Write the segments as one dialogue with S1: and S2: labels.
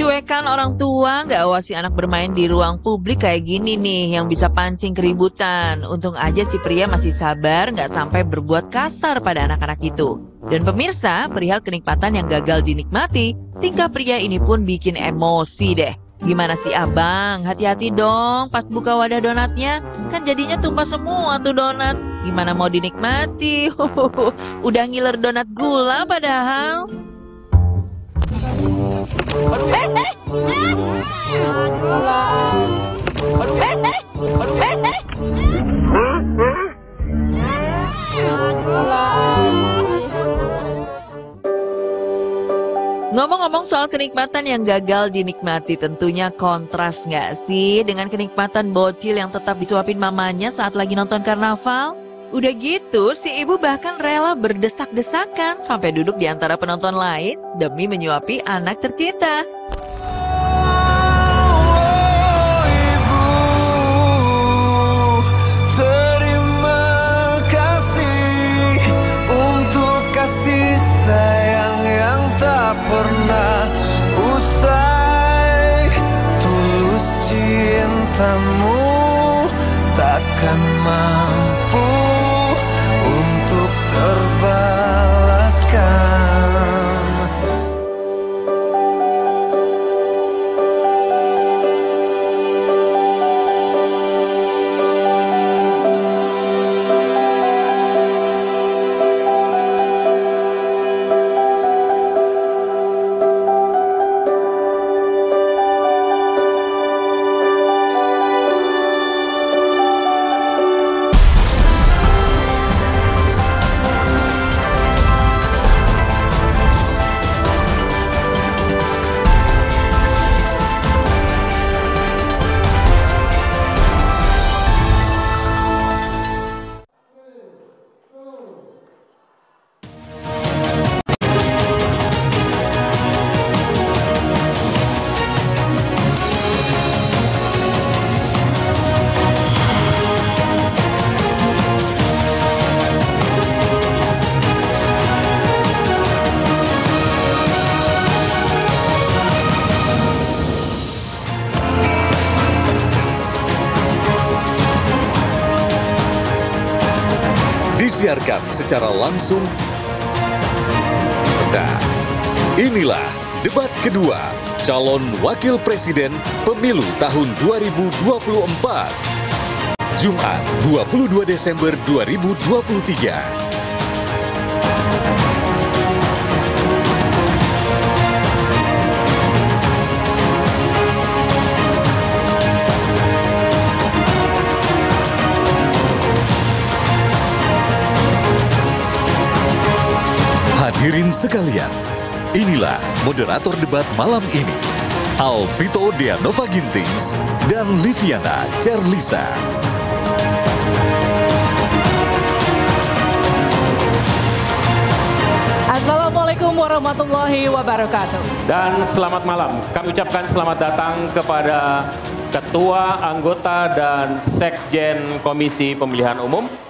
S1: Cuekan orang tua nggak awasi anak bermain di ruang publik kayak gini nih yang bisa pancing keributan. Untung aja si pria masih sabar nggak sampai berbuat kasar pada anak-anak itu. Dan pemirsa, perihal kenikmatan yang gagal dinikmati, tingkah pria ini pun bikin emosi deh. Gimana sih abang? Hati-hati dong pas buka wadah donatnya. Kan jadinya tumpah semua tuh donat. Gimana mau dinikmati? Udah ngiler donat gula padahal. Ngomong-ngomong soal kenikmatan yang gagal dinikmati tentunya kontras nggak sih dengan kenikmatan bocil yang tetap disuapin mamanya saat lagi nonton karnaval? Udah gitu, si ibu bahkan rela berdesak-desakan sampai duduk di antara penonton lain demi menyuapi anak tercinta.
S2: Terima kasih
S3: secara langsung. Nah, inilah debat kedua calon wakil presiden pemilu tahun 2024. Jumat 22 Desember 2023. Hadirin sekalian, inilah moderator debat malam ini. Alvito Deanova Gintings dan Liviana Cerlisa.
S4: Assalamualaikum warahmatullahi wabarakatuh.
S5: Dan selamat malam. Kami ucapkan selamat datang kepada Ketua, Anggota, dan Sekjen Komisi Pemilihan Umum.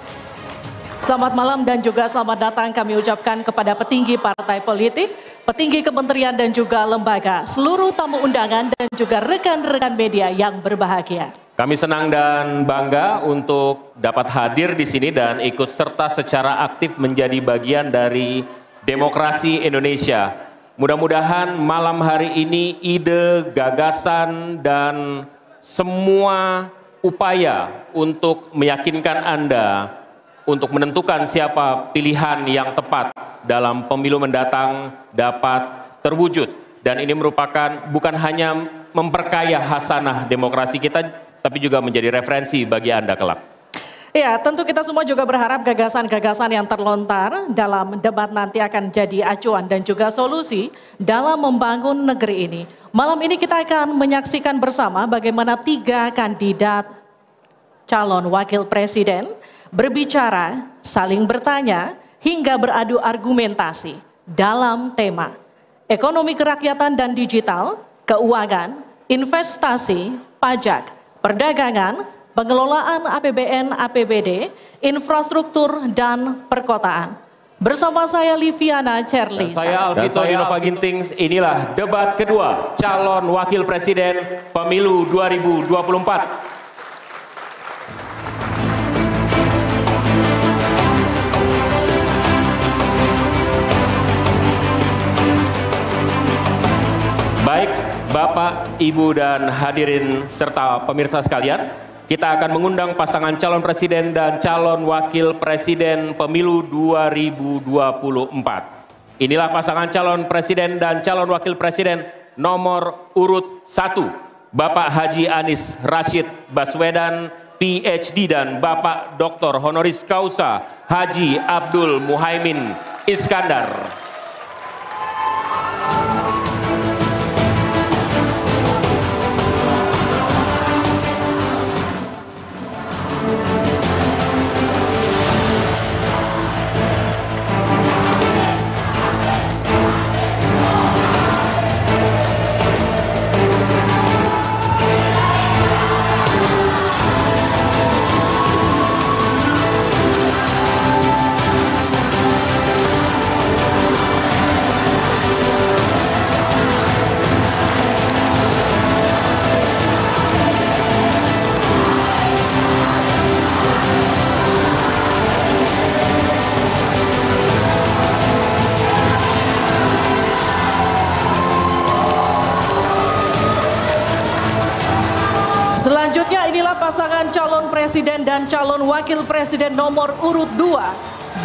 S4: Selamat malam dan juga selamat datang kami ucapkan kepada petinggi partai politik, petinggi kementerian dan juga lembaga, seluruh tamu undangan dan juga rekan-rekan media yang berbahagia.
S5: Kami senang dan bangga untuk dapat hadir di sini dan ikut serta secara aktif menjadi bagian dari demokrasi Indonesia. Mudah-mudahan malam hari ini ide, gagasan, dan semua upaya untuk meyakinkan Anda untuk menentukan siapa pilihan yang tepat dalam pemilu mendatang dapat terwujud. Dan ini merupakan bukan hanya memperkaya hasanah demokrasi kita, tapi juga menjadi referensi bagi Anda kelak.
S4: Ya, tentu kita semua juga berharap gagasan-gagasan yang terlontar dalam debat nanti akan jadi acuan dan juga solusi dalam membangun negeri ini. Malam ini kita akan menyaksikan bersama bagaimana tiga kandidat calon wakil presiden berbicara, saling bertanya, hingga beradu argumentasi dalam tema ekonomi kerakyatan dan digital, keuangan, investasi, pajak, perdagangan, pengelolaan APBN APBD, infrastruktur dan perkotaan. Bersama saya Liviana Cherly.
S5: Saya Alvito Dinova Gintings, inilah debat kedua calon wakil presiden pemilu 2024. Bapak, Ibu, dan hadirin serta pemirsa sekalian, kita akan mengundang pasangan calon presiden dan calon wakil presiden pemilu 2024. Inilah pasangan calon presiden dan calon wakil presiden nomor urut 1. Bapak Haji Anis Rashid Baswedan, PhD dan Bapak Dr. Honoris Causa Haji Abdul Muhaimin Iskandar.
S4: Pasangan calon presiden dan calon wakil presiden nomor urut 2.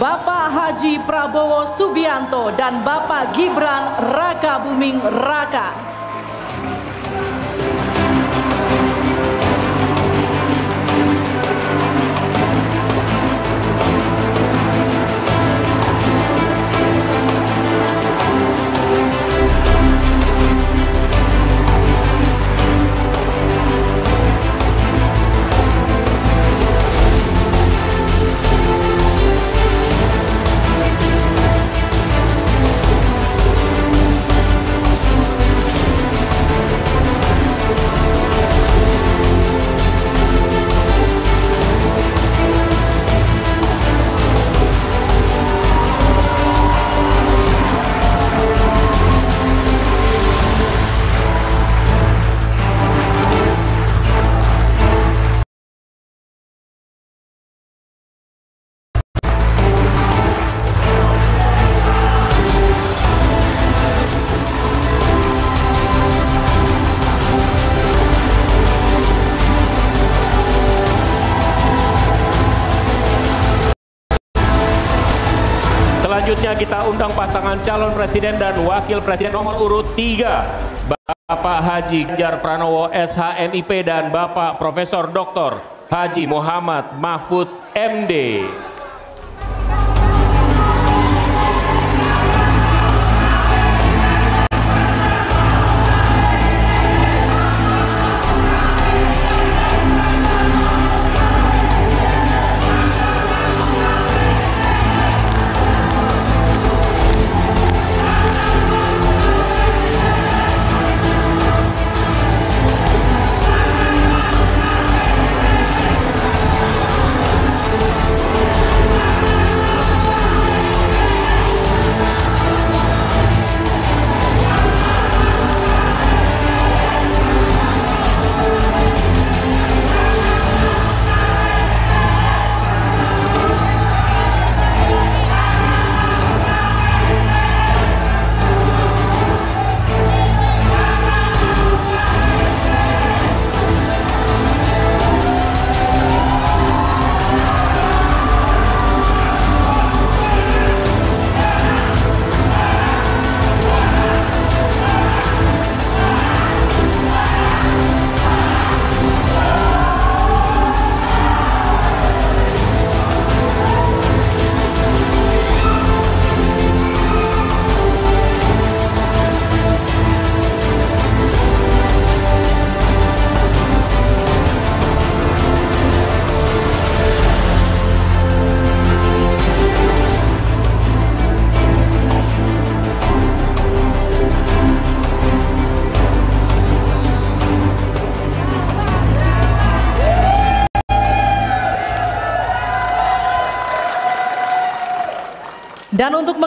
S4: Bapak Haji Prabowo Subianto dan Bapak Gibran Raka Buming Raka.
S5: Kita undang pasangan calon presiden dan wakil presiden nomor urut 3. Bapak Haji Ganjar Pranowo SHMIP dan Bapak Profesor Dr. Haji Muhammad Mahfud MD.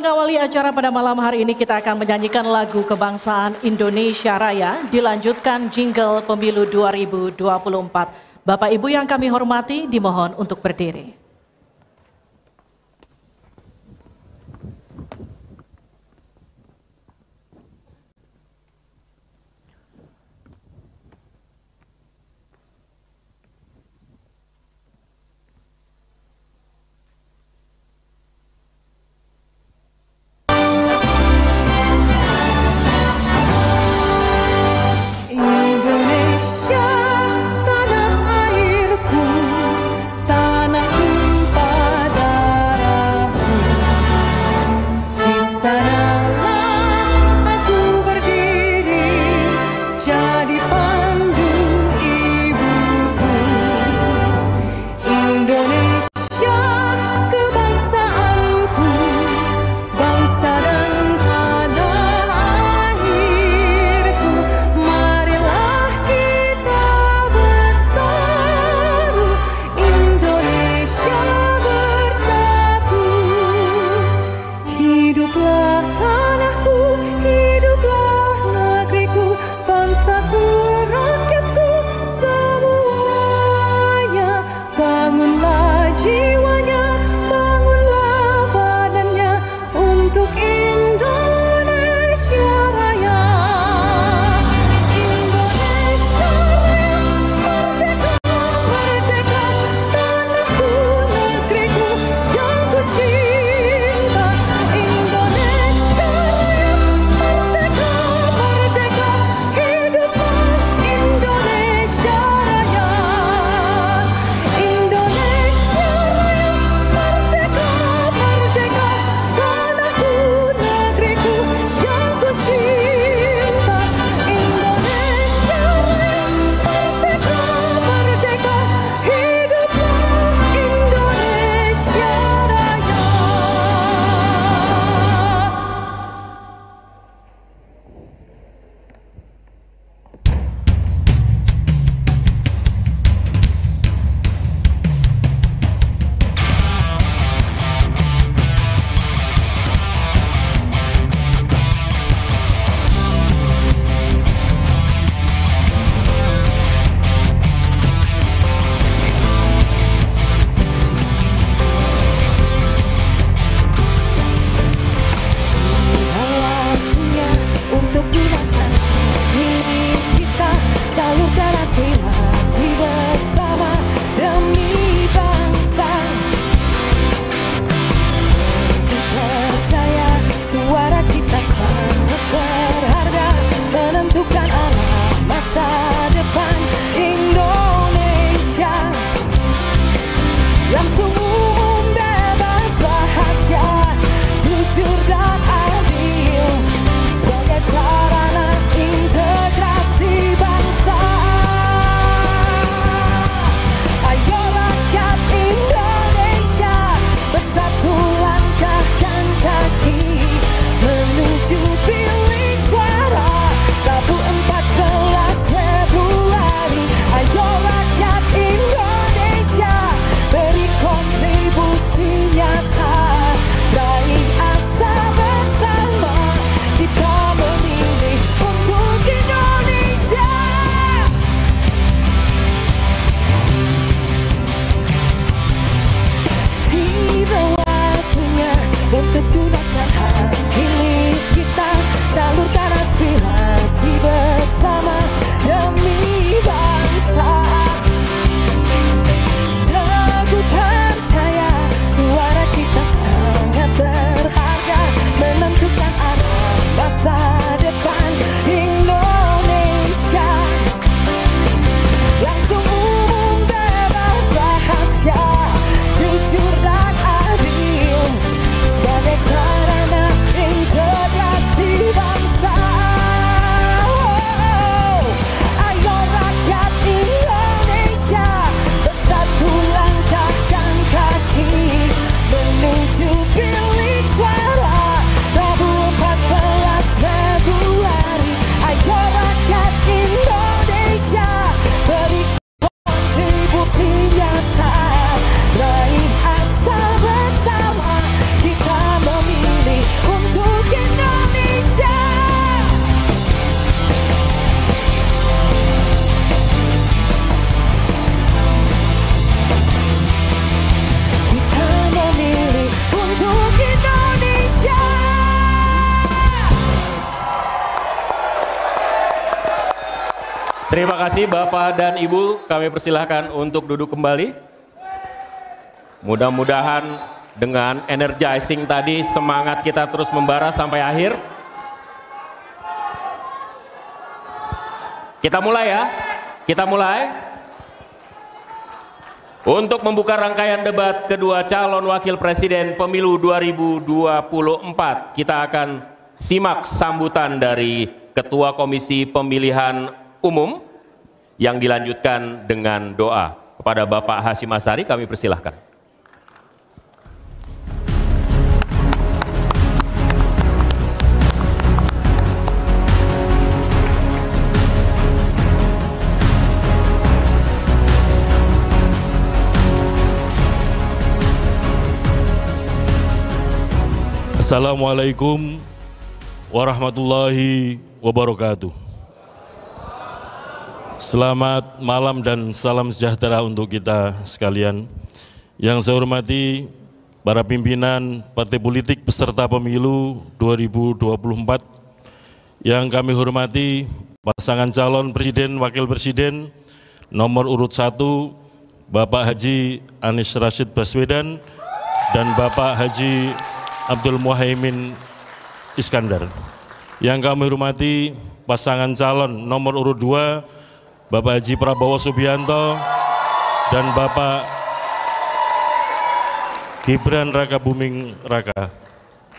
S4: Mengawali acara pada malam hari ini kita akan menyanyikan lagu kebangsaan Indonesia Raya dilanjutkan jingle pemilu 2024. Bapak Ibu yang kami hormati dimohon untuk berdiri.
S5: Kasih Bapak dan Ibu, kami persilahkan untuk duduk kembali. Mudah-mudahan dengan energizing tadi semangat kita terus membara sampai akhir. Kita mulai ya, kita mulai. Untuk membuka rangkaian debat kedua calon wakil presiden pemilu 2024, kita akan simak sambutan dari Ketua Komisi Pemilihan Umum yang dilanjutkan dengan doa. Kepada Bapak Hashim Asari kami persilahkan.
S6: Assalamualaikum warahmatullahi wabarakatuh. Selamat malam dan salam sejahtera untuk kita sekalian. Yang saya hormati para pimpinan partai politik peserta pemilu 2024. Yang kami hormati pasangan calon presiden wakil presiden nomor urut 1 Bapak Haji Anies Rashid Baswedan dan Bapak Haji Abdul Muhaimin Iskandar. Yang kami hormati pasangan calon nomor urut 2 Bapak Haji Prabowo Subianto dan Bapak Gibran Raka Buming Raka.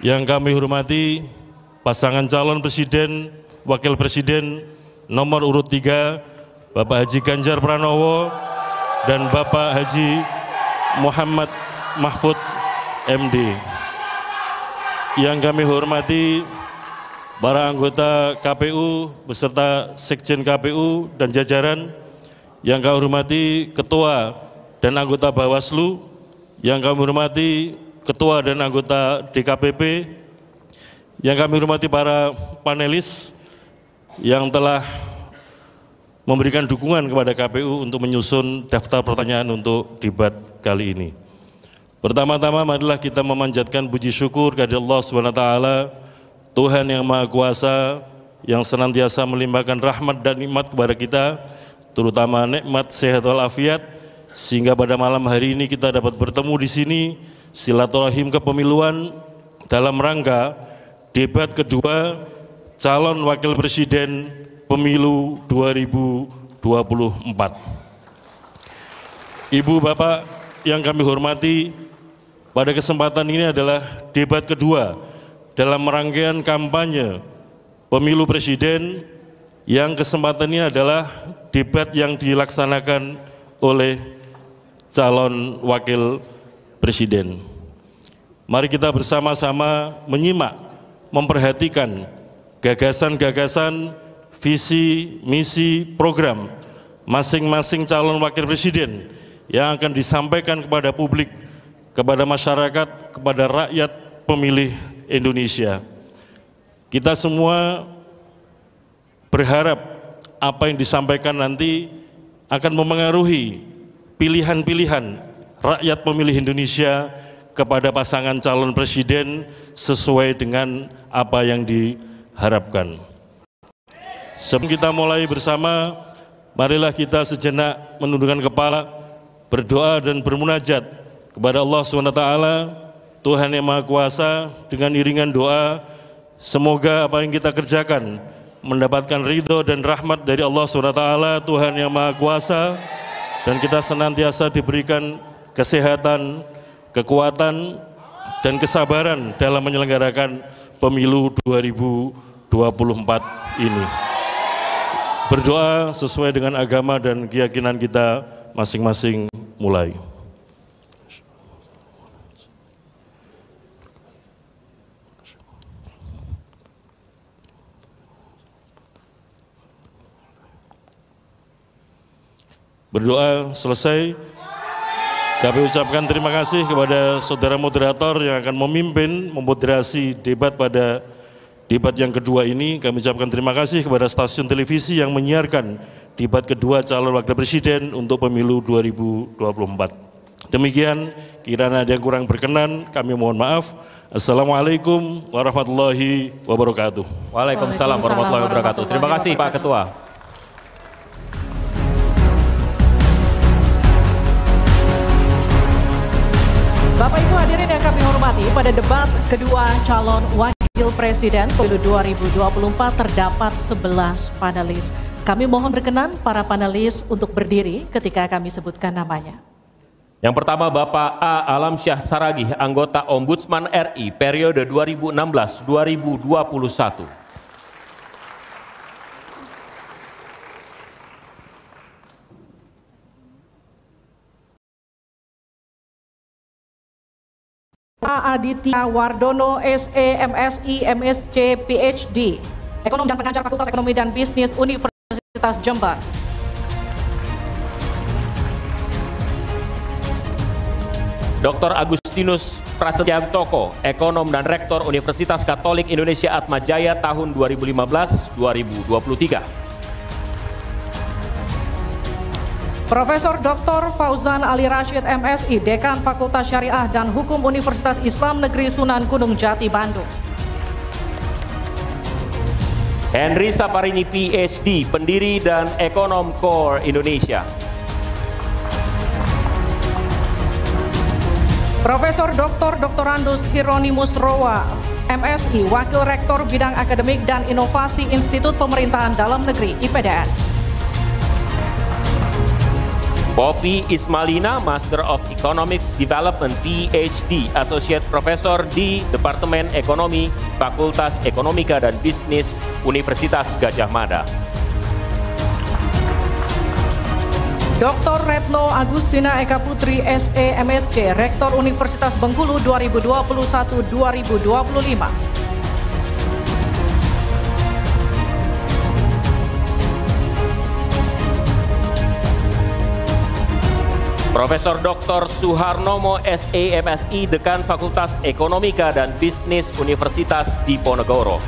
S6: Yang kami hormati pasangan calon presiden, wakil presiden nomor urut 3 Bapak Haji Ganjar Pranowo dan Bapak Haji Muhammad Mahfud MD yang kami hormati para anggota KPU beserta Sekjen KPU dan jajaran, yang kami hormati Ketua dan anggota Bawaslu, yang kami hormati Ketua dan anggota DKPP, yang kami hormati para panelis yang telah memberikan dukungan kepada KPU untuk menyusun daftar pertanyaan untuk debat kali ini. Pertama-tama marilah kita memanjatkan puji syukur kepada Allah SWT, Tuhan yang Maha Kuasa, yang senantiasa melimpahkan rahmat dan nikmat kepada kita, terutama nikmat sehat walafiat, sehingga pada malam hari ini kita dapat bertemu di sini, silaturahim kepemiluan dalam rangka debat kedua calon wakil presiden pemilu 2024. Ibu Bapak yang kami hormati, pada kesempatan ini adalah debat kedua dalam rangkaian kampanye pemilu presiden yang kesempatan ini adalah debat yang dilaksanakan oleh calon wakil presiden. Mari kita bersama-sama menyimak, memperhatikan gagasan-gagasan, visi, misi, program masing-masing calon wakil presiden yang akan disampaikan kepada publik kepada masyarakat, kepada rakyat pemilih Indonesia. Kita semua berharap apa yang disampaikan nanti akan memengaruhi pilihan-pilihan rakyat pemilih Indonesia kepada pasangan calon presiden sesuai dengan apa yang diharapkan. Sebelum kita mulai bersama, marilah kita sejenak menundukkan kepala, berdoa dan bermunajat kepada Allah SWT, Tuhan yang Maha Kuasa, dengan iringan doa, semoga apa yang kita kerjakan mendapatkan ridho dan rahmat dari Allah SWT, Tuhan yang Maha Kuasa, dan kita senantiasa diberikan kesehatan, kekuatan, dan kesabaran dalam menyelenggarakan pemilu 2024 ini. Berdoa sesuai dengan agama dan keyakinan kita masing-masing mulai. Berdoa selesai. Kami ucapkan terima kasih kepada saudara moderator yang akan memimpin memoderasi debat pada debat yang kedua ini. Kami ucapkan terima kasih kepada stasiun televisi yang menyiarkan debat kedua calon wakil presiden untuk pemilu 2024. Demikian, kiranya ada yang kurang berkenan, kami mohon maaf. Assalamualaikum warahmatullahi wabarakatuh.
S5: Waalaikumsalam warahmatullahi wabarakatuh. Terima kasih Pak Ketua.
S4: Bapak Ibu hadirin yang kami hormati, pada debat kedua calon wakil presiden pemilu 2024 terdapat 11 panelis. Kami mohon berkenan para panelis untuk berdiri ketika kami sebutkan namanya.
S5: Yang pertama Bapak A. Alamsyah Saragih, anggota Ombudsman RI periode 2016-2021.
S4: Pak Aditya Wardono, SE, MSI, MSc, PhD, Ekonom dan Pengajar Fakultas Ekonomi dan Bisnis Universitas Jember.
S5: Dr. Agustinus Prasetyantoko, ekonom dan rektor Universitas Katolik Indonesia Atma Jaya tahun 2015-2023.
S4: Profesor Dr. Fauzan Ali Rashid MSI, Dekan Fakultas Syariah dan Hukum Universitas Islam Negeri Sunan Gunung Jati, Bandung.
S5: Henry Saparini PhD, pendiri dan ekonom Core Indonesia.
S4: Profesor Dr. Dr. Andus Hieronymus Roa, MSI, Wakil Rektor Bidang Akademik dan Inovasi Institut Pemerintahan Dalam Negeri, IPDN.
S5: Poppy Ismalina, Master of Economics Development, PhD, Associate Professor di Departemen Ekonomi, Fakultas Ekonomika dan Bisnis, Universitas Gajah Mada.
S4: Dr. Retno Agustina Eka Putri, SE, MSc, Rektor Universitas Bengkulu 2021-2025.
S5: Profesor Dr. Suharnomo SEMSI, Dekan Fakultas Ekonomika dan Bisnis Universitas Diponegoro.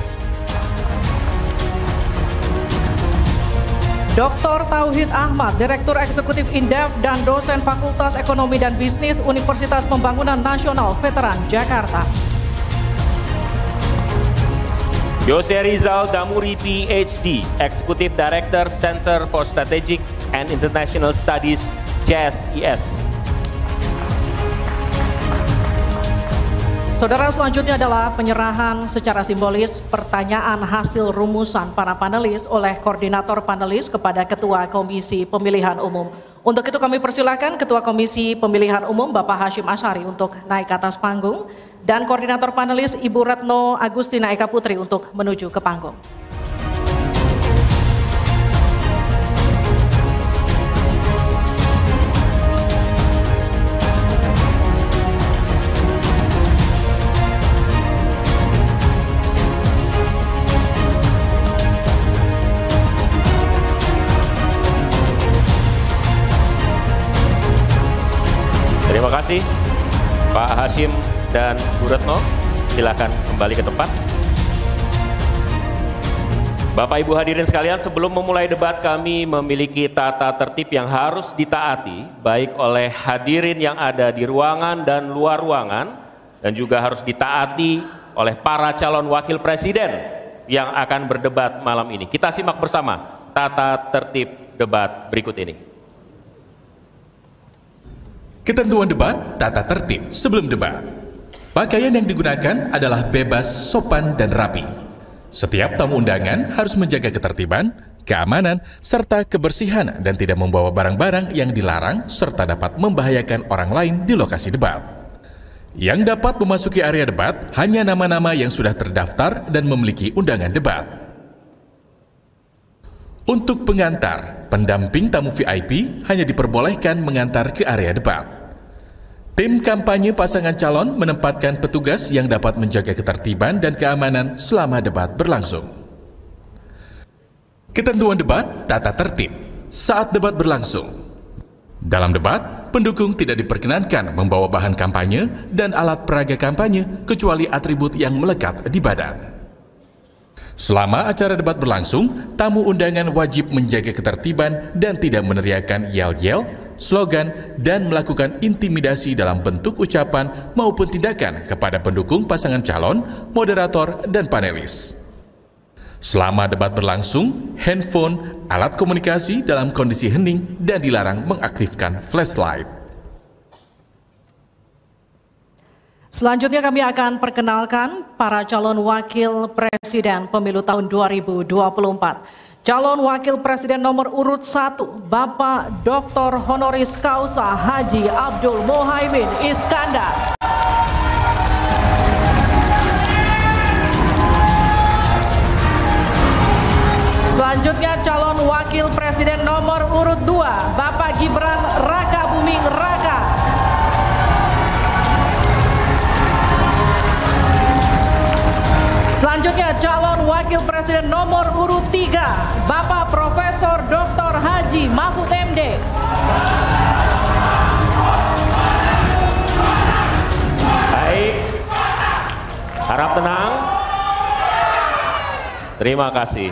S4: Dr. Tauhid Ahmad, Direktur Eksekutif Indef dan dosen Fakultas Ekonomi dan Bisnis Universitas Pembangunan Nasional Veteran Jakarta.
S5: Jose Rizal Damuri PhD, Executive Director Center for Strategic and International Studies, JAS-IS.
S4: Saudara selanjutnya adalah penyerahan secara simbolis pertanyaan hasil rumusan para panelis oleh koordinator panelis kepada Ketua Komisi Pemilihan Umum. Untuk itu kami persilakan Ketua Komisi Pemilihan Umum Bapak Hashim Asyari untuk naik ke atas panggung dan koordinator panelis Ibu Retno Agustina Eka Putri untuk menuju ke panggung.
S5: Kasih Pak Hashim dan Bu Retno. Silakan kembali ke tempat. Bapak Ibu hadirin sekalian, sebelum memulai debat kami memiliki tata tertib yang harus ditaati baik oleh hadirin yang ada di ruangan dan luar ruangan dan juga harus ditaati oleh para calon wakil presiden yang akan berdebat malam ini. Kita simak bersama tata tertib debat berikut ini.
S7: Ketentuan debat, tata tertib sebelum debat. Pakaian yang digunakan adalah bebas, sopan, dan rapi. Setiap tamu undangan harus menjaga ketertiban, keamanan, serta kebersihan dan tidak membawa barang-barang yang dilarang serta dapat membahayakan orang lain di lokasi debat. Yang dapat memasuki area debat hanya nama-nama yang sudah terdaftar dan memiliki undangan debat. Untuk pengantar, pendamping tamu VIP hanya diperbolehkan mengantar ke area debat. Tim kampanye pasangan calon menempatkan petugas yang dapat menjaga ketertiban dan keamanan selama debat berlangsung. Ketentuan debat, tata tertib. Saat debat berlangsung. Dalam debat, pendukung tidak diperkenankan membawa bahan kampanye dan alat peraga kampanye kecuali atribut yang melekat di badan. Selama acara debat berlangsung, tamu undangan wajib menjaga ketertiban dan tidak meneriakan yel-yel, slogan, dan melakukan intimidasi dalam bentuk ucapan maupun tindakan kepada pendukung pasangan calon, moderator, dan panelis. Selama debat berlangsung, handphone, alat komunikasi dalam kondisi hening dan dilarang mengaktifkan flashlight.
S4: Selanjutnya kami akan perkenalkan para calon wakil presiden pemilu tahun 2024. Calon wakil presiden nomor urut 1, Bapak Dr. Honoris Causa Haji Abdul Mohaimin Iskandar. Selanjutnya calon wakil presiden nomor urut 2, Bapak Gibran Raka Selanjutnya calon wakil presiden nomor urut 3, Bapak Profesor Dr. Haji Mahfud MD.
S5: Baik. Harap tenang. Terima kasih.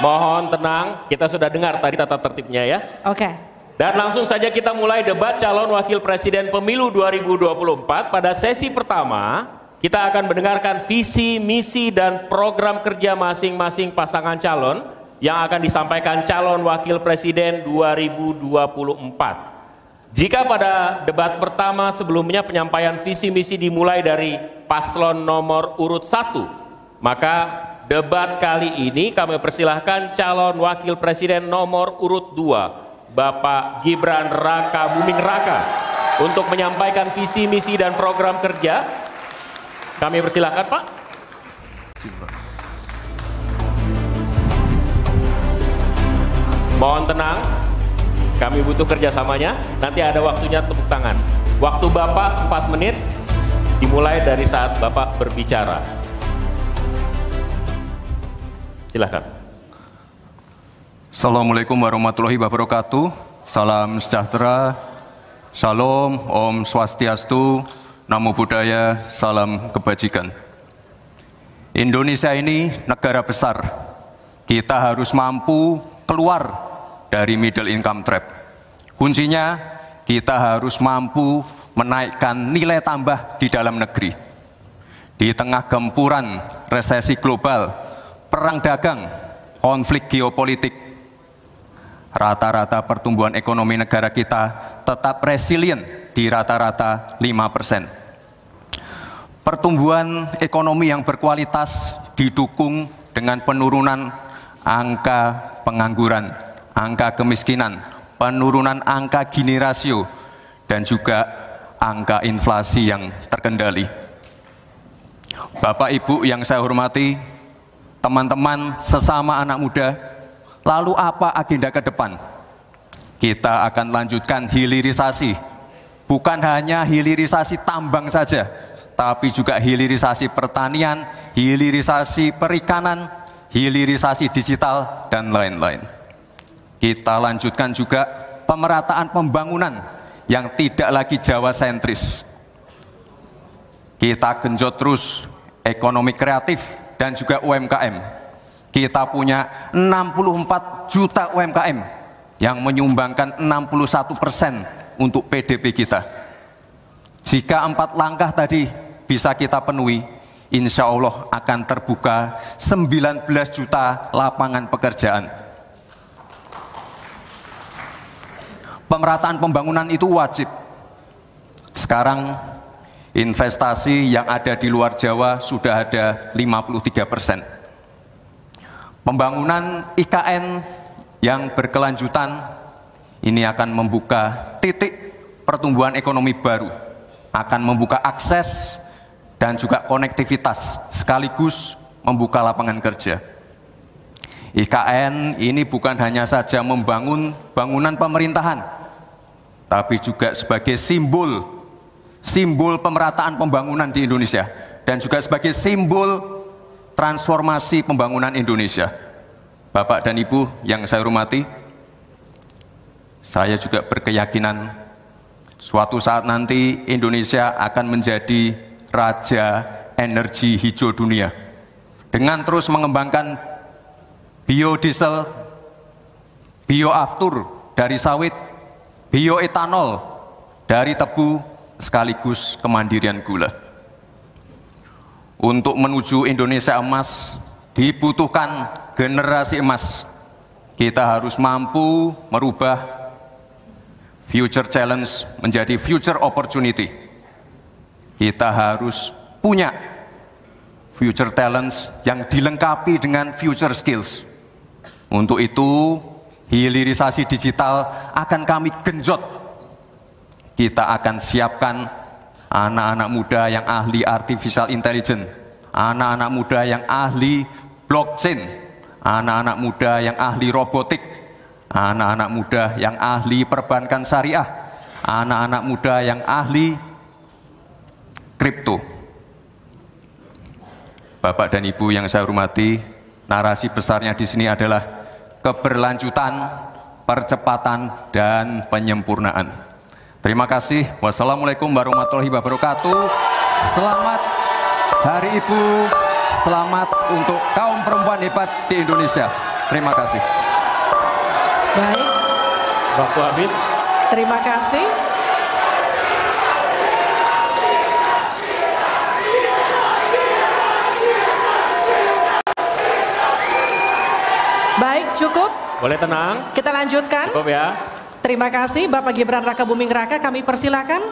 S5: Mohon tenang, kita sudah dengar tadi tata tertibnya ya.
S4: Oke.
S5: Dan langsung saja kita mulai debat calon wakil presiden pemilu 2024 pada sesi pertama. Kita akan mendengarkan visi, misi, dan program kerja masing-masing pasangan calon yang akan disampaikan calon wakil presiden 2024. Jika pada debat pertama sebelumnya penyampaian visi misi dimulai dari paslon nomor urut 1, maka debat kali ini kami persilahkan calon wakil presiden nomor urut 2, Bapak Gibran Raka Buming Raka untuk menyampaikan visi misi dan program kerja. Kami persilahkan Pak. Mohon tenang, kami butuh kerjasamanya. Nanti ada waktunya tepuk tangan. Waktu Bapak 4 menit dimulai dari saat Bapak berbicara. Silahkan.
S8: Assalamualaikum warahmatullahi wabarakatuh. Salam sejahtera. Shalom, Om Swastiastu, Namo Buddhaya, salam kebajikan. Indonesia ini negara besar. Kita harus mampu keluar dari middle income trap. Kuncinya kita harus mampu menaikkan nilai tambah di dalam negeri. Di tengah gempuran resesi global, perang dagang, konflik geopolitik, rata-rata pertumbuhan ekonomi negara kita tetap resilient di rata-rata 5%. Pertumbuhan ekonomi yang berkualitas didukung dengan penurunan angka pengangguran, angka kemiskinan, penurunan angka gini rasio, dan juga angka inflasi yang terkendali. Bapak Ibu yang saya hormati, teman-teman sesama anak muda, lalu apa agenda ke depan? Kita akan lanjutkan hilirisasi, bukan hanya hilirisasi tambang saja, tapi juga hilirisasi pertanian, hilirisasi perikanan, hilirisasi digital, dan lain-lain. Kita lanjutkan juga pemerataan pembangunan yang tidak lagi Jawa sentris. Kita genjot terus ekonomi kreatif dan juga UMKM. Kita punya 64 juta UMKM yang menyumbangkan 61 persen untuk PDB kita. Jika empat langkah tadi bisa kita penuhi, insya Allah akan terbuka 19 juta lapangan pekerjaan. Pemerataan pembangunan itu wajib. Sekarang investasi yang ada di luar Jawa sudah ada 53 persen. Pembangunan IKN yang berkelanjutan ini akan membuka titik pertumbuhan ekonomi baru, akan membuka akses dan juga konektivitas sekaligus membuka lapangan kerja. IKN ini bukan hanya saja membangun bangunan pemerintahan, tapi juga sebagai simbol simbol pemerataan pembangunan di Indonesia dan juga sebagai simbol transformasi pembangunan Indonesia. Bapak dan Ibu yang saya hormati, saya juga berkeyakinan suatu saat nanti Indonesia akan menjadi raja energi hijau dunia dengan terus mengembangkan biodiesel, bioaftur dari sawit, bioetanol dari tebu sekaligus kemandirian gula. Untuk menuju Indonesia emas dibutuhkan generasi emas. Kita harus mampu merubah future challenge menjadi future opportunity. kita harus punya future talents yang dilengkapi dengan future skills. Untuk itu, hilirisasi digital akan kami genjot. Kita akan siapkan anak-anak muda yang ahli artificial intelligence, anak-anak muda yang ahli blockchain, anak-anak muda yang ahli robotik, anak-anak muda yang ahli perbankan syariah, anak-anak muda yang ahli kripto. Bapak dan Ibu yang saya hormati, narasi besarnya di sini adalah keberlanjutan, percepatan, dan penyempurnaan. Terima kasih. Wassalamualaikum warahmatullahi wabarakatuh. Selamat Hari Ibu. Selamat untuk kaum perempuan hebat di Indonesia. Terima kasih.
S4: Baik,
S5: Waktu habis.
S4: terima kasih. Baik, cukup.
S5: Boleh tenang.
S4: Kita lanjutkan.
S5: Cukup ya.
S4: Terima kasih Bapak Gibran Raka Buming Raka. Kami persilakan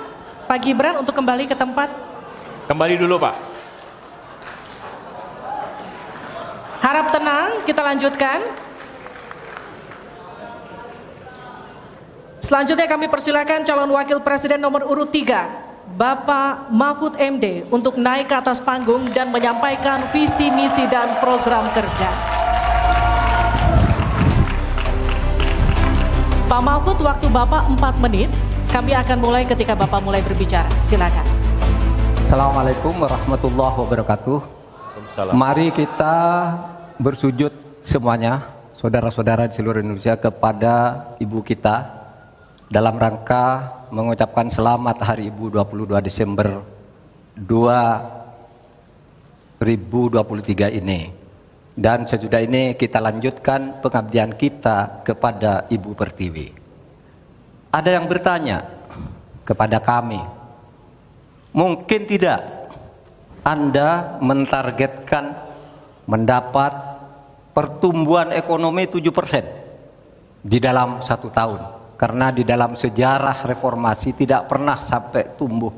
S4: Pak Gibran untuk kembali ke tempat.
S5: Kembali dulu Pak.
S4: Harap tenang, kita lanjutkan. Selanjutnya kami persilakan calon wakil presiden nomor urut 3, Bapak Mahfud MD untuk naik ke atas panggung dan menyampaikan visi misi dan program kerja. Pak Mahfud, waktu Bapak 4 menit. Kami akan mulai ketika Bapak mulai berbicara. Silakan.
S9: Assalamualaikum warahmatullahi wabarakatuh.
S5: Waalaikumsalam.
S9: Mari kita bersujud semuanya, saudara-saudara di seluruh Indonesia kepada ibu kita dalam rangka mengucapkan selamat Hari Ibu 22 Desember 2023 ini. Dan sesudah ini kita lanjutkan pengabdian kita kepada Ibu Pertiwi. Ada yang bertanya kepada kami, mungkin tidak Anda mentargetkan mendapat pertumbuhan ekonomi 7% di dalam satu tahun. Karena di dalam sejarah reformasi tidak pernah sampai tumbuh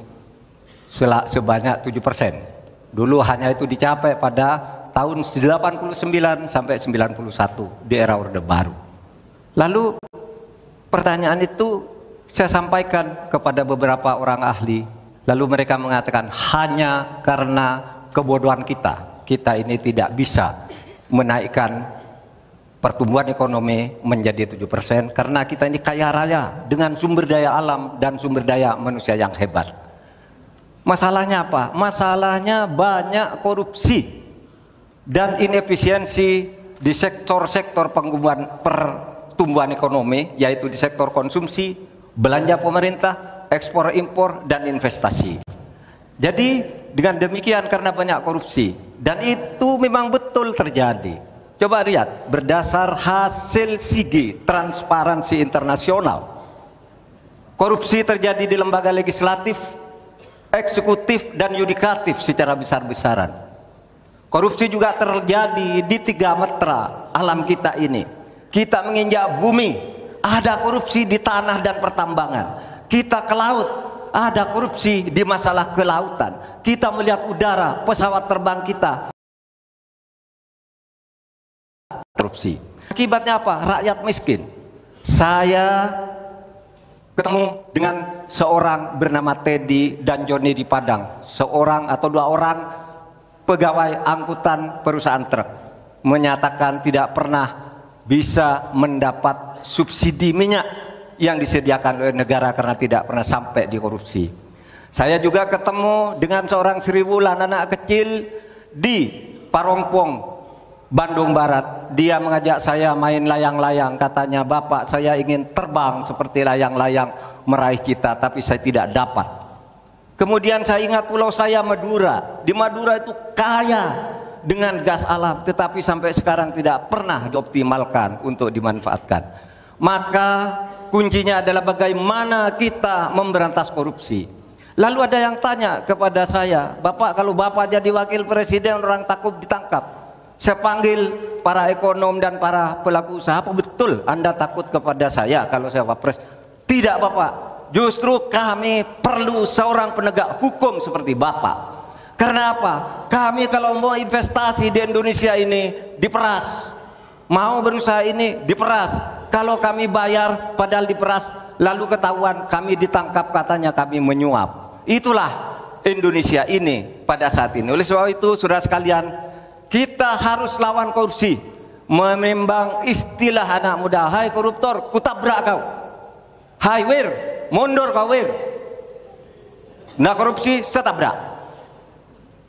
S9: sebanyak 7%. Dulu hanya itu dicapai pada tahun 89 sampai 91 di era Orde Baru. Lalu pertanyaan itu saya sampaikan kepada beberapa orang ahli. Lalu mereka mengatakan hanya karena kebodohan kita, kita ini tidak bisa menaikkan pertumbuhan ekonomi menjadi 7% karena kita ini kaya raya dengan sumber daya alam dan sumber daya manusia yang hebat. Masalahnya apa? Masalahnya banyak korupsi dan inefisiensi di sektor-sektor pengembangan pertumbuhan ekonomi yaitu di sektor konsumsi, belanja pemerintah, ekspor impor dan investasi. Jadi dengan demikian karena banyak korupsi dan itu memang betul terjadi. Coba lihat berdasar hasil SIGI Transparansi Internasional. Korupsi terjadi di lembaga legislatif, eksekutif dan yudikatif secara besar-besaran. Korupsi juga terjadi di tiga metra alam kita ini. Kita menginjak bumi, ada korupsi di tanah dan pertambangan. Kita ke laut, ada korupsi di masalah kelautan. Kita melihat udara, pesawat terbang kita korupsi. Akibatnya apa? Rakyat miskin. Saya ketemu dengan seorang bernama Teddy dan Joni di Padang. Seorang atau dua orang pegawai angkutan perusahaan truk menyatakan tidak pernah bisa mendapat subsidi minyak yang disediakan oleh negara karena tidak pernah sampai di korupsi. Saya juga ketemu dengan seorang Sri Wulan anak kecil di Parongpong, Bandung Barat. Dia mengajak saya main layang-layang. Katanya, "Bapak, saya ingin terbang seperti layang-layang meraih cita, tapi saya tidak dapat." Kemudian saya ingat pulau saya Madura. Di Madura itu kaya dengan gas alam, tetapi sampai sekarang tidak pernah dioptimalkan untuk dimanfaatkan. Maka kuncinya adalah bagaimana kita memberantas korupsi. Lalu ada yang tanya kepada saya, Bapak kalau Bapak jadi wakil presiden orang takut ditangkap. Saya panggil para ekonom dan para pelaku usaha, apa betul Anda takut kepada saya kalau saya wapres? Tidak Bapak, Justru kami perlu seorang penegak hukum seperti Bapak. Karena apa? Kami kalau mau investasi di Indonesia ini diperas. Mau berusaha ini diperas. Kalau kami bayar padahal diperas, lalu ketahuan kami ditangkap katanya kami menyuap. Itulah Indonesia ini pada saat ini. Oleh sebab itu, saudara sekalian, kita harus lawan korupsi. Memembang istilah anak muda, hai koruptor, kutabrak kau. Hai wir, mundur kau wir. Nah korupsi, setabrak.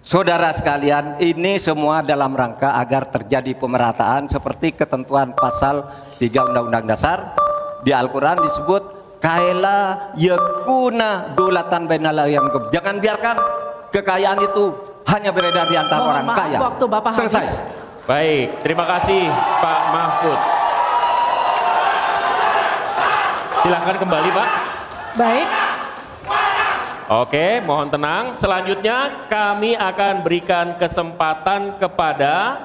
S9: Saudara sekalian, ini semua dalam rangka agar terjadi pemerataan seperti ketentuan pasal 3 Undang-Undang Dasar. Di Al-Quran disebut kaila yakuna dolatan bainal yang Jangan biarkan kekayaan itu hanya beredar di antara
S4: Mohon
S9: orang
S4: maaf,
S9: kaya.
S4: waktu Bapak
S9: Selesai.
S4: habis.
S5: Baik, terima kasih Pak Mahfud. Silahkan kembali Pak.
S4: Baik,
S5: Oke, mohon tenang. Selanjutnya kami akan berikan kesempatan kepada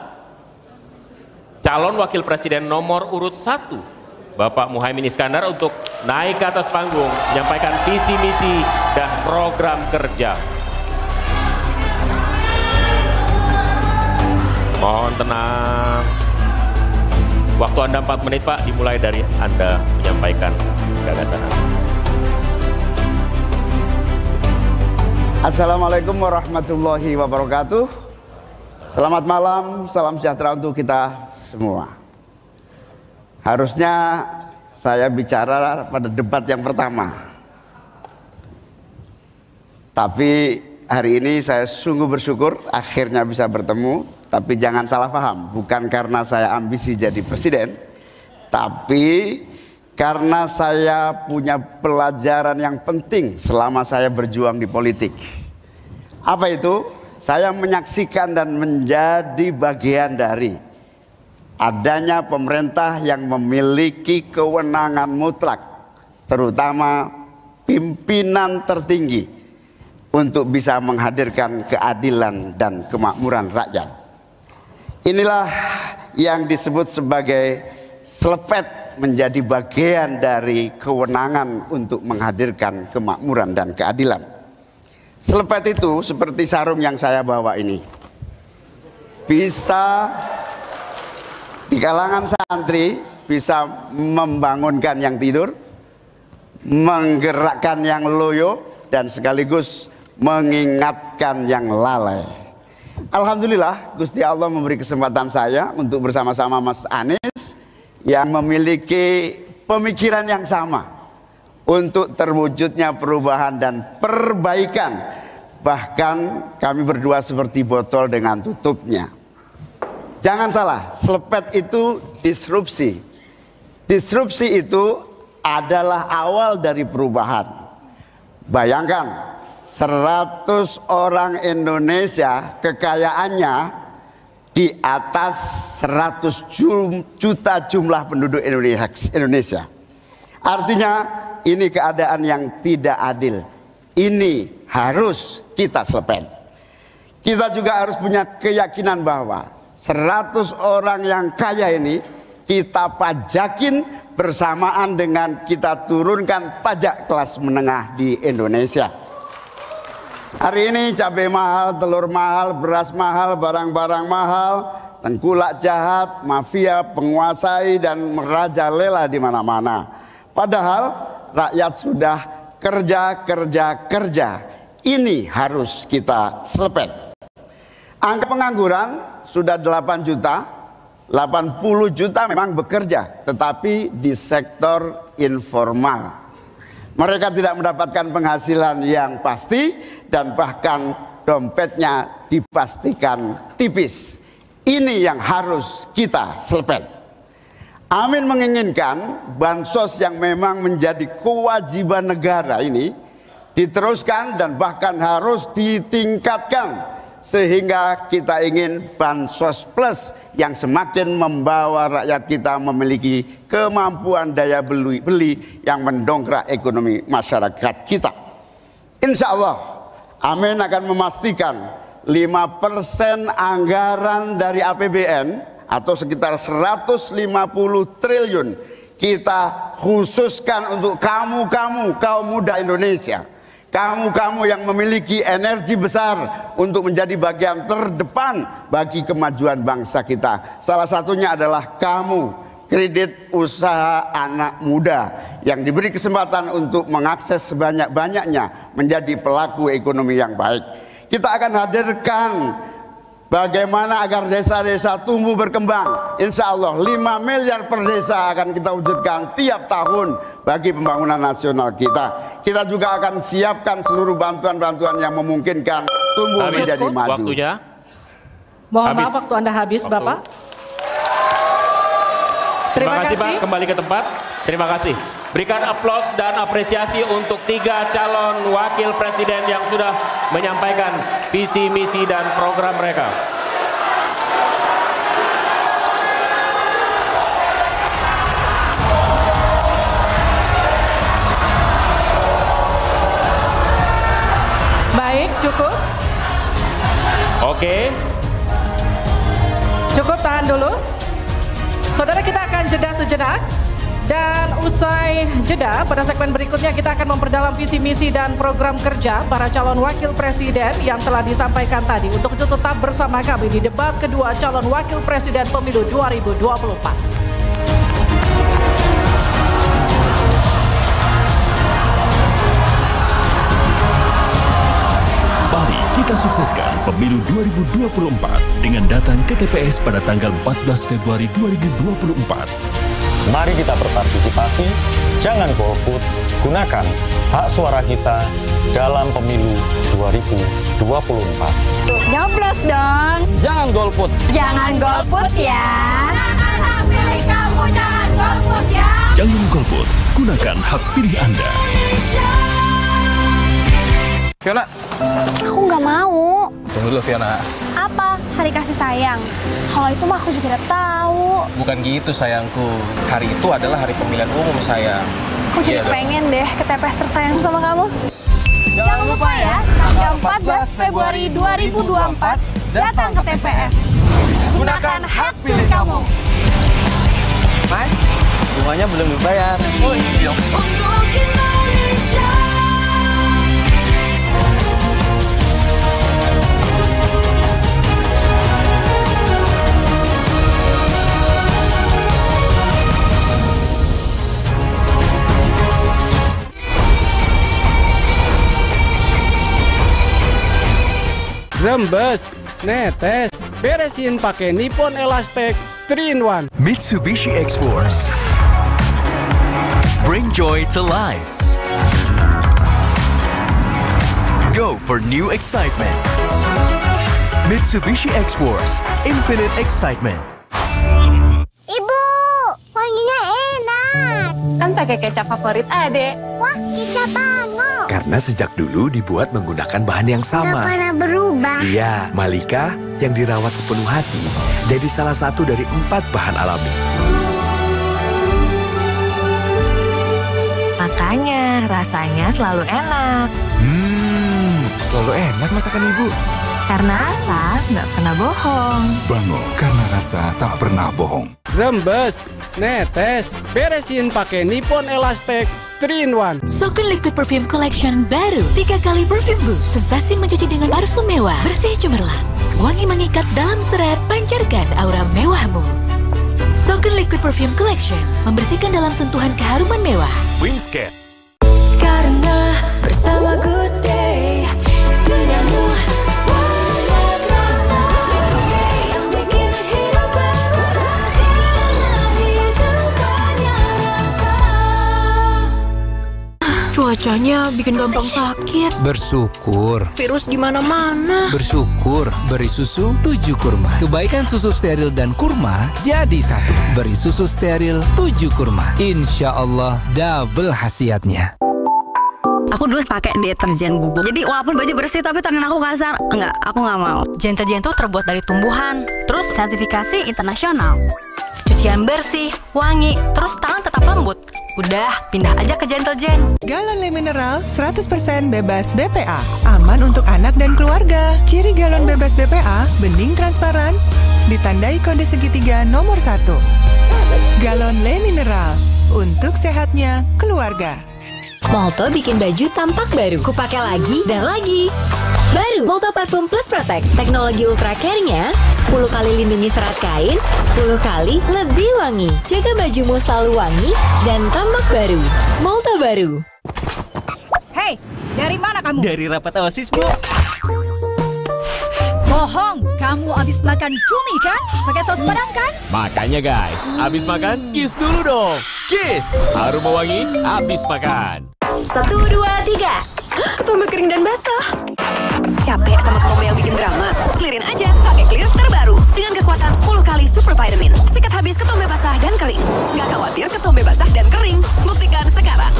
S5: calon wakil presiden nomor urut 1, Bapak Muhaimin Iskandar untuk naik ke atas panggung, menyampaikan visi misi dan program kerja. Mohon tenang. Waktu Anda 4 menit Pak, dimulai dari Anda menyampaikan gagasan Anda.
S10: Assalamualaikum warahmatullahi wabarakatuh. Selamat malam, salam sejahtera untuk kita semua. Harusnya saya bicara pada debat yang pertama. Tapi hari ini saya sungguh bersyukur akhirnya bisa bertemu. Tapi jangan salah paham, bukan karena saya ambisi jadi presiden. Tapi karena saya punya pelajaran yang penting selama saya berjuang di politik. Apa itu? Saya menyaksikan dan menjadi bagian dari adanya pemerintah yang memiliki kewenangan mutlak, terutama pimpinan tertinggi untuk bisa menghadirkan keadilan dan kemakmuran rakyat. Inilah yang disebut sebagai selepet menjadi bagian dari kewenangan untuk menghadirkan kemakmuran dan keadilan. Selepet itu seperti sarung yang saya bawa ini. Bisa di kalangan santri bisa membangunkan yang tidur, menggerakkan yang loyo dan sekaligus mengingatkan yang lalai. Alhamdulillah Gusti Allah memberi kesempatan saya untuk bersama-sama Mas Anies yang memiliki pemikiran yang sama untuk terwujudnya perubahan dan perbaikan. Bahkan kami berdua seperti botol dengan tutupnya. Jangan salah, selepet itu disrupsi. Disrupsi itu adalah awal dari perubahan. Bayangkan, 100 orang Indonesia kekayaannya di atas 100 jum- juta jumlah penduduk Indonesia. Artinya ini keadaan yang tidak adil. Ini harus kita selepet. Kita juga harus punya keyakinan bahwa 100 orang yang kaya ini kita pajakin bersamaan dengan kita turunkan pajak kelas menengah di Indonesia. Hari ini cabai mahal, telur mahal, beras mahal, barang-barang mahal, tengkulak jahat, mafia, penguasai dan merajalela di mana-mana. Padahal rakyat sudah kerja, kerja, kerja. Ini harus kita selepet. Angka pengangguran sudah 8 juta, 80 juta memang bekerja, tetapi di sektor informal. Mereka tidak mendapatkan penghasilan yang pasti dan bahkan dompetnya dipastikan tipis. Ini yang harus kita selepet. Amin menginginkan bansos yang memang menjadi kewajiban negara ini diteruskan dan bahkan harus ditingkatkan sehingga kita ingin bansos plus yang semakin membawa rakyat kita memiliki kemampuan daya beli, beli yang mendongkrak ekonomi masyarakat kita. Insya Allah, Amin akan memastikan 5% anggaran dari APBN atau sekitar 150 triliun kita khususkan untuk kamu-kamu kaum muda Indonesia. Kamu-kamu yang memiliki energi besar untuk menjadi bagian terdepan bagi kemajuan bangsa kita. Salah satunya adalah kamu, kredit usaha anak muda yang diberi kesempatan untuk mengakses sebanyak-banyaknya menjadi pelaku ekonomi yang baik. Kita akan hadirkan Bagaimana agar desa-desa tumbuh berkembang? Insya Allah 5 miliar per desa akan kita wujudkan tiap tahun bagi pembangunan nasional kita. Kita juga akan siapkan seluruh bantuan-bantuan yang memungkinkan tumbuh
S5: Habis
S10: menjadi maju.
S5: waktunya.
S4: Mohon
S5: Habis.
S4: maaf waktu Anda habis, Bapak. Terima
S5: kasih Pak,
S4: kasih.
S5: kembali ke tempat. Terima kasih. Berikan aplaus dan apresiasi untuk tiga calon wakil presiden yang sudah menyampaikan visi, misi, dan program mereka.
S4: Baik, cukup.
S5: Oke,
S4: Cukup tahan dulu. Saudara kita akan jeda sejenak. Dan usai jeda, pada segmen berikutnya kita akan memperdalam visi misi dan program kerja para calon wakil presiden yang telah disampaikan tadi. Untuk itu tetap bersama kami di debat kedua calon wakil presiden pemilu 2024.
S11: Sukseskan pemilu 2024 dengan datang ke TPS pada tanggal 14 Februari 2024.
S12: Mari kita berpartisipasi, jangan golput, gunakan hak suara kita dalam pemilu 2024.
S13: Nyoblos dong.
S12: Jangan golput.
S13: Jangan golput ya. Gunakan hak pilih kamu, jangan golput ya.
S11: Jangan golput, gunakan hak pilih Anda.
S12: Fiona,
S13: Aku nggak mau.
S12: tunggu dulu Fiona.
S13: Apa? Hari kasih sayang. Kalau itu mah aku juga udah tahu.
S12: Bukan gitu sayangku. Hari itu adalah hari pemilihan umum sayang.
S13: Aku jadi
S12: dong.
S13: pengen deh ke TPS tersayang sama kamu. Jangan lupa ya, tanggal 14 Februari 2024 datang ke TPS. Gunakan hak pilih kamu.
S12: Mas, bunganya belum dibayar. Oh iya.
S14: Rembes, netes, beresin pakai Nippon Elastex 3 in 1.
S3: Mitsubishi X-Force. Bring joy to life. Go for new excitement. Mitsubishi X-Force. Infinite excitement.
S13: Ibu, wanginya enak. Kan pakai kecap favorit Ade. Wah, kecap bango.
S15: Karena sejak dulu dibuat menggunakan bahan yang
S13: Gak
S15: sama.
S13: pernah berubah.
S15: Iya, Malika yang dirawat sepenuh hati jadi salah satu dari empat bahan alami.
S1: Makanya rasanya selalu enak.
S15: Hmm, selalu enak masakan ibu.
S1: Karena rasa nggak pernah bohong.
S14: Bango, karena rasa tak pernah bohong. Rembes, netes, beresin pakai Nippon Elastex 3 in 1.
S16: Sokun Liquid Perfume Collection baru. Tiga kali perfume boost. Sensasi mencuci dengan parfum mewah. Bersih cemerlang. Wangi mengikat dalam serat. Pancarkan aura mewahmu. Sokun Liquid Perfume Collection. Membersihkan dalam sentuhan keharuman mewah.
S15: Wingscan.
S17: Cuacanya bikin gampang sakit.
S18: Bersyukur.
S17: Virus di mana-mana.
S18: Bersyukur beri susu tujuh kurma. Kebaikan susu steril dan kurma jadi satu. Beri susu steril tujuh kurma. Insya Allah double khasiatnya.
S19: Aku dulu pakai deterjen bubuk. Jadi walaupun baju bersih tapi tangan aku kasar. Enggak, aku nggak mau.
S1: Gentle tuh terbuat dari tumbuhan.
S19: Terus sertifikasi internasional.
S1: Cucian bersih, wangi, terus tangan tetap lembut. Udah, pindah aja ke Gentle Gen.
S20: Galon Le Mineral 100% bebas BPA. Aman untuk anak dan keluarga. Ciri galon bebas 14 BPA, bening transparan, ditandai kode segitiga nomor 1. Galon Le Mineral, untuk sehatnya keluarga.
S16: Molto bikin baju tampak baru. Kupakai lagi dan lagi. Baru Molto Parfum Plus Protect. Teknologi ultra care-nya 10 kali lindungi serat kain, 10 kali lebih wangi. Jaga bajumu selalu wangi dan tampak baru. Molto baru.
S13: Hei, dari mana kamu?
S21: Dari rapat OSIS, Bu.
S13: Bohong, kamu habis makan cumi kan? Pakai saus padang kan?
S22: Makanya guys, habis makan kiss dulu dong. Kiss, harum mewangi, habis makan.
S16: Satu, dua, tiga.
S1: Ketombe kering dan basah.
S16: Capek sama ketombe yang bikin drama? Clearin aja, pakai Clear terbaru. Dengan kekuatan 10 kali super vitamin. Sikat habis ketombe basah dan kering. Nggak khawatir ketombe basah dan kering. Buktikan sekarang.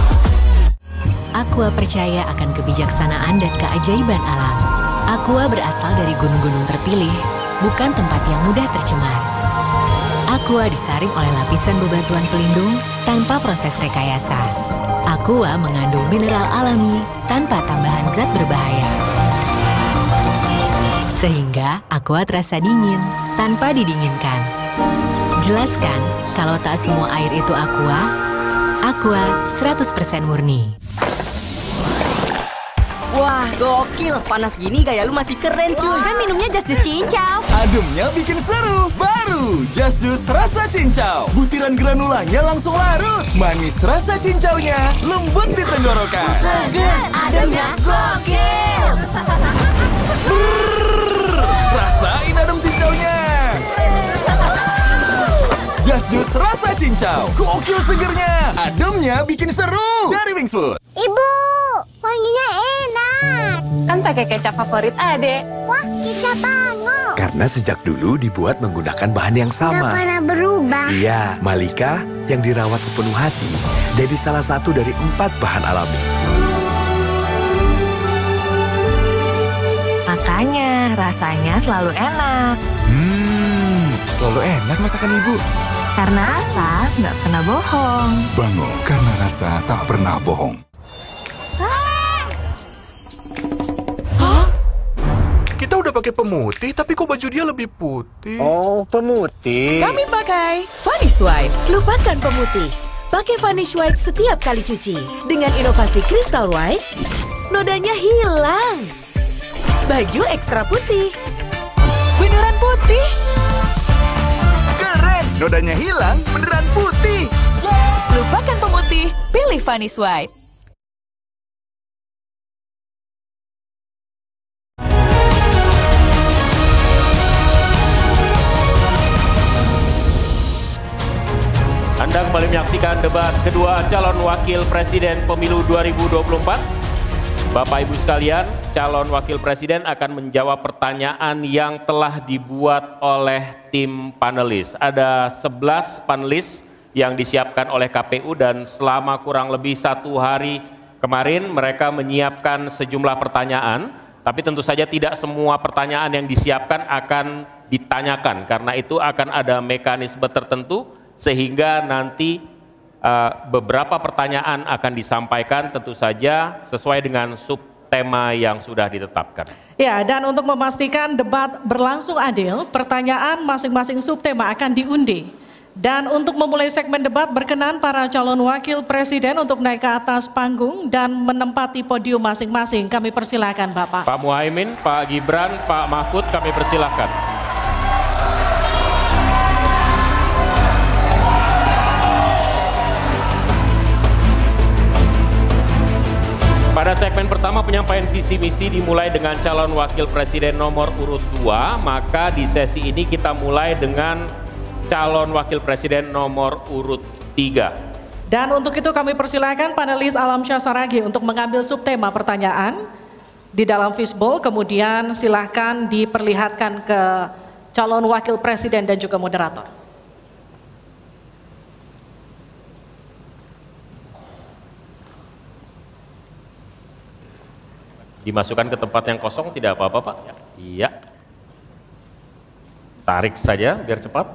S16: Aqua percaya akan kebijaksanaan dan keajaiban alam. Aqua berasal dari gunung-gunung terpilih, bukan tempat yang mudah tercemar. Aqua disaring oleh lapisan bebatuan pelindung tanpa proses rekayasa. Aqua mengandung mineral alami tanpa tambahan zat berbahaya. Sehingga Aqua terasa dingin tanpa didinginkan. Jelaskan kalau tak semua air itu Aqua, Aqua 100% murni.
S21: Wah, gokil. Panas gini gaya lu masih keren, cuy.
S23: Kan minumnya just jus cincau.
S3: Ademnya bikin seru. Baru Just Juice rasa cincau. Butiran granulanya langsung larut. Manis rasa cincaunya, lembut di tenggorokan.
S23: Seger, ademnya gokil.
S3: Brrrr, rasain adem cincaunya. Just Juice rasa cincau. Gokil segernya. Ademnya bikin seru. Dari Wings Food.
S23: Ibu, wanginya enak.
S1: Kan pakai kecap favorit Ade.
S23: Wah, kicap banget.
S15: Karena sejak dulu dibuat menggunakan bahan yang
S23: Gak
S15: sama.
S23: pernah berubah.
S15: Iya, Malika yang dirawat sepenuh hati jadi salah satu dari empat bahan alami.
S1: Makanya rasanya selalu enak.
S15: Hmm, selalu enak masakan ibu.
S1: Karena rasa nggak pernah bohong.
S24: Bango, karena rasa tak pernah bohong.
S25: Pakai pemutih, tapi kok baju dia lebih putih?
S26: Oh, pemutih.
S27: Kami pakai Vanish White. Lupakan pemutih. Pakai Vanish White setiap kali cuci. Dengan inovasi Crystal White, nodanya hilang. Baju ekstra putih. Beneran putih.
S3: Keren, nodanya hilang, beneran putih.
S27: Lupakan pemutih, pilih Vanish White.
S5: Anda kembali menyaksikan debat kedua calon wakil presiden pemilu 2024. Bapak Ibu sekalian, calon wakil presiden akan menjawab pertanyaan yang telah dibuat oleh tim panelis. Ada 11 panelis yang disiapkan oleh KPU dan selama kurang lebih satu hari kemarin mereka menyiapkan sejumlah pertanyaan. Tapi tentu saja tidak semua pertanyaan yang disiapkan akan ditanyakan karena itu akan ada mekanisme tertentu sehingga nanti uh, beberapa pertanyaan akan disampaikan tentu saja sesuai dengan subtema yang sudah ditetapkan.
S4: Ya, dan untuk memastikan debat berlangsung adil, pertanyaan masing-masing subtema akan diundi. Dan untuk memulai segmen debat berkenan para calon wakil presiden untuk naik ke atas panggung dan menempati podium masing-masing. Kami persilahkan Bapak.
S5: Pak Muhaimin, Pak Gibran, Pak Mahfud kami persilahkan. Pada segmen pertama penyampaian visi misi dimulai dengan calon wakil presiden nomor urut 2, maka di sesi ini kita mulai dengan calon wakil presiden nomor urut 3.
S4: Dan untuk itu kami persilahkan panelis Alam Syasaragi untuk mengambil subtema pertanyaan di dalam fishbowl, kemudian silahkan diperlihatkan ke calon wakil presiden dan juga moderator.
S5: Dimasukkan ke tempat yang kosong tidak apa-apa Pak? Iya. Tarik saja biar cepat.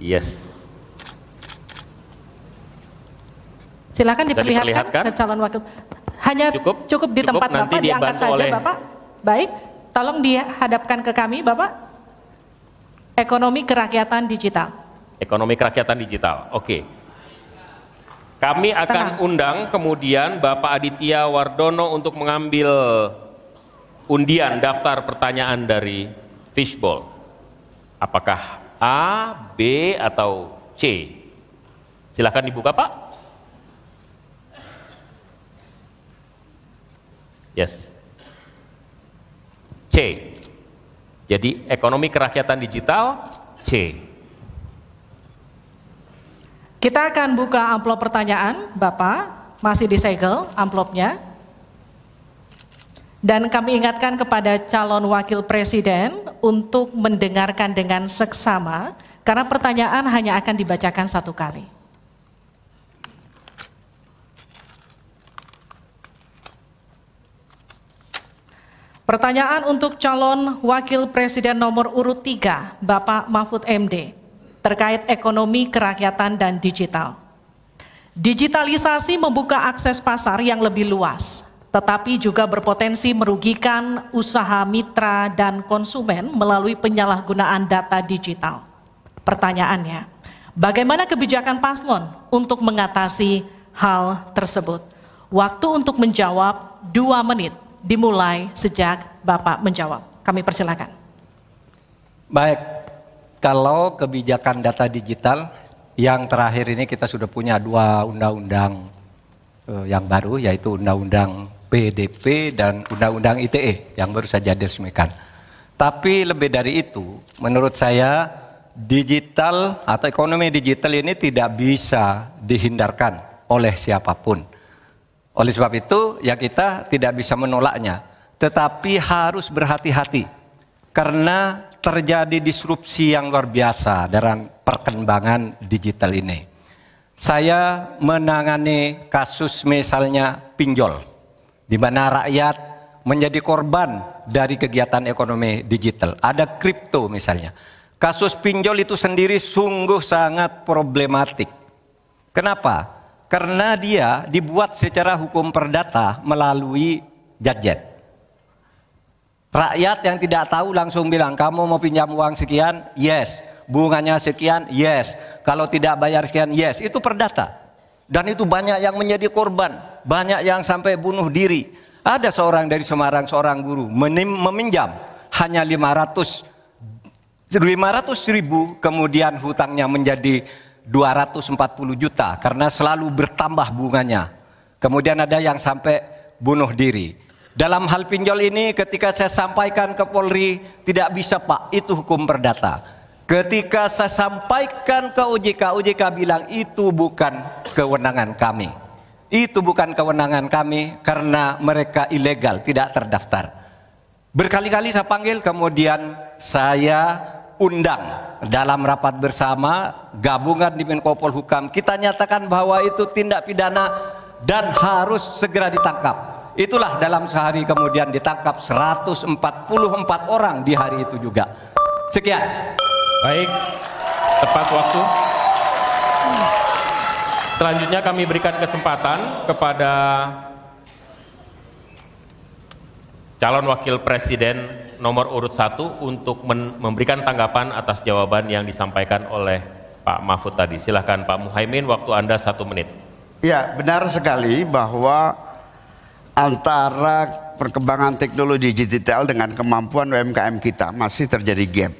S5: Yes.
S4: Silakan diperlihatkan,
S5: diperlihatkan?
S4: ke calon wakil. Hanya cukup, cukup di
S5: Cukup,
S4: tempat
S5: nanti
S4: Bapak diangkat saja
S5: oleh-
S4: Bapak. Baik. Tolong dihadapkan ke kami, Bapak. Ekonomi kerakyatan digital.
S5: Ekonomi kerakyatan digital. Oke. Kami akan
S4: Tenang.
S5: undang kemudian Bapak Aditya Wardono untuk mengambil undian daftar pertanyaan dari Fishball. Apakah A, B, atau C? Silahkan dibuka Pak. Yes. C. Jadi ekonomi kerakyatan digital C.
S4: Kita akan buka amplop pertanyaan, Bapak. Masih disegel amplopnya. Dan kami ingatkan kepada calon wakil presiden untuk mendengarkan dengan seksama, karena pertanyaan hanya akan dibacakan satu kali. Pertanyaan untuk calon wakil presiden nomor urut 3, Bapak Mahfud MD, terkait ekonomi kerakyatan dan digital. Digitalisasi membuka akses pasar yang lebih luas, tetapi juga berpotensi merugikan usaha mitra dan konsumen melalui penyalahgunaan data digital. Pertanyaannya, bagaimana kebijakan paslon untuk mengatasi hal tersebut? Waktu untuk menjawab dua menit dimulai sejak Bapak menjawab. Kami persilakan.
S9: Baik, kalau kebijakan data digital yang terakhir ini kita sudah punya dua undang-undang eh, yang baru yaitu undang-undang PDP dan undang-undang ITE yang baru saja diresmikan. Tapi lebih dari itu, menurut saya digital atau ekonomi digital ini tidak bisa dihindarkan oleh siapa pun. Oleh sebab itu, ya kita tidak bisa menolaknya, tetapi harus berhati-hati karena terjadi disrupsi yang luar biasa dalam perkembangan digital ini. Saya menangani kasus misalnya pinjol, di mana rakyat menjadi korban dari kegiatan ekonomi digital. Ada kripto misalnya. Kasus pinjol itu sendiri sungguh sangat problematik. Kenapa? Karena dia dibuat secara hukum perdata melalui gadget. Rakyat yang tidak tahu langsung bilang, kamu mau pinjam uang sekian? Yes. Bunganya sekian? Yes. Kalau tidak bayar sekian? Yes. Itu perdata. Dan itu banyak yang menjadi korban. Banyak yang sampai bunuh diri. Ada seorang dari Semarang, seorang guru, meminjam hanya 500 500 ribu, kemudian hutangnya menjadi 240 juta karena selalu bertambah bunganya. Kemudian ada yang sampai bunuh diri. Dalam hal pinjol ini ketika saya sampaikan ke Polri tidak bisa Pak, itu hukum perdata. Ketika saya sampaikan ke OJK, OJK bilang itu bukan kewenangan kami. Itu bukan kewenangan kami karena mereka ilegal, tidak terdaftar. Berkali-kali saya panggil kemudian saya undang dalam rapat bersama gabungan di Menko Polhukam kita nyatakan bahwa itu tindak pidana dan harus segera ditangkap. Itulah dalam sehari kemudian ditangkap 144 orang di hari itu juga. Sekian.
S5: Baik, tepat waktu. Selanjutnya kami berikan kesempatan kepada calon wakil presiden nomor urut satu untuk memberikan tanggapan atas jawaban yang disampaikan oleh Pak Mahfud tadi. Silahkan Pak Muhaimin, waktu Anda satu menit.
S10: Ya, benar sekali bahwa antara perkembangan teknologi digital dengan kemampuan UMKM kita masih terjadi gap.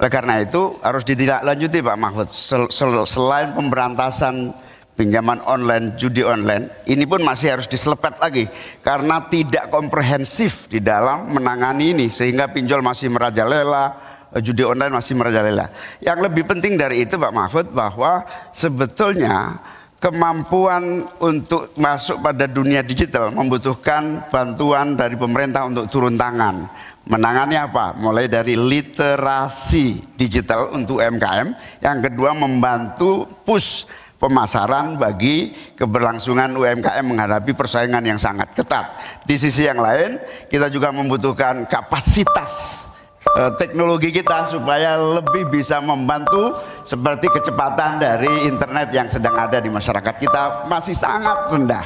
S10: Oleh karena itu harus ditindaklanjuti Pak Mahfud. Sel sel selain pemberantasan pinjaman online, judi online, ini pun masih harus diselepet lagi karena tidak komprehensif di dalam menangani ini sehingga pinjol masih merajalela, judi online masih merajalela. Yang lebih penting dari itu Pak Mahfud bahwa sebetulnya kemampuan untuk masuk pada dunia digital membutuhkan bantuan dari pemerintah untuk turun tangan. Menangani apa? Mulai dari literasi digital untuk UMKM, yang kedua membantu push pemasaran bagi keberlangsungan UMKM menghadapi persaingan yang sangat ketat. Di sisi yang lain, kita juga membutuhkan kapasitas eh, teknologi kita supaya lebih bisa membantu seperti kecepatan dari internet yang sedang ada di masyarakat kita masih sangat rendah.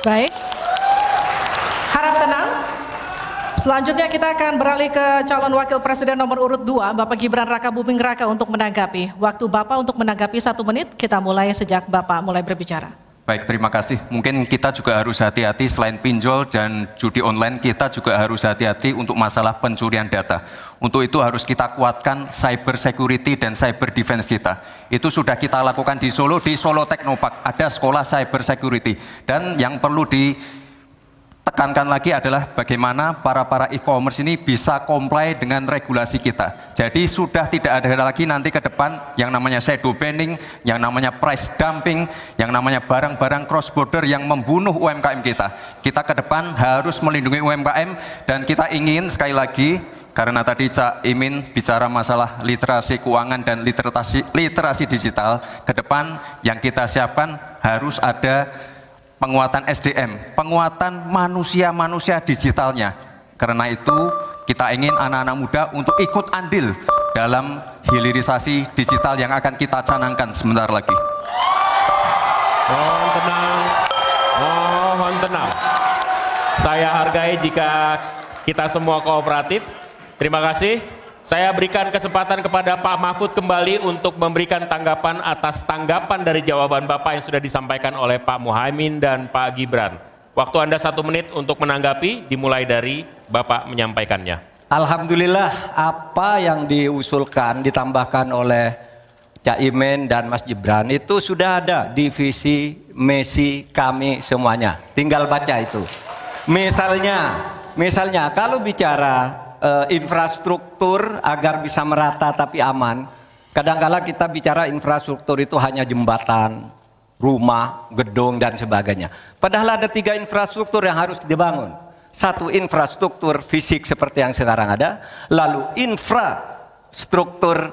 S4: Baik. Harap tenang. Selanjutnya kita akan beralih ke calon wakil presiden nomor urut 2, Bapak Gibran Raka Buming Raka untuk menanggapi. Waktu Bapak untuk menanggapi satu menit, kita mulai sejak Bapak mulai berbicara.
S8: Baik, terima kasih. Mungkin kita juga harus hati-hati selain pinjol dan judi online, kita juga harus hati-hati untuk masalah pencurian data. Untuk itu harus kita kuatkan cyber security dan cyber defense kita. Itu sudah kita lakukan di Solo, di Solo Teknopark. Ada sekolah cyber security. Dan yang perlu di tekankan lagi adalah bagaimana para-para e-commerce ini bisa comply dengan regulasi kita. Jadi sudah tidak ada lagi nanti ke depan yang namanya shadow banning, yang namanya price dumping, yang namanya barang-barang cross border yang membunuh UMKM kita. Kita ke depan harus melindungi UMKM dan kita ingin sekali lagi karena tadi Cak Imin bicara masalah literasi keuangan dan literasi literasi digital, ke depan yang kita siapkan harus ada penguatan SDM, penguatan manusia-manusia digitalnya. Karena itu kita ingin anak-anak muda untuk ikut andil dalam hilirisasi digital yang akan kita canangkan sebentar lagi.
S5: Mohon tenang, mohon tenang. Saya hargai jika kita semua kooperatif. Terima kasih. Saya berikan kesempatan kepada Pak Mahfud kembali untuk memberikan tanggapan atas tanggapan dari jawaban Bapak yang sudah disampaikan oleh Pak Muhaimin dan Pak Gibran. Waktu Anda satu menit untuk menanggapi, dimulai dari Bapak menyampaikannya.
S9: Alhamdulillah apa yang diusulkan, ditambahkan oleh Cak Imin dan Mas Gibran itu sudah ada di visi, misi kami semuanya. Tinggal baca itu. Misalnya, misalnya kalau bicara uh, infrastruktur agar bisa merata tapi aman. Kadangkala kita bicara infrastruktur itu hanya jembatan, rumah, gedung dan sebagainya. Padahal ada tiga infrastruktur yang harus dibangun. Satu infrastruktur fisik seperti yang sekarang ada, lalu infrastruktur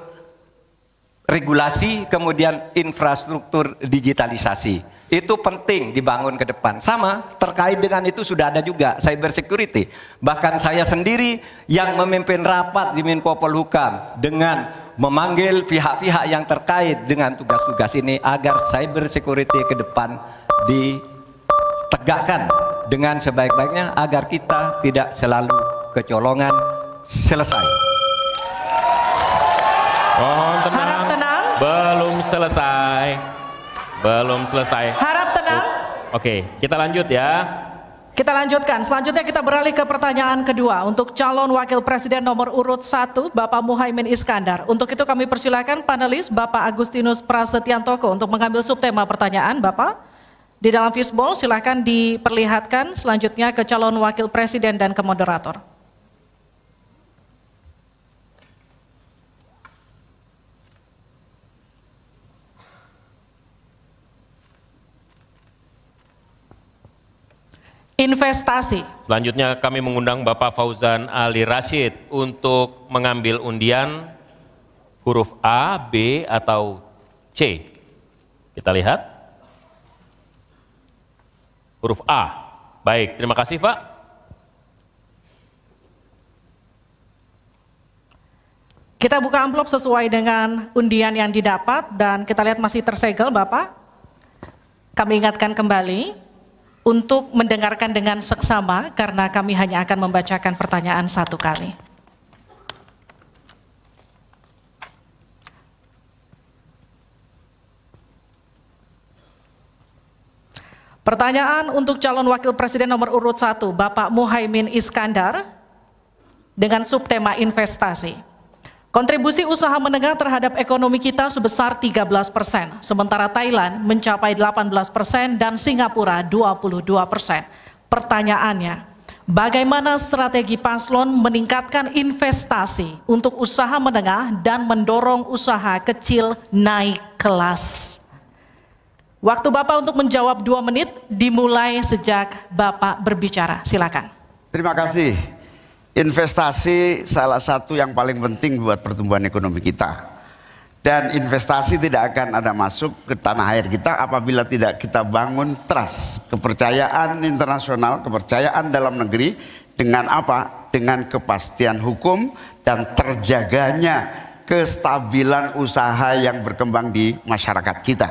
S9: regulasi, kemudian infrastruktur digitalisasi. Itu penting dibangun ke depan. Sama terkait dengan itu sudah ada juga cyber security. Bahkan saya sendiri yang memimpin rapat di Menko Polhukam dengan memanggil pihak-pihak yang terkait dengan tugas-tugas ini agar cyber security ke depan ditegakkan dengan sebaik-baiknya agar kita tidak selalu kecolongan selesai.
S5: Mohon tenang. tenang. Belum selesai. Belum selesai.
S4: Harap tenang.
S5: Oke, kita lanjut ya.
S4: Kita lanjutkan. Selanjutnya kita beralih ke pertanyaan kedua untuk calon wakil presiden nomor urut 1 Bapak Muhaimin Iskandar. Untuk itu kami persilakan panelis Bapak Agustinus Prasetyantoko untuk mengambil subtema pertanyaan Bapak. Di dalam fishbowl silahkan diperlihatkan selanjutnya ke calon wakil presiden dan ke moderator. Investasi.
S5: Selanjutnya kami mengundang Bapak Fauzan Ali Rashid untuk mengambil undian huruf A, B, atau C. Kita lihat. Huruf A. Baik, terima kasih Pak.
S4: Kita buka amplop sesuai dengan undian yang didapat dan kita lihat masih tersegel Bapak. Kami ingatkan kembali, untuk mendengarkan dengan seksama karena kami hanya akan membacakan pertanyaan satu kali. Pertanyaan untuk calon wakil presiden nomor urut 1, Bapak Muhaimin Iskandar, dengan subtema investasi. Kontribusi usaha menengah terhadap ekonomi kita sebesar 13 persen, sementara Thailand mencapai 18 persen dan Singapura 22 persen. Pertanyaannya, bagaimana strategi paslon meningkatkan investasi untuk usaha menengah dan mendorong usaha kecil naik kelas? Waktu Bapak untuk menjawab dua menit dimulai sejak Bapak berbicara. Silakan.
S10: Terima kasih. Investasi salah satu yang paling penting buat pertumbuhan ekonomi kita. Dan investasi tidak akan ada masuk ke tanah air kita apabila tidak kita bangun trust, kepercayaan internasional, kepercayaan dalam negeri dengan apa? Dengan kepastian hukum dan terjaganya kestabilan usaha yang berkembang di masyarakat kita.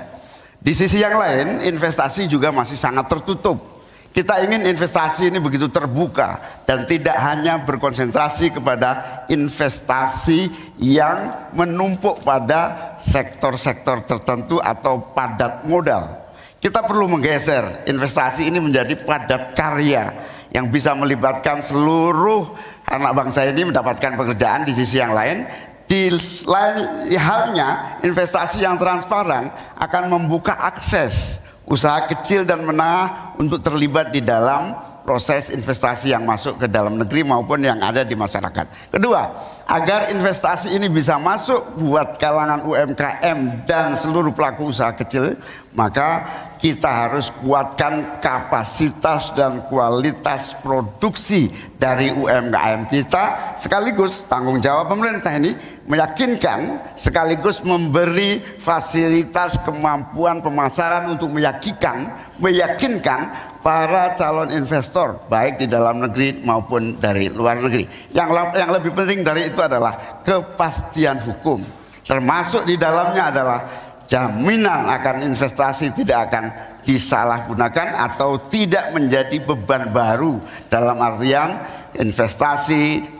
S10: Di sisi yang lain, investasi juga masih sangat tertutup Kita ingin investasi ini begitu terbuka dan tidak hanya berkonsentrasi kepada investasi yang menumpuk pada sektor-sektor tertentu atau padat modal. Kita perlu menggeser investasi ini menjadi padat karya yang bisa melibatkan seluruh anak bangsa ini mendapatkan pekerjaan di sisi yang lain di lain halnya investasi yang transparan akan membuka akses usaha kecil dan menengah untuk terlibat di dalam proses investasi yang masuk ke dalam negeri maupun yang ada di masyarakat. Kedua, agar investasi ini bisa masuk buat kalangan UMKM dan seluruh pelaku usaha kecil, maka kita harus kuatkan kapasitas dan kualitas produksi dari UMKM kita sekaligus tanggung jawab pemerintah ini meyakinkan sekaligus memberi fasilitas kemampuan pemasaran untuk meyakinkan meyakinkan para calon investor baik di dalam negeri maupun dari luar negeri. Yang yang lebih penting dari itu adalah kepastian hukum. Termasuk di dalamnya adalah jaminan akan investasi tidak akan disalahgunakan atau tidak menjadi beban baru dalam artian investasi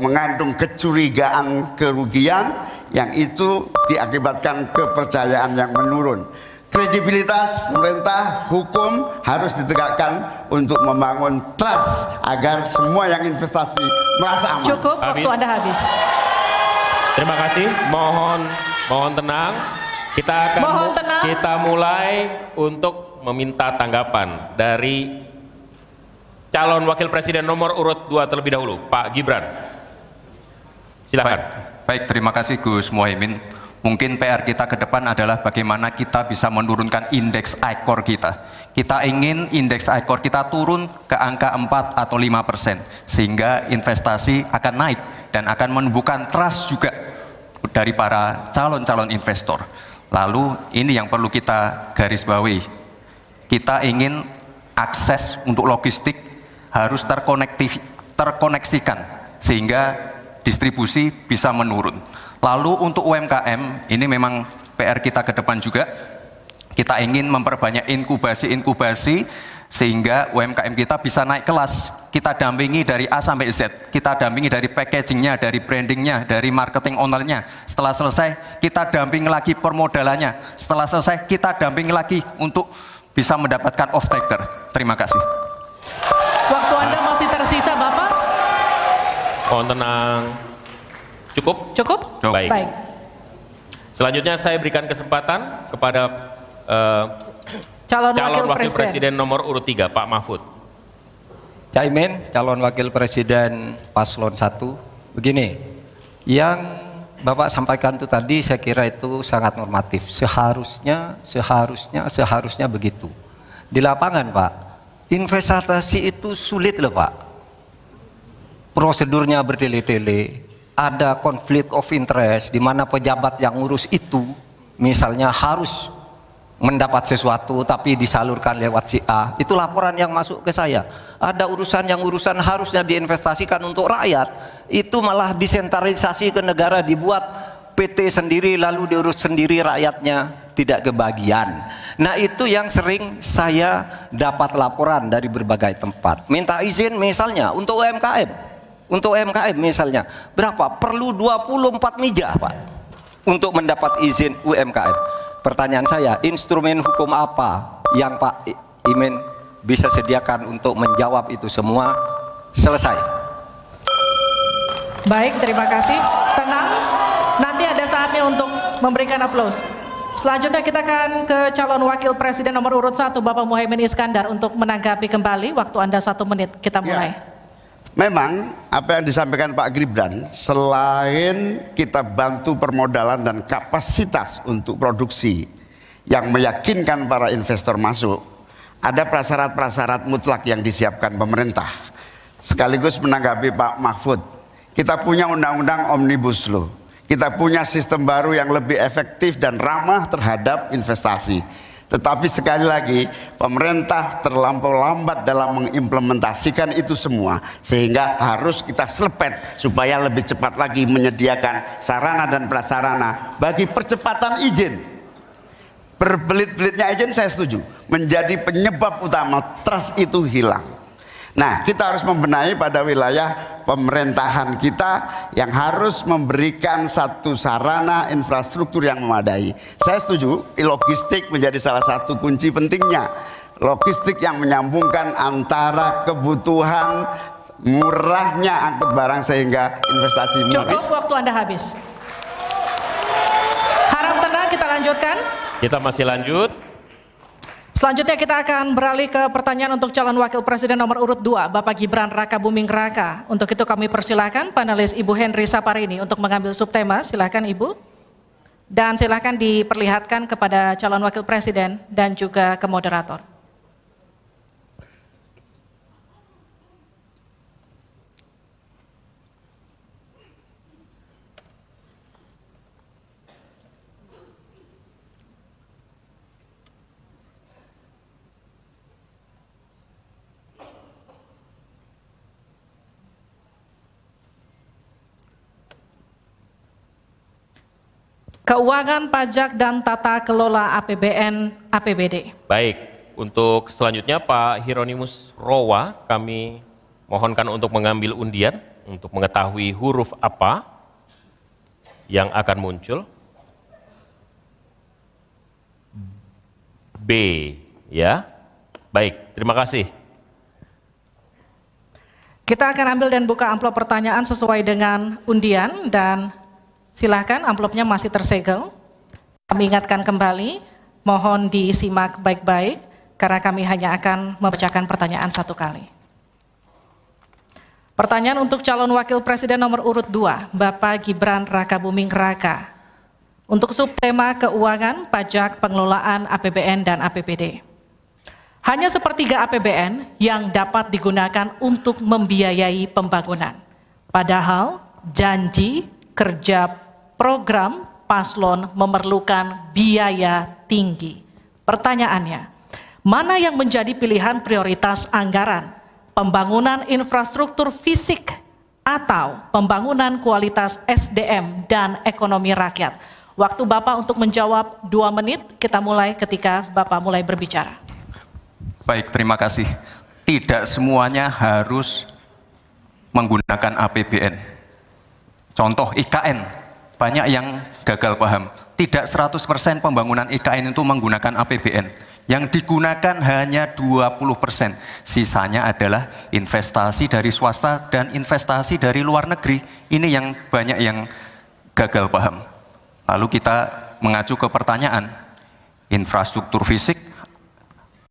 S10: mengandung kecurigaan kerugian yang itu diakibatkan kepercayaan yang menurun kredibilitas pemerintah hukum harus ditegakkan untuk membangun trust agar semua yang investasi merasa aman.
S4: Cukup, habis. waktu Anda habis.
S5: Terima kasih. Mohon mohon tenang. Kita akan
S4: mohon tenang.
S5: kita mulai untuk meminta tanggapan dari calon wakil presiden nomor urut 2 terlebih dahulu, Pak Gibran. Silakan.
S8: Baik, baik terima kasih Gus Muhaimin. Mungkin PR kita ke depan adalah bagaimana kita bisa menurunkan indeks ICOR kita. Kita ingin indeks ICOR kita turun ke angka 4 atau 5 persen. Sehingga investasi akan naik dan akan menumbuhkan trust juga dari para calon-calon investor. Lalu ini yang perlu kita garis bawahi. Kita ingin akses untuk logistik harus terkonektif, terkoneksikan sehingga distribusi bisa menurun. Lalu untuk UMKM, ini memang PR kita ke depan juga. Kita ingin memperbanyak inkubasi-inkubasi sehingga UMKM kita bisa naik kelas. Kita dampingi dari A sampai Z. Kita dampingi dari packagingnya, dari brandingnya, dari marketing ownernya. Setelah selesai, kita dampingi lagi permodalannya. Setelah selesai, kita dampingi lagi untuk bisa mendapatkan off-taker. Terima kasih.
S4: Waktu Anda masih tersisa, Bapak.
S5: Mohon tenang. Cukup?
S4: Cukup?
S5: Baik. Baik. Selanjutnya saya berikan kesempatan kepada uh,
S4: calon,
S5: calon
S4: wakil,
S5: wakil presiden. presiden nomor urut 3, Pak Mahfud.
S9: Caimin, calon wakil presiden paslon 1. Begini, yang Bapak sampaikan itu tadi saya kira itu sangat normatif. Seharusnya, seharusnya, seharusnya begitu. Di lapangan Pak, investasi itu sulit loh Pak. Prosedurnya bertele-tele, ada konflik of interest di mana pejabat yang ngurus itu misalnya harus mendapat sesuatu tapi disalurkan lewat si A. Itu laporan yang masuk ke saya. Ada urusan yang urusan harusnya diinvestasikan untuk rakyat itu malah disentralisasi ke negara dibuat PT sendiri lalu diurus sendiri rakyatnya tidak kebagian nah itu yang sering saya dapat laporan dari berbagai tempat minta izin misalnya untuk UMKM untuk UMKM misalnya, berapa? Perlu 24 meja, Pak. Untuk mendapat izin UMKM. Pertanyaan saya, instrumen hukum apa yang Pak Imin bisa sediakan untuk menjawab itu semua? Selesai.
S4: Baik, terima kasih. Tenang, untuk memberikan aplaus. Selanjutnya kita akan ke calon wakil presiden nomor urut 1 Bapak Muhaimin Iskandar untuk menanggapi kembali. Waktu Anda satu menit, kita mulai. Ya.
S10: Memang apa yang disampaikan Pak Gibran selain kita bantu permodalan dan kapasitas untuk produksi yang meyakinkan para investor masuk, ada prasyarat-prasyarat mutlak yang disiapkan pemerintah. Sekaligus menanggapi Pak Mahfud, kita punya undang-undang Omnibus Law. Kita punya sistem baru yang lebih efektif dan ramah terhadap investasi tetapi sekali lagi pemerintah terlampau lambat dalam mengimplementasikan itu semua sehingga harus kita selepet supaya lebih cepat lagi menyediakan sarana dan prasarana bagi percepatan izin. Berbelit-belitnya izin saya setuju. menjadi penyebab utama trust itu hilang. Nah, kita harus membenahi pada wilayah pemerintahan kita yang harus memberikan satu sarana infrastruktur yang memadai. Saya setuju, logistik menjadi salah satu kunci pentingnya. Logistik yang menyambungkan antara kebutuhan murahnya angkut barang sehingga investasi ini
S4: Cukup waktu Anda habis. Harap tenang kita lanjutkan.
S5: Kita masih lanjut.
S4: Selanjutnya kita akan beralih ke pertanyaan untuk calon wakil presiden nomor urut 2, Bapak Gibran Raka Buming Raka. Untuk itu kami persilahkan panelis Ibu Henry Saparini untuk mengambil subtema. Silakan Ibu. Dan silakan diperlihatkan kepada calon wakil presiden dan juga ke moderator. Keuangan pajak dan tata kelola APBN APBD.
S5: Baik, untuk selanjutnya Pak Hieronymus Rowa kami mohonkan untuk mengambil undian untuk mengetahui huruf apa yang akan muncul. B, ya. Baik, terima kasih.
S4: Kita akan ambil dan buka amplop pertanyaan sesuai dengan undian dan silahkan amplopnya masih tersegel. Kami ingatkan kembali, mohon disimak baik-baik karena kami hanya akan membacakan pertanyaan satu kali. Pertanyaan untuk calon wakil presiden nomor urut 2, Bapak Gibran Raka Buming Raka. Untuk subtema keuangan, pajak, pengelolaan APBN dan APBD. Hanya sepertiga APBN yang dapat digunakan untuk membiayai pembangunan. Padahal janji kerja program paslon memerlukan biaya tinggi. Pertanyaannya, mana yang menjadi pilihan prioritas anggaran? Pembangunan infrastruktur fisik atau pembangunan kualitas SDM dan ekonomi rakyat? Waktu Bapak untuk menjawab dua menit, kita mulai ketika Bapak mulai berbicara.
S8: Baik, terima kasih. Tidak semuanya harus menggunakan APBN. Contoh IKN, banyak yang gagal paham. Tidak 100% pembangunan IKN itu menggunakan APBN. Yang digunakan hanya 20%. Sisanya adalah investasi dari swasta dan investasi dari luar negeri. Ini yang banyak yang gagal paham. Lalu kita mengacu ke pertanyaan, infrastruktur fisik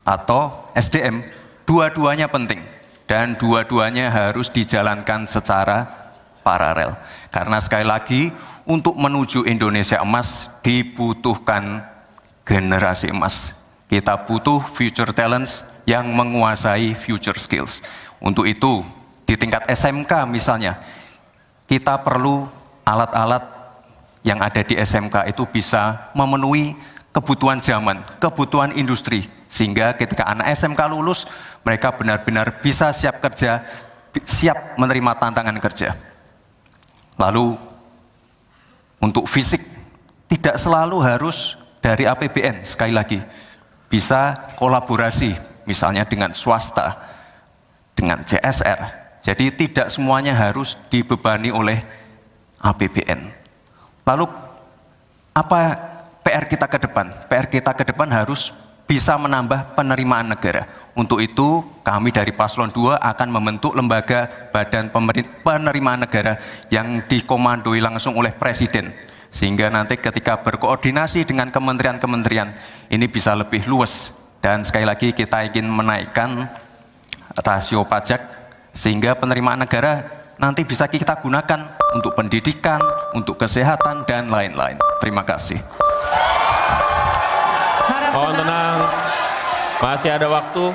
S8: atau SDM, dua-duanya penting dan dua-duanya harus dijalankan secara paralel. Karena sekali lagi untuk menuju Indonesia emas dibutuhkan generasi emas. Kita butuh future talents yang menguasai future skills. Untuk itu di tingkat SMK misalnya kita perlu alat-alat yang ada di SMK itu bisa memenuhi kebutuhan zaman, kebutuhan industri. Sehingga ketika anak SMK lulus, mereka benar-benar bisa siap kerja, siap menerima tantangan kerja. Lalu untuk fisik, tidak selalu harus dari APBN, sekali lagi. Bisa kolaborasi, misalnya dengan swasta, dengan CSR. Jadi tidak semuanya harus dibebani oleh APBN. Lalu apa PR kita ke depan? PR kita ke depan harus bisa menambah penerimaan negara. Untuk itu kami dari Paslon 2 akan membentuk lembaga badan penerimaan negara yang dikomandoi langsung oleh Presiden. Sehingga nanti ketika berkoordinasi dengan kementerian-kementerian ini bisa lebih luas. Dan sekali lagi kita ingin menaikkan rasio pajak sehingga penerimaan negara nanti bisa kita gunakan untuk pendidikan, untuk kesehatan, dan lain-lain. Terima kasih.
S5: Tenang, masih ada waktu.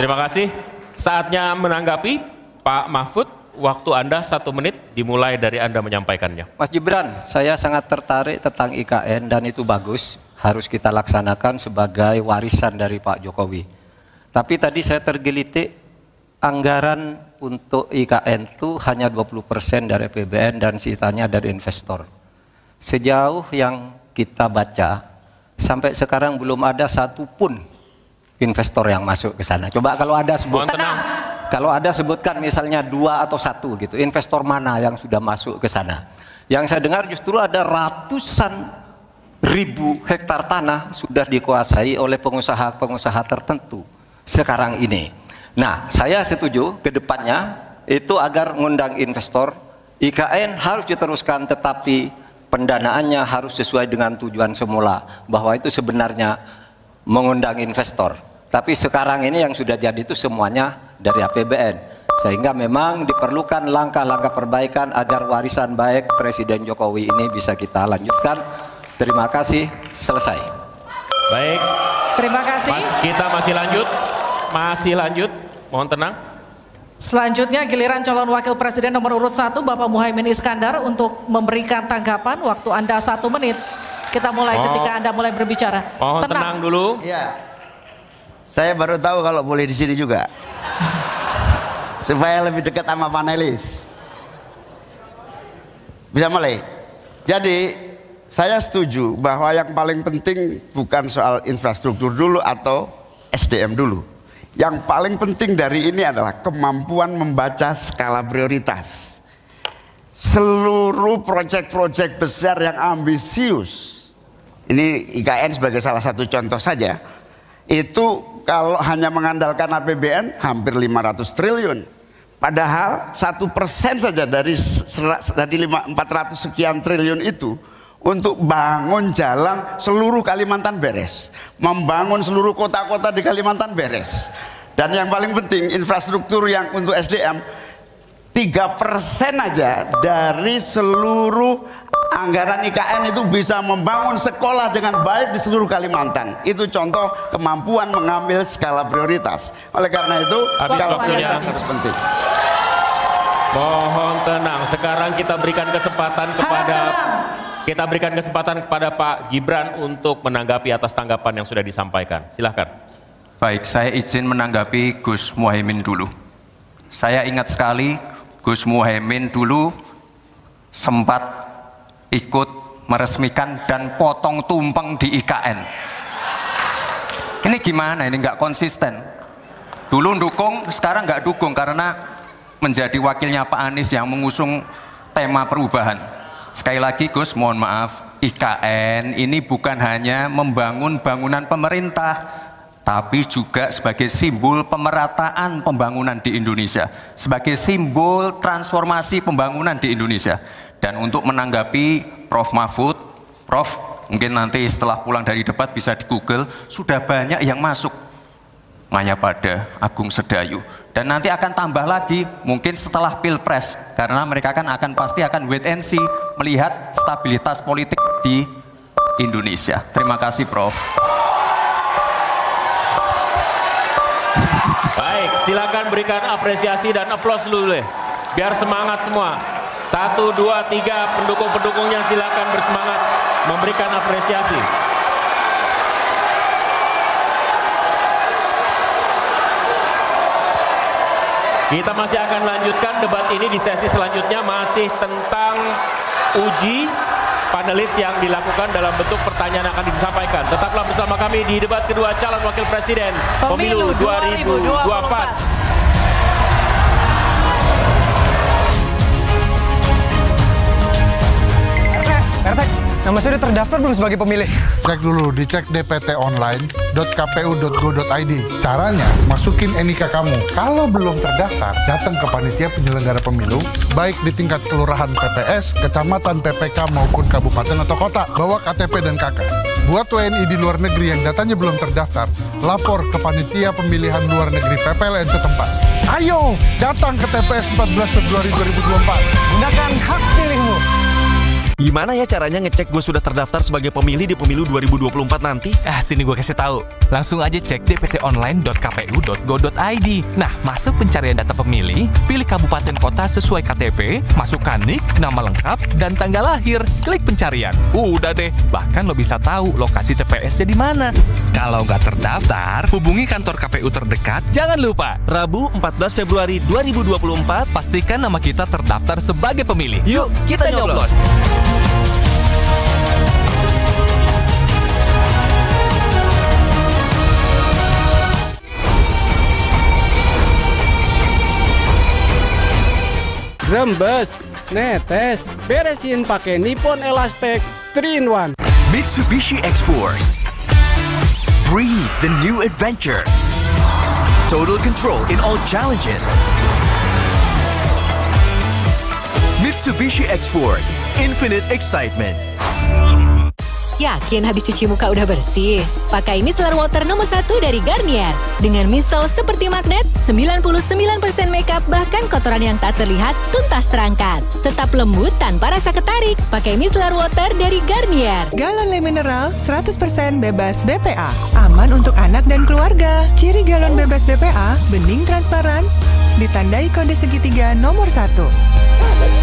S5: Terima kasih. Saatnya menanggapi Pak Mahfud. Waktu Anda satu menit dimulai dari Anda menyampaikannya.
S28: Mas Gibran, saya sangat tertarik tentang IKN dan itu bagus. Harus kita laksanakan sebagai warisan dari Pak Jokowi. Tapi tadi saya tergelitik anggaran untuk IKN itu hanya 20% dari PBN dan sisanya dari investor. Sejauh yang kita baca, sampai sekarang belum ada satupun
S9: investor yang masuk ke sana. Coba kalau ada sebut,
S5: Mohon tenang.
S9: kalau ada sebutkan misalnya dua atau satu gitu, investor mana yang sudah masuk ke sana. Yang saya dengar justru ada ratusan ribu hektar tanah sudah dikuasai oleh pengusaha-pengusaha tertentu sekarang ini. Nah, saya setuju ke depannya itu agar ngundang investor, IKN harus diteruskan tetapi pendanaannya harus sesuai dengan tujuan semula bahwa itu sebenarnya mengundang investor. Tapi sekarang ini yang sudah jadi itu semuanya dari APBN. Sehingga memang diperlukan langkah-langkah perbaikan agar warisan baik Presiden Jokowi ini bisa kita lanjutkan. Terima kasih, selesai.
S5: Baik.
S4: Terima kasih.
S5: Mas, kita masih lanjut. Masih lanjut. Mohon tenang.
S4: Selanjutnya giliran calon wakil presiden nomor urut 1 Bapak Muhaimin Iskandar untuk memberikan tanggapan. Waktu Anda satu menit. Kita mulai
S5: Oh.
S4: ketika Anda mulai berbicara.
S5: Mohon tenang, dulu.
S10: Iya. Saya baru tahu kalau boleh di sini juga. Supaya lebih dekat sama panelis. Bisa mulai. Jadi saya setuju bahwa yang paling penting bukan soal infrastruktur dulu atau SDM dulu. Yang paling penting dari ini adalah kemampuan membaca skala prioritas. Seluruh proyek-proyek besar yang ambisius, ini IKN sebagai salah satu contoh saja, itu kalau hanya mengandalkan APBN hampir 500 triliun. Padahal satu persen saja dari dari lima- 400 sekian triliun itu untuk bangun jalan seluruh Kalimantan beres, membangun seluruh kota-kota di Kalimantan beres. Dan yang paling penting infrastruktur yang untuk SDM 3 persen aja dari seluruh anggaran IKN itu bisa membangun sekolah dengan baik di seluruh Kalimantan. Itu contoh kemampuan mengambil skala prioritas. Oleh karena itu
S5: Habis
S10: skala
S5: waktunya.
S10: prioritas sangat penting.
S5: Mohon tenang. Sekarang kita berikan kesempatan kepada kita berikan kesempatan kepada Pak Gibran untuk menanggapi atas tanggapan yang sudah disampaikan. Silahkan.
S8: Baik, saya izin menanggapi Gus Muhaimin dulu. Saya ingat sekali Gus Muhaimin dulu sempat ikut meresmikan dan potong tumpeng di IKN. Ini gimana? Ini nggak konsisten. Dulu dukung, sekarang nggak dukung karena menjadi wakilnya Pak Anies yang mengusung tema perubahan. Sekali lagi Gus, mohon maaf, IKN ini bukan hanya membangun bangunan pemerintah, tapi juga sebagai simbol pemerataan pembangunan di Indonesia, sebagai simbol transformasi pembangunan di Indonesia. Dan untuk menanggapi Prof. Mahfud, Prof, mungkin nanti setelah pulang dari debat bisa di Google, sudah banyak yang masuk Maya pada Agung Sedayu. Dan nanti akan tambah lagi mungkin setelah Pilpres karena mereka kan akan pasti akan wait and see melihat stabilitas politik di Indonesia. Terima kasih Prof.
S5: Baik, silakan berikan apresiasi dan aplaus dulu deh. Biar semangat semua. Satu, dua, tiga, pendukung-pendukungnya silakan bersemangat memberikan apresiasi. Kita masih akan lanjutkan debat ini di sesi selanjutnya masih tentang uji panelis yang dilakukan dalam bentuk pertanyaan akan disampaikan. Tetaplah bersama kami di debat kedua calon wakil presiden pemilu,
S4: Pemilu
S5: 2024.
S3: RT, nama saya udah terdaftar belum sebagai pemilih?
S29: Cek dulu, dicek dptonline.kpu.go.id. Caranya, masukin NIK kamu. Kalau belum terdaftar, datang ke panitia penyelenggara pemilu, baik di tingkat kelurahan PPS, kecamatan PPK maupun kabupaten atau kota. Bawa KTP dan KK. Buat WNI di luar negeri yang datanya belum terdaftar, lapor ke panitia pemilihan luar negeri PPLN setempat. Ayo, datang ke TPS 14 Februari 2024.
S3: Gunakan hak pilihmu. Gimana ya caranya ngecek gue sudah terdaftar sebagai pemilih di pemilu 2024 nanti?
S15: Ah, sini gue kasih tahu. Langsung aja cek dptonline.kpu.go.id. Nah, masuk pencarian data pemilih, pilih kabupaten kota sesuai KTP, masukkan nik, nama lengkap, dan tanggal lahir. Klik pencarian. Udah deh, bahkan lo bisa tahu lokasi TPS-nya di mana.
S3: Kalau nggak terdaftar, hubungi kantor KPU terdekat.
S15: Jangan lupa, Rabu 14 Februari 2024, pastikan nama kita terdaftar sebagai pemilih. Yuk, kita, nyoblos.
S14: Rembes, netes, beresin pakai Nippon Elastex 3 in 1.
S30: Mitsubishi X-Force. Breathe the new adventure. Total control in all challenges. Mitsubishi X-Force. Infinite excitement.
S16: Yakin habis cuci muka udah bersih? Pakai micellar water nomor 1 dari Garnier. Dengan misol seperti magnet, 99% makeup bahkan kotoran yang tak terlihat tuntas terangkat. Tetap lembut tanpa rasa ketarik. Pakai micellar water dari Garnier.
S20: Galon Le Mineral 100% bebas BPA. Aman untuk anak dan keluarga. Ciri galon bebas BPA, bening transparan, ditandai kode segitiga nomor 1.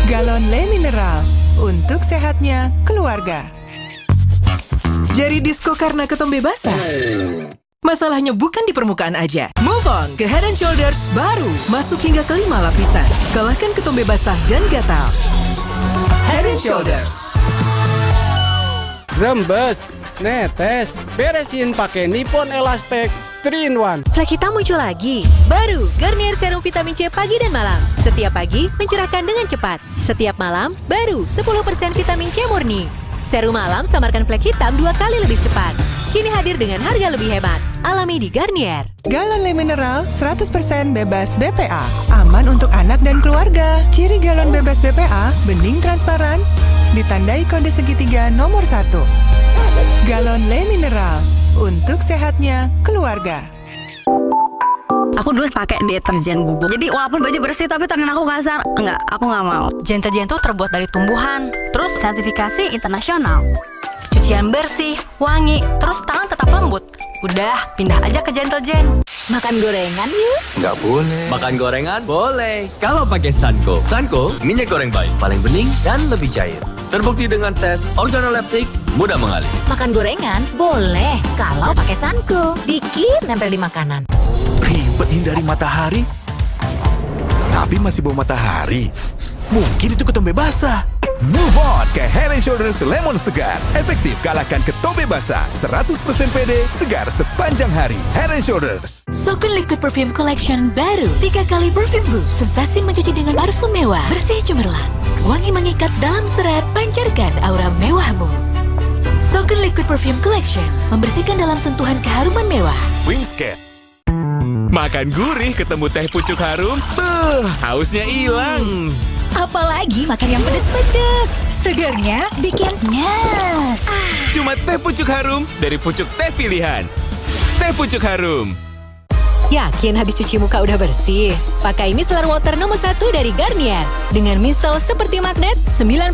S20: Galon Le Mineral, untuk sehatnya keluarga.
S31: Jari disco karena ketombe basah? Masalahnya bukan di permukaan aja. Move on ke Head and Shoulders baru. Masuk hingga kelima lapisan. Kalahkan ketombe basah dan gatal. Head and Shoulders.
S14: Rembes, netes, beresin pakai Nippon Elastex 3 in 1.
S16: Flek hitam muncul lagi. Baru, Garnier Serum Vitamin C pagi dan malam. Setiap pagi, mencerahkan dengan cepat. Setiap malam, baru 10% vitamin C murni. Serum malam samarkan flek hitam dua kali lebih cepat. Kini hadir dengan harga lebih hebat. Alami di Garnier.
S20: Galon Le Mineral 100% bebas BPA. Aman untuk anak dan keluarga. Ciri galon bebas BPA, bening transparan, ditandai kode segitiga nomor 1. Galon Le Mineral, untuk sehatnya keluarga.
S32: Aku dulu pakai deterjen bubuk. Jadi walaupun baju bersih tapi tangan aku kasar. Enggak, aku nggak mau.
S19: Gentle tuh terbuat dari tumbuhan, terus sertifikasi internasional. Cucian bersih, wangi, terus tangan tetap lembut. Udah, pindah aja ke Gentle Gen.
S33: Makan gorengan yuk.
S34: Nggak boleh. Makan gorengan boleh. Kalau pakai Sanko. Sanko, minyak goreng baik. Paling bening dan lebih cair. Terbukti dengan tes organoleptik, mudah mengalir.
S33: Makan gorengan boleh kalau pakai Sanko. Dikit nempel di makanan.
S35: Ribet hindari matahari. Tapi masih bau matahari. Mungkin itu ketombe basah. Move on ke Head and Shoulders Lemon Segar. Efektif kalahkan ketombe basah. 100% pede, segar sepanjang hari. Head and Shoulders.
S16: Sokun Liquid Perfume Collection baru. Tiga kali perfume boost. Sensasi mencuci dengan parfum mewah. Bersih cemerlang. Wangi mengikat dalam serat. Pancarkan aura mewahmu. Sokun Liquid Perfume Collection. Membersihkan dalam sentuhan keharuman mewah.
S35: Wingscat. Makan gurih ketemu teh pucuk harum, beuh, hausnya hilang.
S33: Apalagi makan yang pedes-pedes. Segarnya bikin nyes.
S35: Cuma teh pucuk harum dari pucuk teh pilihan. Teh pucuk harum.
S16: Yakin habis cuci muka udah bersih? Pakai micellar water nomor 1 dari Garnier. Dengan misol seperti magnet, 99%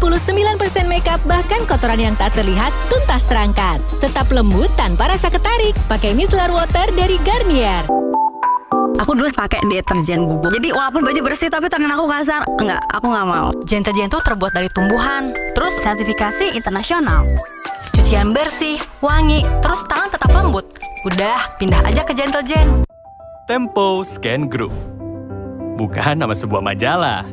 S16: makeup bahkan kotoran yang tak terlihat tuntas terangkat. Tetap lembut tanpa rasa ketarik. Pakai micellar water dari Garnier.
S32: Aku dulu pakai deterjen bubuk. Jadi walaupun baju bersih tapi tangan aku kasar. Enggak, aku nggak mau.
S19: Gentle tuh terbuat dari tumbuhan, terus sertifikasi internasional. Cucian bersih, wangi, terus tangan tetap lembut. Udah, pindah aja ke Gentle Gen.
S36: Tempo Scan Group. Bukan nama sebuah majalah.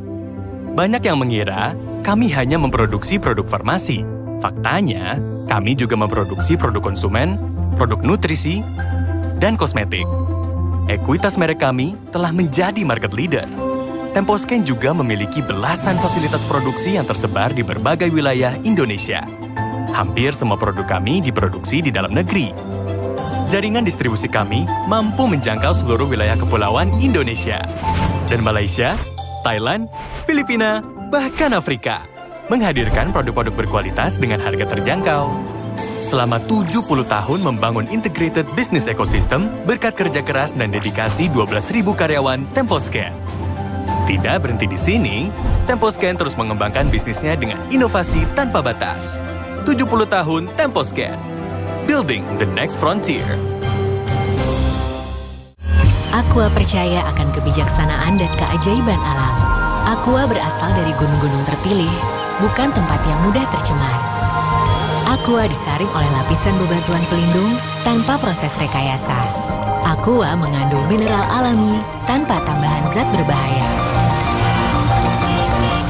S36: Banyak yang mengira kami hanya memproduksi produk farmasi. Faktanya, kami juga memproduksi produk konsumen, produk nutrisi, dan kosmetik. Ekuitas merek kami telah menjadi market leader. Temposcan juga memiliki belasan fasilitas produksi yang tersebar di berbagai wilayah Indonesia. Hampir semua produk kami diproduksi di dalam negeri. Jaringan distribusi kami mampu menjangkau seluruh wilayah kepulauan Indonesia. Dan Malaysia, Thailand, Filipina, bahkan Afrika. Menghadirkan produk-produk berkualitas dengan harga terjangkau. Selama 70 tahun membangun integrated business ecosystem berkat kerja keras dan dedikasi 12.000 karyawan Temposcan. Tidak berhenti di sini, Temposcan terus mengembangkan bisnisnya dengan inovasi tanpa batas. 70 tahun Temposcan. Building the next frontier.
S16: Aqua percaya akan kebijaksanaan dan keajaiban alam. Aqua berasal dari gunung-gunung terpilih, bukan tempat yang mudah tercemar. Aqua disaring oleh lapisan bebatuan pelindung tanpa proses rekayasa. Aqua mengandung mineral alami tanpa tambahan zat berbahaya.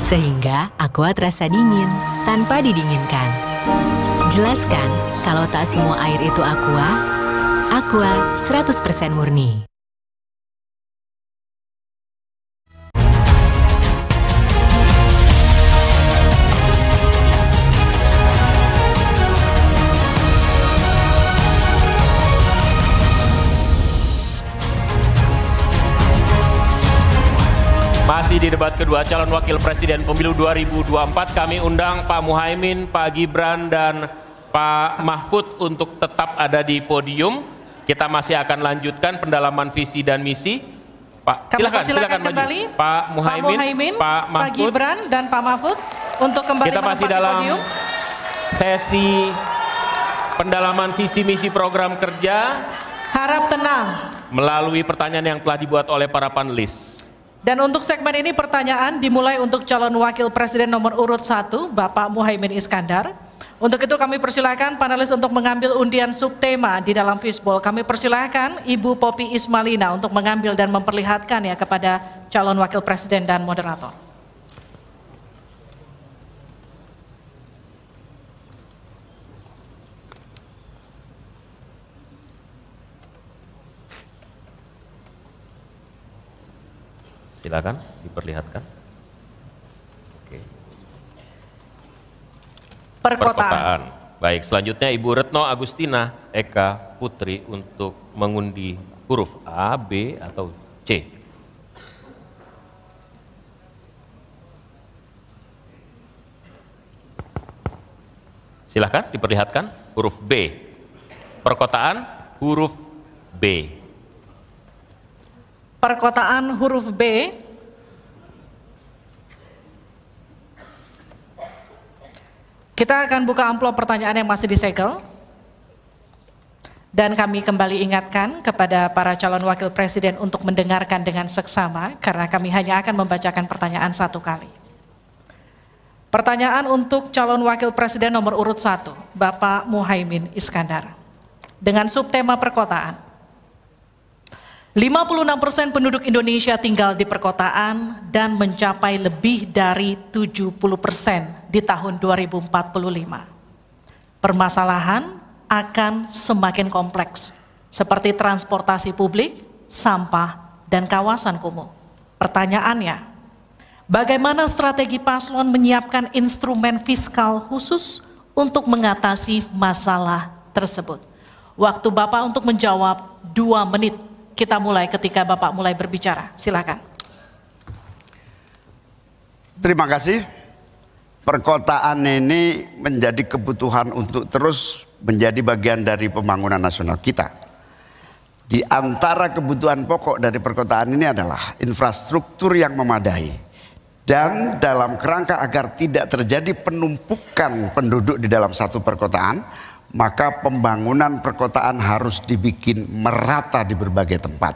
S16: Sehingga Aqua terasa dingin tanpa didinginkan. Jelaskan, kalau tak semua air itu aqua, aqua 100% murni.
S5: Masih di debat kedua calon wakil presiden pemilu 2024 kami undang Pak Muhaimin, Pak Gibran dan Pak Mahfud untuk tetap ada di podium. Kita masih akan lanjutkan pendalaman visi dan misi. Pak,
S4: Kami
S5: silakan, silakan maju.
S4: kembali
S5: Pak Muhaimin, Pak
S4: Pak
S5: Mahfud.
S4: Gibran, dan Pak Mahfud untuk kembali
S5: Kita masih dalam
S4: podium.
S5: sesi pendalaman visi misi program kerja
S4: Harap tenang.
S5: melalui pertanyaan yang telah dibuat oleh para panelis.
S4: Dan untuk segmen ini pertanyaan dimulai untuk calon wakil presiden nomor urut 1, Bapak Muhaimin Iskandar. Untuk itu kami persilahkan panelis untuk mengambil undian subtema di dalam fishbowl. Kami persilahkan Ibu Popi Ismalina untuk mengambil dan memperlihatkan ya kepada calon wakil presiden dan moderator.
S5: Silakan diperlihatkan.
S4: Perkotaan.
S5: Baik, selanjutnya Ibu Retno Agustina Eka Putri untuk mengundi huruf A, B, atau C. Silahkan diperlihatkan huruf B. Perkotaan huruf B.
S4: Perkotaan huruf B. Kita akan buka amplop pertanyaan yang masih disegel. Dan kami kembali ingatkan kepada para calon wakil presiden untuk mendengarkan dengan seksama karena kami hanya akan membacakan pertanyaan satu kali. Pertanyaan untuk calon wakil presiden nomor urut 1, Bapak Muhaimin Iskandar. Dengan subtema perkotaan. 56% penduduk Indonesia tinggal di perkotaan dan mencapai lebih dari 70% di tahun 2045. Permasalahan akan semakin kompleks, seperti transportasi publik, sampah, dan kawasan kumuh. Pertanyaannya, bagaimana strategi paslon menyiapkan instrumen fiskal khusus untuk mengatasi masalah tersebut? Waktu Bapak untuk menjawab dua menit. Kita mulai ketika Bapak mulai berbicara. Silakan.
S10: Terima kasih. Perkotaan ini menjadi kebutuhan untuk terus menjadi bagian dari pembangunan nasional kita. Di antara kebutuhan pokok dari perkotaan ini adalah infrastruktur yang memadai. Dan dalam kerangka agar tidak terjadi penumpukan penduduk di dalam satu perkotaan, maka pembangunan perkotaan harus dibikin merata di berbagai tempat.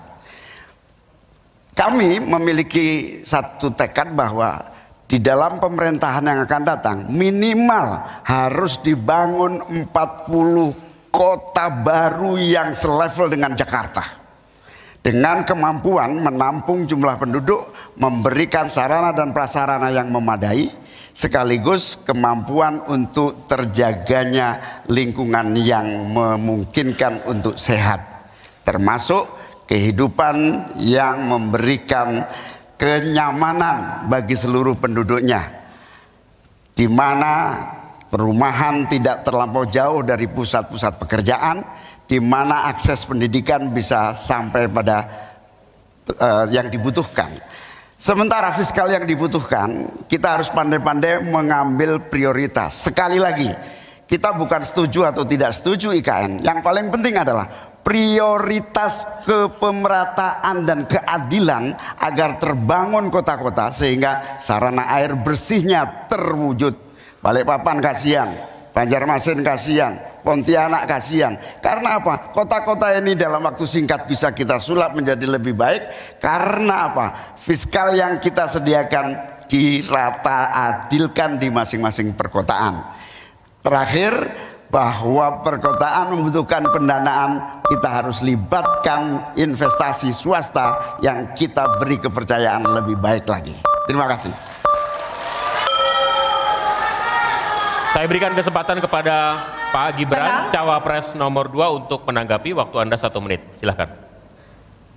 S10: Kami memiliki satu tekad bahwa di dalam pemerintahan yang akan datang minimal harus dibangun 40 kota baru yang selevel dengan Jakarta. Dengan kemampuan menampung jumlah penduduk, memberikan sarana dan prasarana yang memadai, sekaligus kemampuan untuk terjaganya lingkungan yang memungkinkan untuk sehat, termasuk kehidupan yang memberikan kenyamanan bagi seluruh penduduknya, di mana perumahan tidak terlampau jauh dari pusat-pusat pekerjaan, di mana akses pendidikan bisa sampai pada uh, yang dibutuhkan. Sementara fiskal yang dibutuhkan, kita harus pandai-pandai mengambil prioritas. Sekali lagi, kita bukan setuju atau tidak setuju IKN. Yang paling penting adalah prioritas kepemerataan dan keadilan agar terbangun kota-kota sehingga sarana air bersihnya terwujud. Balikpapan kasihan, Banjarmasin kasihan, Pontianak kasihan. Karena apa? Kota-kota ini dalam waktu singkat bisa kita sulap menjadi lebih baik. Karena apa? Fiskal yang kita sediakan dirata adilkan di masing-masing perkotaan. Terakhir, bahwa perkotaan membutuhkan pendanaan, kita harus libatkan investasi swasta yang kita beri kepercayaan lebih baik lagi. Terima kasih.
S5: Saya berikan kesempatan kepada Pak Gibran,
S4: Tenang.
S5: Cawapres nomor 2 untuk menanggapi waktu Anda satu menit. Silahkan.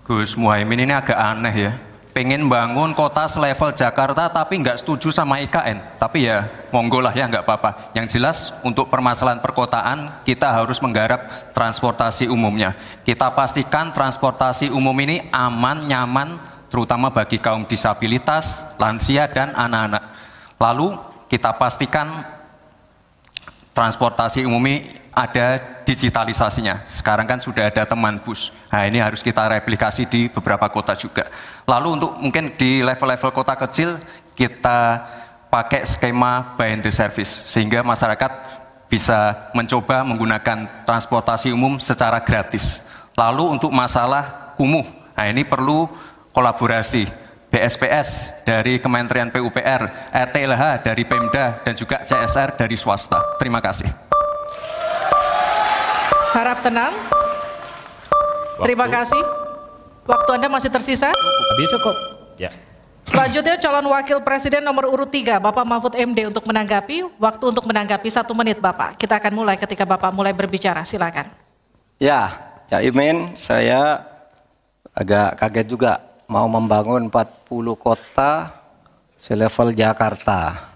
S8: Gus Muhaimin ini agak aneh ya. Pengen bangun kota selevel Jakarta tapi nggak setuju sama IKN. Tapi ya monggo lah ya nggak apa-apa. Yang jelas untuk permasalahan perkotaan kita harus menggarap transportasi umumnya. Kita pastikan transportasi umum ini aman, nyaman, terutama bagi kaum disabilitas, lansia, dan anak-anak. Lalu kita pastikan transportasi umum ada digitalisasinya. Sekarang kan sudah ada teman bus. Nah ini harus kita replikasi di beberapa kota juga. Lalu untuk mungkin di level-level kota kecil kita pakai skema buy and the service sehingga masyarakat bisa mencoba menggunakan transportasi umum secara gratis. Lalu untuk masalah kumuh, nah ini perlu kolaborasi BSPS dari Kementerian PUPR, RTLH dari Pemda, dan juga CSR dari swasta. Terima kasih.
S4: Harap tenang. Terima kasih. Waktu Anda masih tersisa?
S5: Habis?
S4: Cukup.
S5: Ya.
S4: Selanjutnya calon wakil presiden nomor urut 3, Bapak Mahfud MD untuk menanggapi. Waktu untuk menanggapi satu menit Bapak. Kita akan mulai ketika Bapak mulai berbicara. Silakan.
S9: Ya, Cak Imin, saya agak kaget juga mau membangun 40 kota selevel Jakarta.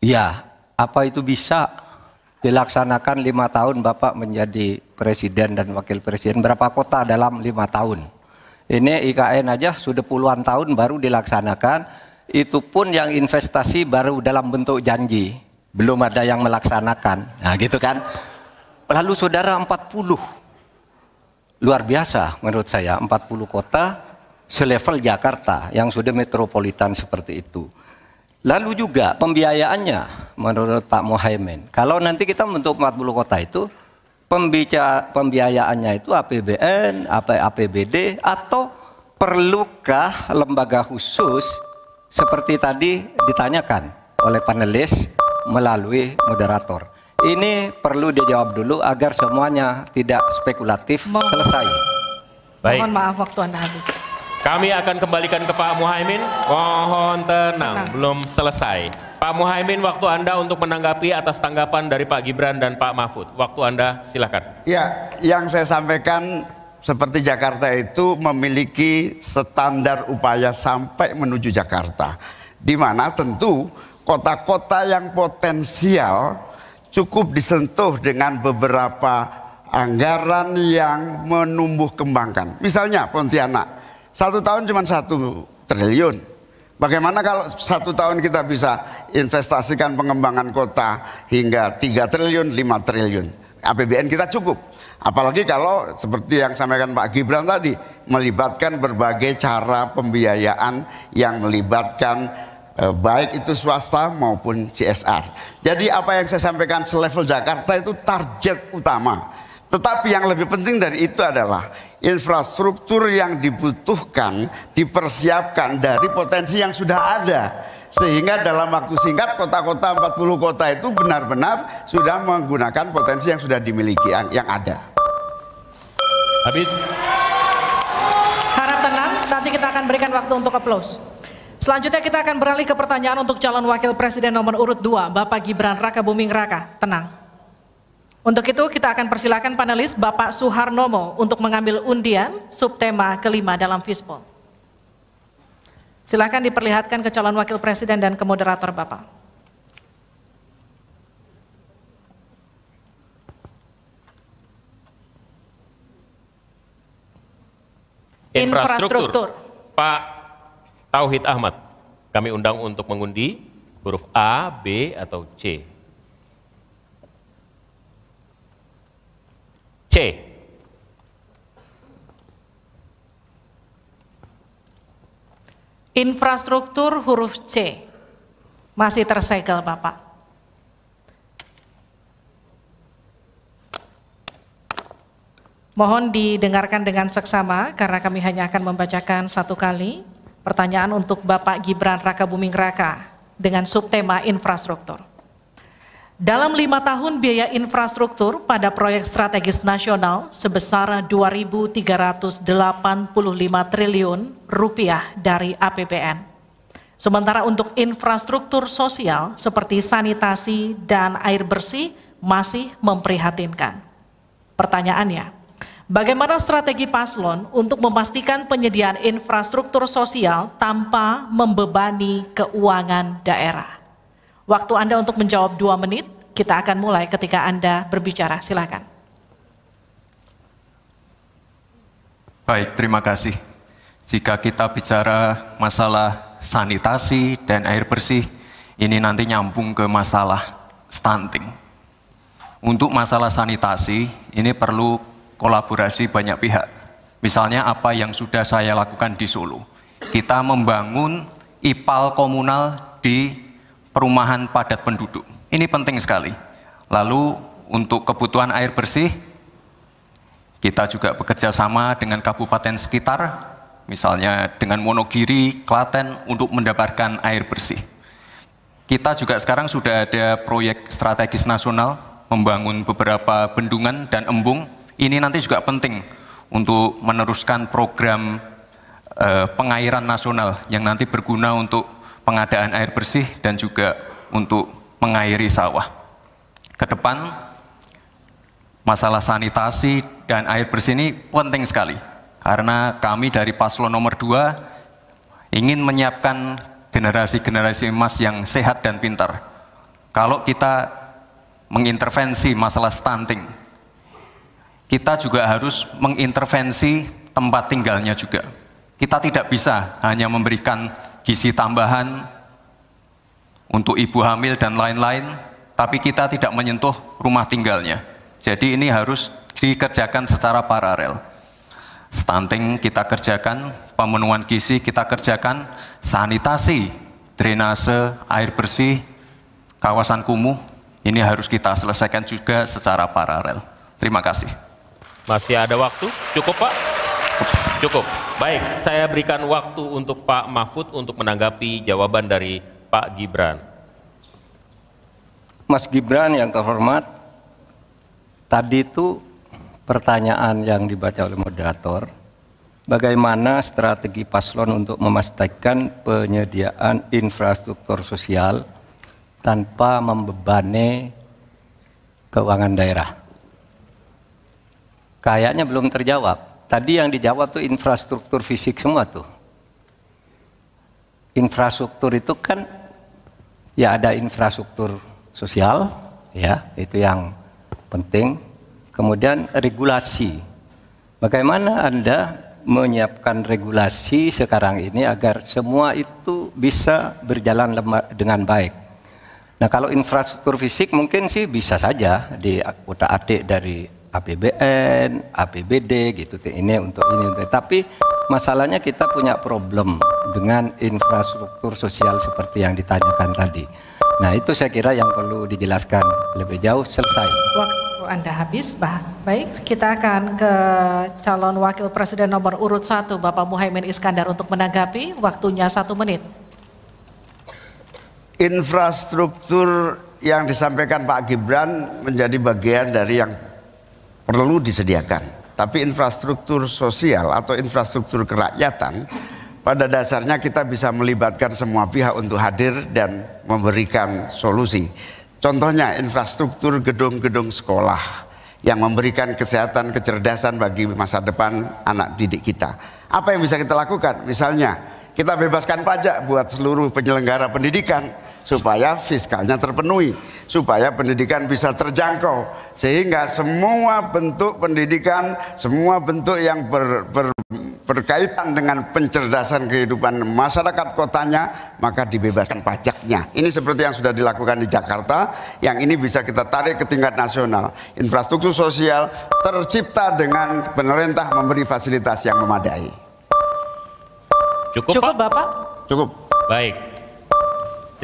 S9: Ya, apa itu bisa dilaksanakan lima tahun Bapak menjadi presiden dan wakil presiden? Berapa kota dalam lima tahun? Ini IKN aja sudah puluhan tahun baru dilaksanakan. Itu pun yang investasi baru dalam bentuk janji. Belum ada yang melaksanakan. Nah gitu kan. Lalu saudara 40. Luar biasa menurut saya. 40 kota selevel Jakarta yang sudah metropolitan seperti itu. Lalu juga pembiayaannya menurut Pak Mohaimin. Kalau nanti kita membentuk 40 kota itu pembiayaannya itu APBN, APBD atau perlukah lembaga khusus seperti tadi ditanyakan oleh panelis melalui moderator. Ini perlu dijawab dulu agar semuanya tidak spekulatif selesai.
S5: Baik.
S4: Mohon maaf waktu Anda habis.
S5: Kami akan kembalikan ke Pak Muhaimin. Mohon tenang, belum selesai. Pak Muhaimin, waktu Anda untuk menanggapi atas tanggapan dari Pak Gibran dan Pak Mahfud. Waktu Anda silakan.
S10: Ya, yang saya sampaikan seperti Jakarta itu memiliki standar upaya sampai menuju Jakarta. Di mana tentu kota-kota yang potensial cukup disentuh dengan beberapa anggaran yang menumbuh kembangkan. Misalnya Pontianak, satu tahun cuma satu triliun. Bagaimana kalau satu tahun kita bisa investasikan pengembangan kota hingga 3 triliun, 5 triliun. APBN kita cukup. Apalagi kalau seperti yang sampaikan Pak Gibran tadi, melibatkan berbagai cara pembiayaan yang melibatkan baik itu swasta maupun CSR. Jadi apa yang saya sampaikan selevel Jakarta itu target utama. Tetapi yang lebih penting dari itu adalah infrastruktur yang dibutuhkan dipersiapkan dari potensi yang sudah ada. Sehingga dalam waktu singkat kota-kota 40 kota itu benar-benar sudah menggunakan potensi yang sudah dimiliki yang, yang ada.
S5: Habis.
S4: Harap tenang, nanti kita akan berikan waktu untuk aplaus. Selanjutnya kita akan beralih ke pertanyaan untuk calon wakil presiden nomor urut 2, Bapak Gibran Raka Buming Raka. Tenang. Untuk itu kita akan persilakan panelis Bapak Suharnomo untuk mengambil undian subtema kelima dalam Fishbowl. Silakan diperlihatkan ke calon wakil presiden dan ke moderator Bapak. Infrastruktur.
S5: Pak Tauhid Ahmad, kami undang untuk mengundi huruf A, B, atau C. C.
S4: Infrastruktur huruf C. Masih tersegel Bapak. Mohon didengarkan dengan seksama karena kami hanya akan membacakan satu kali pertanyaan untuk Bapak Gibran Raka Buming Raka dengan subtema infrastruktur. Dalam lima tahun biaya infrastruktur pada proyek strategis nasional sebesar 2.385 triliun rupiah dari APBN. Sementara untuk infrastruktur sosial seperti sanitasi dan air bersih masih memprihatinkan. Pertanyaannya, bagaimana strategi paslon untuk memastikan penyediaan infrastruktur sosial tanpa membebani keuangan daerah? Waktu Anda untuk menjawab dua menit, kita akan mulai ketika Anda berbicara. Silakan.
S8: Baik, terima kasih. jika kita bicara masalah sanitasi dan air bersih, ini nanti nyambung ke masalah stunting. Untuk masalah sanitasi, ini perlu kolaborasi banyak pihak. Misalnya apa yang sudah saya lakukan di Solo. Kita membangun IPAL komunal di perumahan padat penduduk. Ini penting sekali. Lalu untuk kebutuhan air bersih, kita juga bekerja sama dengan kabupaten sekitar, misalnya dengan Monogiri, Klaten, untuk mendapatkan air bersih. Kita juga sekarang sudah ada proyek strategis nasional, membangun beberapa bendungan dan embung. Ini nanti juga penting untuk meneruskan program eh, pengairan nasional yang nanti berguna untuk pengadaan air bersih dan juga untuk mengairi sawah. Ke depan, masalah sanitasi dan air bersih ini penting sekali. Karena kami dari paslon nomor 2 ingin menyiapkan generasi-generasi emas yang sehat dan pintar. Kalau kita mengintervensi masalah stunting, kita juga harus mengintervensi tempat tinggalnya juga. Kita tidak bisa hanya memberikan gizi tambahan untuk ibu hamil dan lain-lain, tapi kita tidak menyentuh rumah tinggalnya. Jadi ini harus dikerjakan secara paralel. Stunting kita kerjakan, pemenuhan gizi kita kerjakan, sanitasi, drainase, air bersih, kawasan kumuh, ini harus kita selesaikan juga secara paralel. Terima kasih.
S5: Masih ada waktu? Cukup Pak? Cukup. Baik, saya berikan waktu untuk Pak Mahfud untuk menanggapi jawaban dari Pak Gibran.
S9: Mas Gibran yang terhormat, tadi itu pertanyaan yang dibaca oleh moderator, bagaimana strategi paslon untuk memastikan penyediaan infrastruktur sosial tanpa membebani keuangan daerah. Kayaknya belum terjawab. Tadi yang dijawab tuh infrastruktur fisik semua tuh. Infrastruktur itu kan ya ada infrastruktur sosial, ya itu yang penting. Kemudian regulasi. Bagaimana Anda menyiapkan regulasi sekarang ini agar semua itu bisa berjalan dengan baik? Nah kalau infrastruktur fisik mungkin sih bisa saja di kota adik dari APBN, APBD gitu. Ini untuk ini. Untuk, tapi masalahnya kita punya problem dengan infrastruktur sosial seperti yang ditanyakan tadi. Nah itu saya kira yang perlu dijelaskan lebih jauh selesai.
S4: Waktu Anda habis, bah. baik kita akan ke calon wakil presiden nomor urut satu Bapak Muhaimin Iskandar untuk menanggapi waktunya satu menit.
S10: Infrastruktur yang disampaikan Pak Gibran menjadi bagian dari yang perlu disediakan. Tapi infrastruktur sosial atau infrastruktur kerakyatan pada dasarnya kita bisa melibatkan semua pihak untuk hadir dan memberikan solusi. Contohnya infrastruktur gedung-gedung sekolah yang memberikan kesehatan, kecerdasan bagi masa depan anak didik kita. Apa yang bisa kita lakukan? Misalnya, kita bebaskan pajak buat seluruh penyelenggara pendidikan supaya fiskalnya terpenuhi, supaya pendidikan bisa terjangkau, sehingga semua bentuk pendidikan, semua bentuk yang ber, ber, berkaitan dengan pencerdasan kehidupan masyarakat kotanya, maka dibebaskan pajaknya. Ini seperti yang sudah dilakukan di Jakarta, yang ini bisa kita tarik ke tingkat nasional. Infrastruktur sosial tercipta dengan pemerintah memberi fasilitas yang memadai.
S5: Cukup,
S4: Cukup
S5: Pak?
S4: Bapak?
S10: Cukup.
S5: Baik.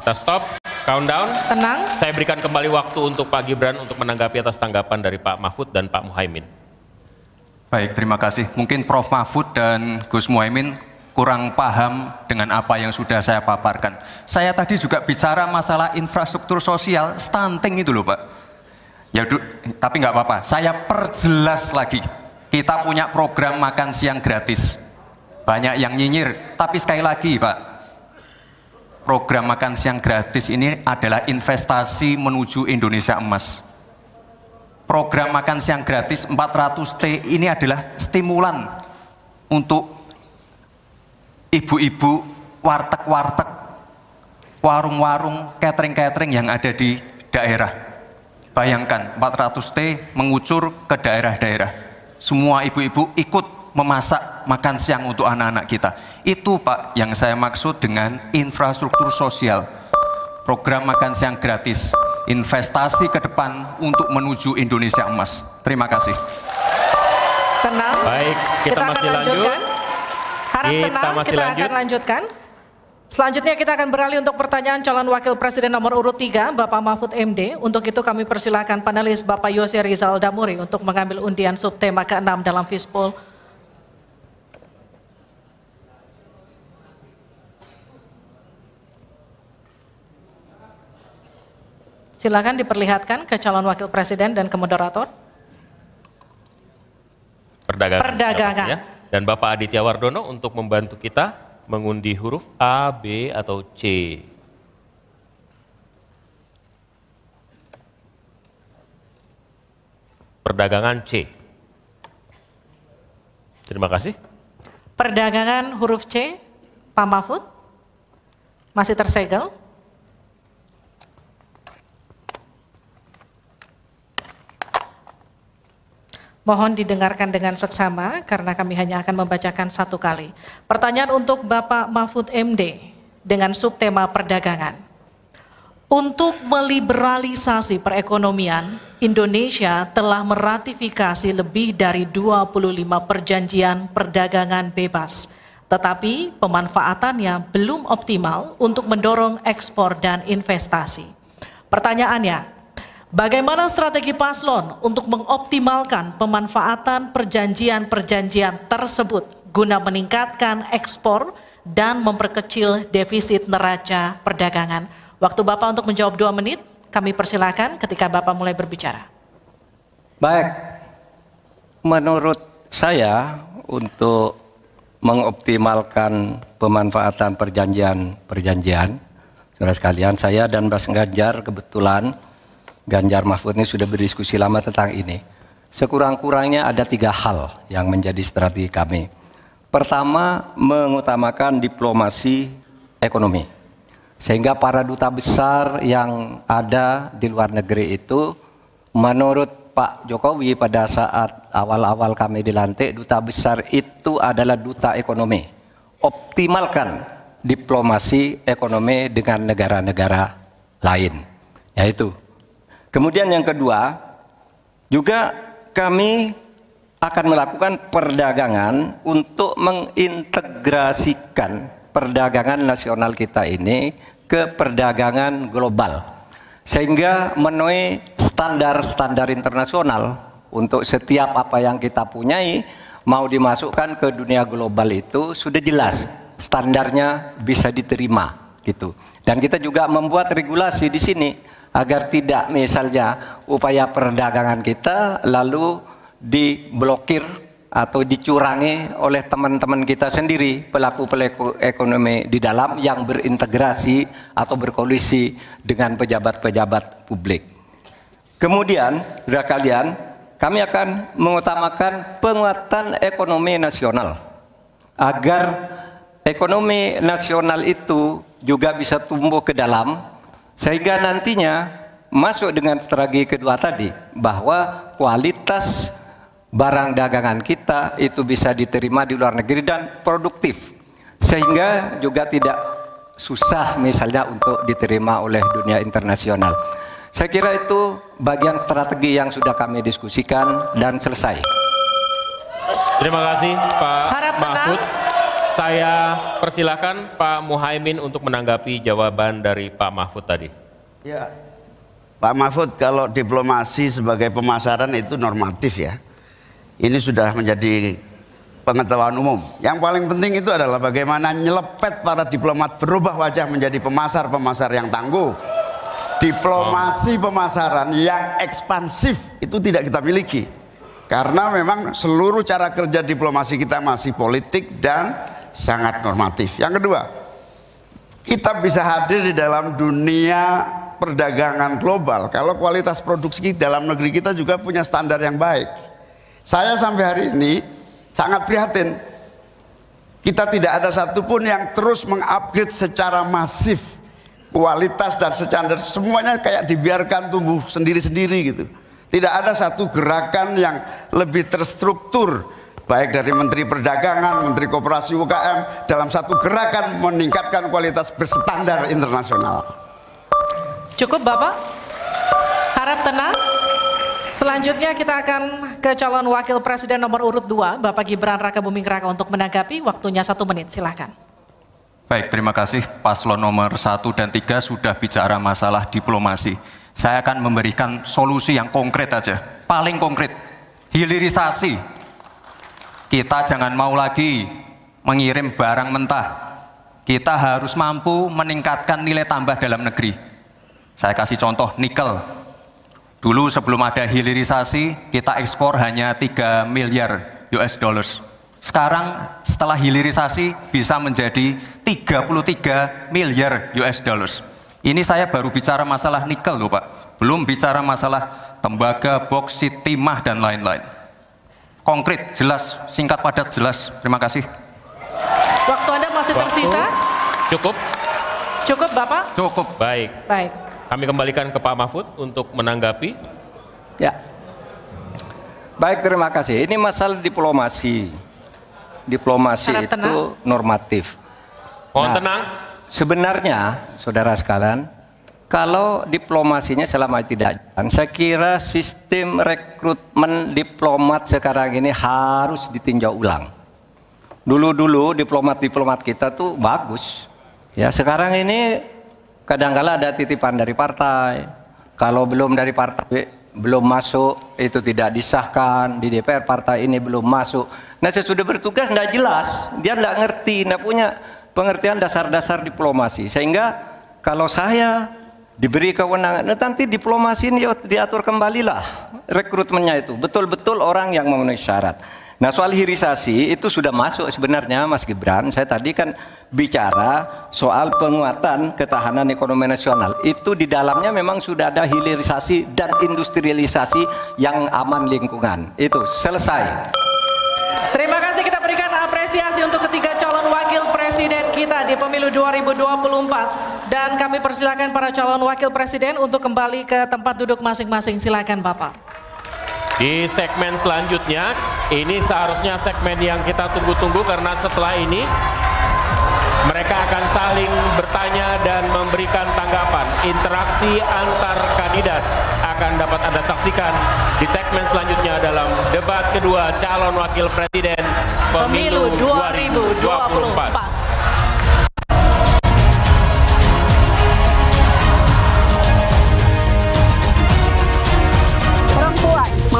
S5: Kita stop, countdown.
S4: Tenang.
S5: Saya berikan kembali waktu untuk Pak Gibran untuk menanggapi atas tanggapan dari Pak Mahfud dan Pak Muhaimin.
S8: Baik, terima kasih. Mungkin Prof. Mahfud dan Gus Muhaimin kurang paham dengan apa yang sudah saya paparkan. Saya tadi juga bicara masalah infrastruktur sosial, stunting itu loh Pak. Ya, tapi nggak apa-apa. Saya perjelas lagi. Kita punya program makan siang gratis. Banyak yang nyinyir, tapi sekali lagi Pak, program makan siang gratis ini adalah investasi menuju Indonesia emas. Program makan siang gratis 400T ini adalah stimulan untuk ibu-ibu warteg-warteg, warung-warung, catering-catering yang ada di daerah. Bayangkan 400T mengucur ke daerah-daerah. Semua ibu-ibu ikut memasak makan siang untuk anak-anak kita. Itu Pak yang saya maksud dengan infrastruktur sosial. Program makan siang gratis, investasi ke depan untuk menuju Indonesia emas. Terima kasih.
S4: Tenang.
S5: Baik, kita,
S4: akan
S5: masih lanjut.
S4: lanjutkan. Harap
S5: Kita
S4: tenang,
S5: masih
S4: kita
S5: lanjut.
S4: akan lanjutkan. Selanjutnya kita akan beralih untuk pertanyaan calon wakil presiden nomor urut 3, Bapak Mahfud MD. Untuk itu kami persilakan panelis Bapak Yose Rizal Damuri untuk mengambil undian subtema ke-6 dalam Fispol. Silakan diperlihatkan ke calon wakil presiden dan ke moderator.
S5: Perdagangan.
S4: Perdagangan.
S5: ya. Dan Bapak Aditya Wardono untuk membantu kita mengundi huruf A, B, atau C. Perdagangan C. Terima kasih.
S4: Perdagangan huruf C, Pak Mahfud. Masih tersegel. Mohon didengarkan dengan seksama karena kami hanya akan membacakan satu kali. Pertanyaan untuk Bapak Mahfud MD dengan subtema perdagangan. Untuk meliberalisasi perekonomian, Indonesia telah meratifikasi lebih dari 25 perjanjian perdagangan bebas. Tetapi pemanfaatannya belum optimal untuk mendorong ekspor dan investasi. Pertanyaannya, Bagaimana strategi paslon untuk mengoptimalkan pemanfaatan perjanjian-perjanjian tersebut guna meningkatkan ekspor dan memperkecil defisit neraca perdagangan? Waktu Bapak untuk menjawab dua menit, kami persilakan ketika Bapak mulai berbicara.
S9: Baik, menurut saya untuk mengoptimalkan pemanfaatan perjanjian-perjanjian, saudara sekalian, saya dan Mas Ganjar kebetulan Ganjar Mahfud ini sudah berdiskusi lama tentang ini. Sekurang-kurangnya ada tiga hal yang menjadi strategi kami. Pertama, mengutamakan diplomasi ekonomi. Sehingga para duta besar yang ada di luar negeri itu, menurut Pak Jokowi pada saat awal-awal kami dilantik, duta besar itu adalah duta ekonomi. Optimalkan diplomasi ekonomi dengan negara-negara lain. Yaitu Kemudian yang kedua, juga kami akan melakukan perdagangan untuk mengintegrasikan perdagangan nasional kita ini ke perdagangan global. Sehingga memenuhi standar-standar internasional untuk setiap apa yang kita punyai mau dimasukkan ke dunia global itu sudah jelas standarnya bisa diterima gitu. Dan kita juga membuat regulasi di sini agar tidak misalnya upaya perdagangan kita lalu diblokir atau dicurangi oleh teman-teman kita sendiri pelaku-pelaku ekonomi di dalam yang berintegrasi atau berkoalisi dengan pejabat-pejabat publik. Kemudian, saudara kalian, kami akan mengutamakan penguatan ekonomi nasional agar ekonomi nasional itu juga bisa tumbuh ke dalam sehingga nantinya masuk dengan strategi kedua tadi bahwa kualitas barang dagangan kita itu bisa diterima di luar negeri dan produktif sehingga juga tidak susah misalnya untuk diterima oleh dunia internasional. Saya kira itu bagian strategi yang sudah kami diskusikan dan selesai.
S5: Terima kasih Pak
S4: Harap tenang.
S5: Saya persilakan Pak Muhaimin untuk menanggapi jawaban dari Pak Mahfud tadi.
S10: Ya, Pak Mahfud kalau diplomasi sebagai pemasaran itu normatif ya. Ini sudah menjadi pengetahuan umum. Yang paling penting itu adalah bagaimana nyelepet para diplomat berubah wajah menjadi pemasar-pemasar yang tangguh. Diplomasi pemasaran yang ekspansif itu tidak kita miliki. Karena memang seluruh cara kerja diplomasi kita masih politik dan sangat normatif. Yang kedua, kita bisa hadir di dalam dunia perdagangan global kalau kualitas produksi dalam negeri kita juga punya standar yang baik. Saya sampai hari ini sangat prihatin. Kita tidak ada satupun yang terus mengupgrade secara masif kualitas dan standar semuanya kayak dibiarkan tumbuh sendiri-sendiri gitu. Tidak ada satu gerakan yang lebih terstruktur baik dari Menteri Perdagangan, Menteri Koperasi UKM dalam satu gerakan meningkatkan kualitas berstandar internasional.
S4: Cukup Bapak? Harap tenang. Selanjutnya kita akan ke calon wakil presiden nomor urut 2, Bapak Gibran Raka Buming Raka untuk menanggapi waktunya satu menit, silahkan.
S8: Baik, terima kasih. Paslon nomor 1 dan 3 sudah bicara masalah diplomasi. Saya akan memberikan solusi yang konkret aja. Paling konkret. Hilirisasi. Kita jangan mau lagi mengirim barang mentah. Kita harus mampu meningkatkan nilai tambah dalam negeri. Saya kasih contoh nikel. Dulu sebelum ada hilirisasi, kita ekspor hanya 3 miliar US dollars. Sekarang setelah hilirisasi bisa menjadi 33 miliar US dollars. Ini saya baru bicara masalah nikel loh Pak. Belum bicara masalah tembaga, boksit, timah, dan lain-lain. Konkret, jelas, singkat, padat, jelas. Terima kasih.
S4: Waktu Anda masih tersisa?
S5: Cukup?
S4: Cukup Bapak?
S8: Cukup.
S5: Baik.
S4: Baik.
S5: Kami kembalikan ke Pak Mahfud untuk menanggapi.
S9: Ya. Baik, terima kasih. Ini masalah diplomasi. Diplomasi
S4: Harap
S9: itu
S4: tenang.
S9: normatif.
S5: Mohon
S9: Nah,
S5: tenang.
S9: Sebenarnya, saudara sekalian, kalau diplomasinya selama tidak jalan, saya kira sistem rekrutmen diplomat sekarang ini harus ditinjau ulang. Dulu-dulu diplomat-diplomat kita tuh bagus. Ya, sekarang ini kadang-kala ada titipan dari partai. Kalau belum dari partai belum masuk itu tidak disahkan di DPR partai ini belum masuk. Nah sesudah bertugas tidak jelas, dia tidak ngerti, tidak punya pengertian dasar-dasar diplomasi. Sehingga kalau saya diberi kewenangan, nah, nanti diplomasi ini diatur kembalilah rekrutmennya itu. Betul-betul orang yang memenuhi syarat. Nah soal hilirisasi itu sudah masuk sebenarnya Mas Gibran. Saya tadi kan bicara soal penguatan ketahanan ekonomi nasional. Itu di dalamnya memang sudah ada hilirisasi dan industrialisasi yang aman lingkungan. Itu selesai.
S4: Terima kasih kita berikan apresiasi untuk ketiga presiden kita di pemilu 2024 dan kami persilakan para calon wakil presiden untuk kembali ke tempat duduk masing-masing. Silakan Bapak.
S5: Di segmen selanjutnya, ini seharusnya segmen yang kita tunggu-tunggu karena setelah ini mereka akan saling bertanya dan memberikan tanggapan. Interaksi antar kandidat akan dapat Anda saksikan di segmen selanjutnya dalam debat kedua calon wakil presiden pemilu 2024.
S37: Perempuan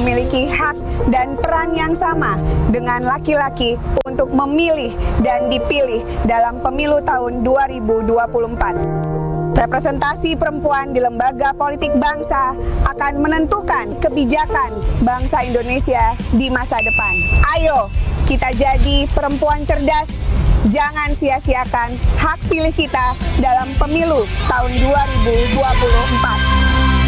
S37: memiliki hak dan peran yang sama dengan laki-laki untuk memilih dan dipilih dalam pemilu tahun 2024. Representasi perempuan di lembaga politik bangsa akan menentukan kebijakan bangsa Indonesia di masa depan. Ayo, kita jadi perempuan cerdas. Jangan sia-siakan hak pilih kita dalam pemilu tahun 2024.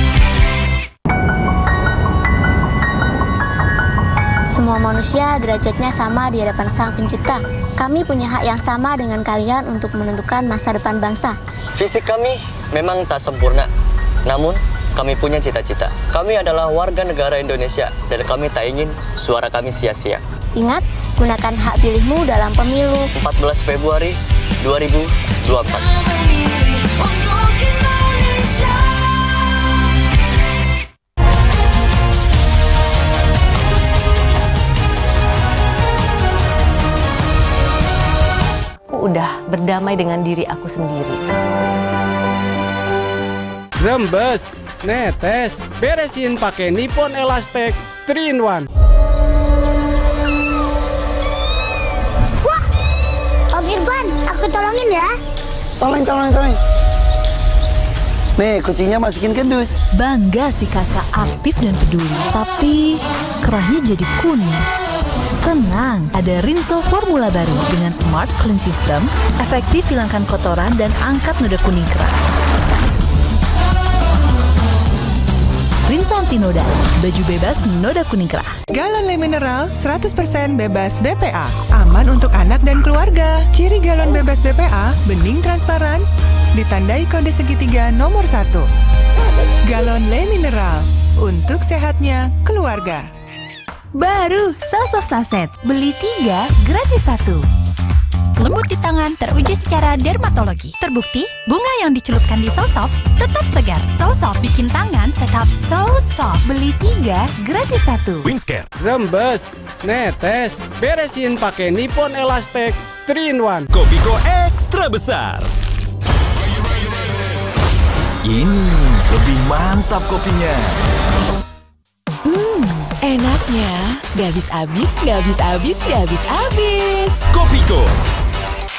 S38: Semua manusia derajatnya sama di hadapan Sang Pencipta. Kami punya hak yang sama dengan kalian untuk menentukan masa depan bangsa.
S39: Fisik kami memang tak sempurna, namun kami punya cita-cita. Kami adalah warga negara Indonesia dan kami tak ingin suara kami sia-sia.
S38: Ingat, gunakan hak pilihmu dalam pemilu
S39: 14 Februari 2024.
S40: Aku udah berdamai dengan diri aku sendiri.
S14: Rembes, netes, beresin pakai Nippon Elastex 3 in 1.
S23: Wah, Om Irfan, aku tolongin ya.
S41: Tolong, tolong, tolong. Nih, kucingnya masukin ke dus.
S42: Bangga si kakak aktif dan peduli, tapi kerahnya jadi kuning. Tenang, ada Rinso formula baru dengan Smart Clean System, efektif hilangkan kotoran dan angkat noda kuning kerah. Rinso Anti Noda, baju bebas noda kuning kerah.
S20: Galon Le Mineral 100% bebas BPA. Aman untuk anak dan keluarga. Ciri galon bebas BPA, bening transparan, ditandai kode segitiga nomor 1. Galon Le Mineral, untuk sehatnya keluarga.
S16: Baru Sosoft Saset. Beli tiga, gratis satu. Lembut di tangan teruji secara dermatologi. Terbukti, bunga yang dicelupkan di Sosoft tetap segar. Sosoft bikin tangan tetap so soft. Beli tiga, gratis satu.
S43: Wingscare.
S14: Rembes, netes, beresin pakai Nippon Elastex 3 in 1.
S43: Kopiko ekstra besar. Ini lebih mantap kopinya.
S16: Hmm, enaknya. Gak habis-habis, gak habis-habis, gak habis-habis.
S43: Kopiko.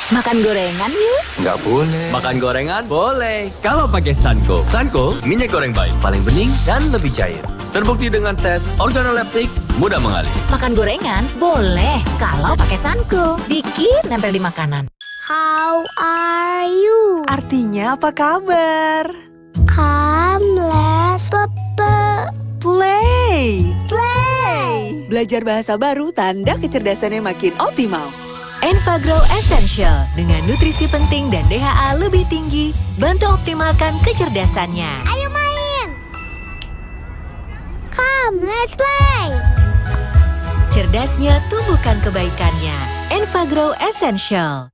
S44: Makan gorengan yuk.
S45: Nggak boleh. Makan gorengan boleh. Kalau pakai Sanko. Sanko, minyak goreng baik. Paling bening dan lebih cair. Terbukti dengan tes organoleptik, mudah mengalir.
S44: Makan gorengan boleh kalau pakai Sanko. Dikit nempel di makanan.
S23: How are you?
S42: Artinya apa kabar?
S23: Come, let's
S42: Play.
S23: play.
S42: Belajar bahasa baru tanda kecerdasannya makin optimal.
S16: Enfagrow Essential dengan nutrisi penting dan DHA lebih tinggi, bantu optimalkan kecerdasannya.
S23: Ayo main. Come, let's play.
S16: Cerdasnya tumbuhkan kebaikannya. Enfagrow Essential.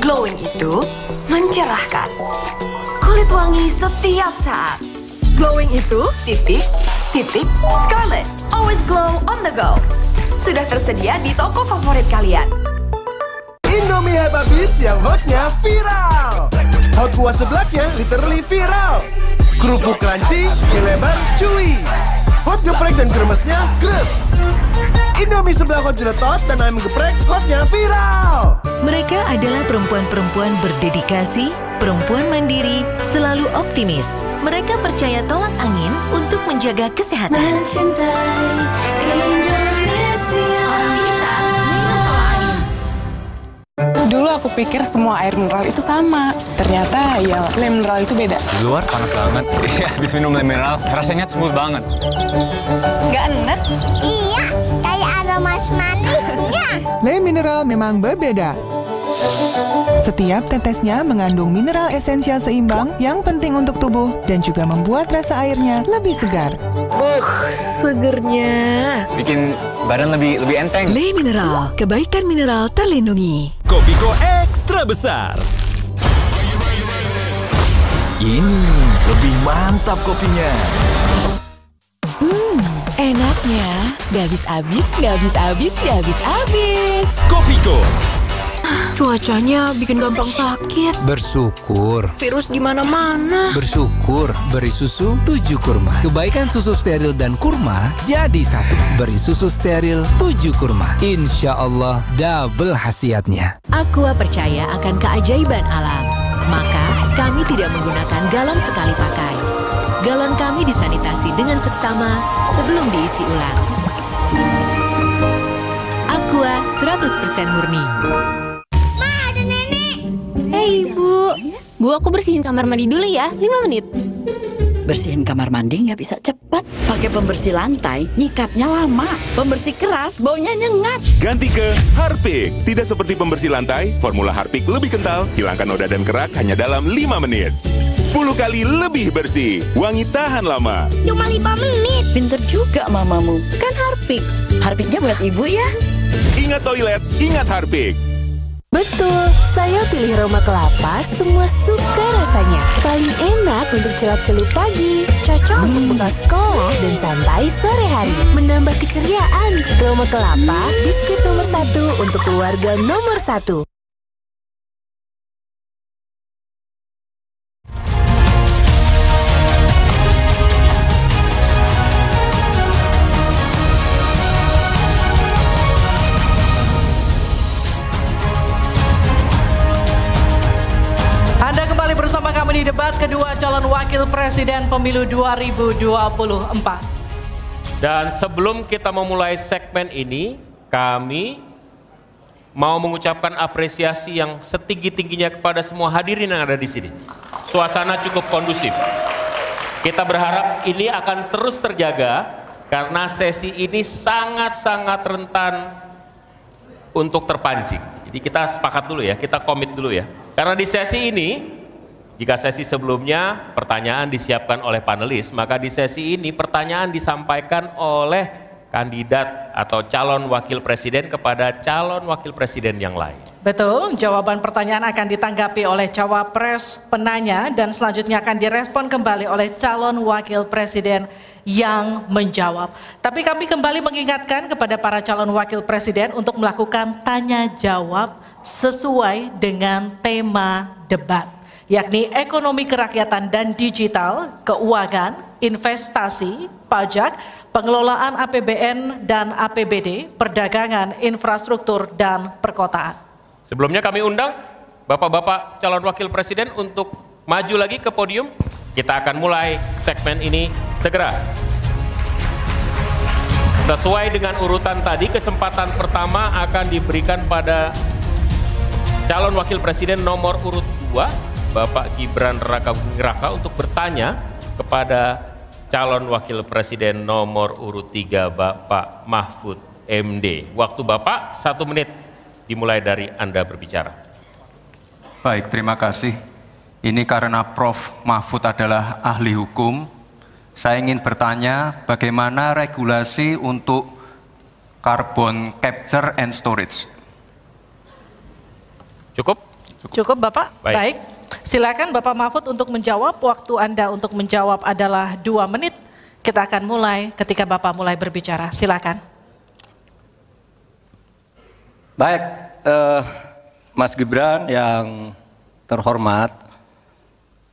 S42: Glowing itu mencerahkan. Kulit wangi setiap saat. Glowing itu titik, titik, Scarlet. Always glow on the go. Sudah tersedia di toko favorit kalian.
S3: Indomie habis yang hotnya viral. Hot kuah seblaknya literally viral. Kerupuk crunchy, lebar, chewy. Hot geprek dan kremesnya gres. Indomie sebelah hot jeletot dan ayam geprek hotnya viral.
S16: Mereka adalah perempuan-perempuan berdedikasi, perempuan mandiri, selalu optimis. Mereka percaya tolak angin untuk menjaga kesehatan.
S17: Dulu aku pikir semua air mineral itu sama. Ternyata ya lem mineral itu beda.
S12: Di luar panas banget. Iya, habis minum lem mineral, rasanya smooth banget.
S17: Nggak enak.
S23: Iya, ada mas manisnya.
S20: Le mineral memang berbeda. Setiap tetesnya mengandung mineral esensial seimbang yang penting untuk tubuh dan juga membuat rasa airnya lebih segar.
S42: Uh, segernya.
S12: Bikin badan lebih lebih enteng.
S42: Le Mineral, kebaikan mineral terlindungi.
S43: Kopiko ekstra besar. Ini lebih mantap kopinya.
S16: Hmm, enaknya. Gak habis-habis, gak habis-habis, gak habis-habis.
S43: Kopiko.
S42: Cuacanya bikin gampang sakit.
S18: Bersyukur.
S42: Virus di mana-mana.
S18: Bersyukur beri susu tujuh kurma. Kebaikan susu steril dan kurma jadi satu. Beri susu steril tujuh kurma. Insya Allah double khasiatnya.
S16: Aqua percaya akan keajaiban alam. Maka kami tidak menggunakan galon sekali pakai. Galon kami disanitasi dengan seksama sebelum diisi ulang. Aqua 100% murni.
S46: Hei ibu, bu aku bersihin kamar mandi dulu ya, 5 menit.
S13: Bersihin kamar mandi nggak bisa cepat. Pakai pembersih lantai, nyikatnya lama. Pembersih keras, baunya nyengat.
S35: Ganti ke Harpic. Tidak seperti pembersih lantai, formula Harpic lebih kental, hilangkan noda dan kerak hanya dalam 5 menit. 10 kali lebih bersih, wangi tahan lama.
S23: Cuma 5 menit.
S13: Pinter juga mamamu.
S46: Kan Harpic.
S13: Harpiknya buat ibu ya.
S35: Ingat toilet, ingat Harpic.
S16: Betul, saya pilih Roma Kelapa, semua suka rasanya. Paling enak untuk celup-celup pagi, cocok untuk bekal sekolah dan santai sore hari. Menambah keceriaan, Roma Kelapa, biskuit nomor satu untuk keluarga nomor satu.
S4: Debat kedua calon wakil presiden pemilu 2024.
S5: Dan sebelum kita memulai segmen ini, kami mau mengucapkan apresiasi yang setinggi-tingginya kepada semua hadirin yang ada di sini. Suasana cukup kondusif. Kita berharap ini akan terus terjaga karena sesi ini sangat-sangat rentan untuk terpancing. Jadi kita sepakat dulu ya, kita komit dulu ya. Karena di sesi ini, jika sesi sebelumnya pertanyaan disiapkan oleh panelis, maka di sesi ini pertanyaan disampaikan oleh kandidat atau calon wakil presiden kepada calon wakil presiden yang lain.
S4: Betul, jawaban pertanyaan akan ditanggapi oleh cawapres penanya dan selanjutnya akan direspon kembali oleh calon wakil presiden yang menjawab. Tapi kami kembali mengingatkan kepada para calon wakil presiden untuk melakukan tanya jawab sesuai dengan tema debat, yakni ekonomi kerakyatan dan digital, keuangan, investasi, pajak, pengelolaan APBN dan APBD, perdagangan, infrastruktur, dan perkotaan.
S5: Sebelumnya kami undang Bapak-bapak calon wakil presiden untuk maju lagi ke podium. Kita akan mulai segmen ini segera. Sesuai dengan urutan tadi, kesempatan pertama akan diberikan pada calon wakil presiden nomor urut 2, Bapak Gibran Raka Buming Raka untuk bertanya kepada calon wakil presiden nomor urut 3, Bapak Mahfud MD. Waktu Bapak satu menit dimulai dari Anda berbicara.
S47: Baik, terima kasih. Ini karena Prof. Mahfud adalah ahli hukum, saya ingin bertanya bagaimana regulasi untuk carbon capture and storage.
S5: Cukup?
S4: Cukup, Bapak?
S5: Baik.
S4: Baik. Silakan Bapak Mahfud untuk menjawab. Waktu Anda untuk menjawab adalah dua menit. Kita akan mulai ketika Bapak mulai berbicara. Silakan.
S9: Baik, eh, Mas Gibran yang terhormat,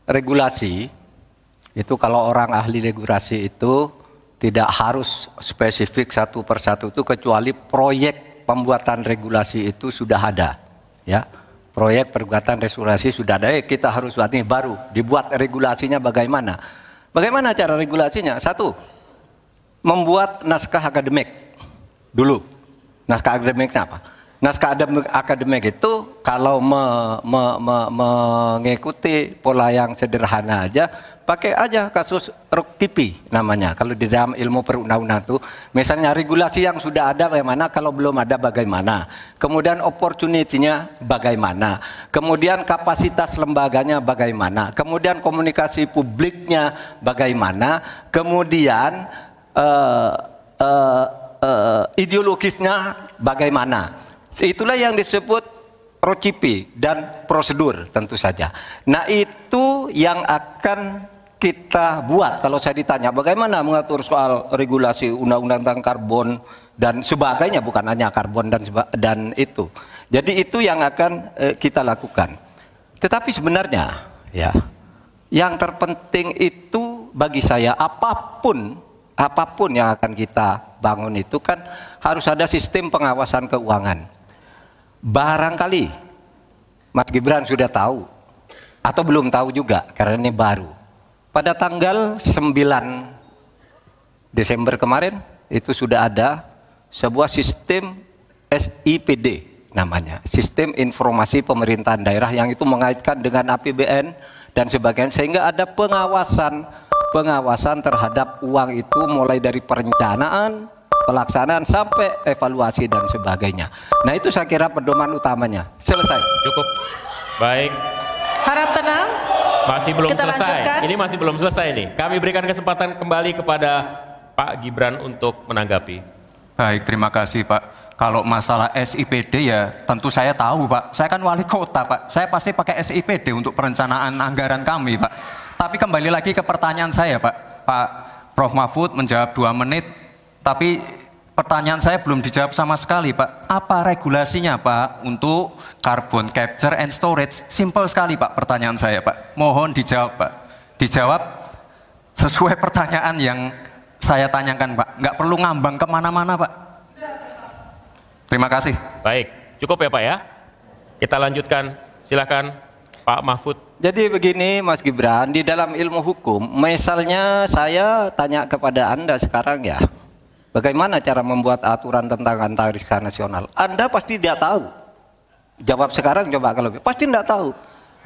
S9: regulasi itu kalau orang ahli regulasi itu tidak harus spesifik satu persatu itu kecuali proyek pembuatan regulasi itu sudah ada, ya. Proyek perbuatan regulasi sudah ada, eh, kita harus ini baru dibuat regulasinya bagaimana? Bagaimana cara regulasinya? Satu, membuat naskah akademik dulu. Naskah akademiknya apa? Naskah akademik, akademik itu kalau me, me, me, mengikuti pola yang sederhana aja, pakai aja kasus Ruktipi namanya. Kalau di dalam ilmu perundang-undang itu, misalnya regulasi yang sudah ada bagaimana, kalau belum ada bagaimana. Kemudian opportunity-nya bagaimana. Kemudian kapasitas lembaganya bagaimana. Kemudian komunikasi publiknya bagaimana. Kemudian uh, uh, uh, ideologisnya bagaimana. Itulah yang disebut procipi dan prosedur tentu saja. Nah itu yang akan kita buat kalau saya ditanya bagaimana mengatur soal regulasi undang-undang tentang karbon dan sebagainya bukan hanya karbon dan dan itu. Jadi itu yang akan eh, kita lakukan. Tetapi sebenarnya ya yang terpenting itu bagi saya apa pun apa pun yang akan kita bangun itu kan harus ada sistem pengawasan keuangan. Barangkali Mas Gibran sudah tahu atau belum tahu juga karena ini baru. Pada tanggal 9 Desember kemarin itu sudah ada sebuah sistem SIPD namanya, Sistem Informasi Pemerintahan Daerah yang itu mengaitkan dengan APBN dan sebagainya sehingga ada pengawasan pengawasan terhadap uang itu mulai dari perencanaan, pelaksanaan sampai evaluasi dan sebagainya. Nah itu saya kira pedoman utamanya. Selesai.
S5: Cukup. Baik.
S4: Harap tenang.
S5: Masih belum
S4: Kita
S5: selesai.
S4: lanjutkan.
S5: Ini masih belum selesai nih. Kami berikan kesempatan kembali kepada Pak Gibran untuk menanggapi.
S47: Baik, terima kasih Pak. Kalau masalah SIPD ya tentu saya tahu Pak. Saya kan wali kota Pak. Saya pasti pakai SIPD untuk perencanaan anggaran kami Pak. Tapi kembali lagi ke pertanyaan saya Pak. Pak Prof Mahfud menjawab dua menit. Tapi pertanyaan saya belum dijawab sama sekali Pak. Apa regulasinya Pak untuk carbon capture and storage? Simple sekali Pak pertanyaan saya Pak. Mohon dijawab Pak. Dijawab sesuai pertanyaan yang saya tanyakan Pak. Nggak perlu ngambang ke mana-mana Pak. Terima kasih.
S5: Baik, cukup ya Pak ya. Kita lanjutkan. Silakan Pak Mahfud.
S9: Jadi begini Mas Gibran, di dalam ilmu hukum, misalnya saya tanya kepada Anda sekarang ya, bagaimana cara membuat aturan tentang antariksa nasional? Anda pasti tidak tahu. Jawab sekarang coba kalau pasti tidak tahu.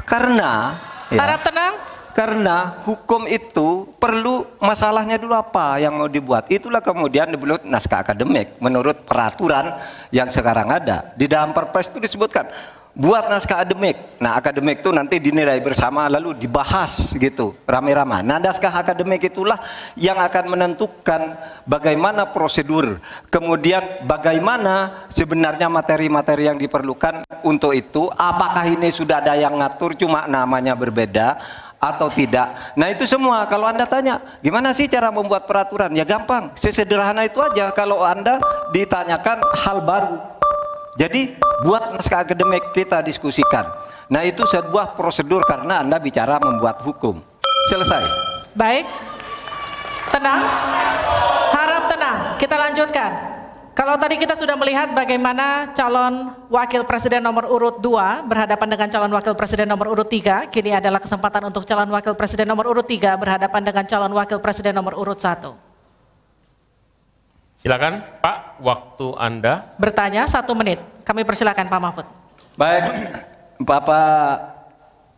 S9: Karena ya,
S4: Harap tenang.
S9: Karena hukum itu perlu masalahnya dulu apa yang mau dibuat. Itulah kemudian dibuat naskah akademik menurut peraturan yang sekarang ada. Di dalam perpres itu disebutkan buat naskah akademik. Nah, akademik itu nanti dinilai bersama lalu dibahas gitu, rame-rame. Nah, naskah akademik itulah yang akan menentukan bagaimana prosedur, kemudian bagaimana sebenarnya materi-materi yang diperlukan untuk itu, apakah ini sudah ada yang ngatur cuma namanya berbeda atau tidak. Nah, itu semua kalau Anda tanya, gimana sih cara membuat peraturan? Ya gampang, sesederhana itu aja kalau Anda ditanyakan hal baru. Jadi buat naskah akademik kita diskusikan. Nah itu sebuah prosedur karena Anda bicara membuat hukum. Selesai.
S4: Baik. Tenang. Harap tenang. Kita lanjutkan. Kalau tadi kita sudah melihat bagaimana calon wakil presiden nomor urut 2 berhadapan dengan calon wakil presiden nomor urut 3, kini adalah kesempatan untuk calon wakil presiden nomor urut 3 berhadapan dengan calon wakil presiden nomor urut 1.
S5: Silakan Pak, waktu Anda.
S4: Bertanya satu menit. Kami persilakan Pak Mahfud.
S9: Baik, Bapak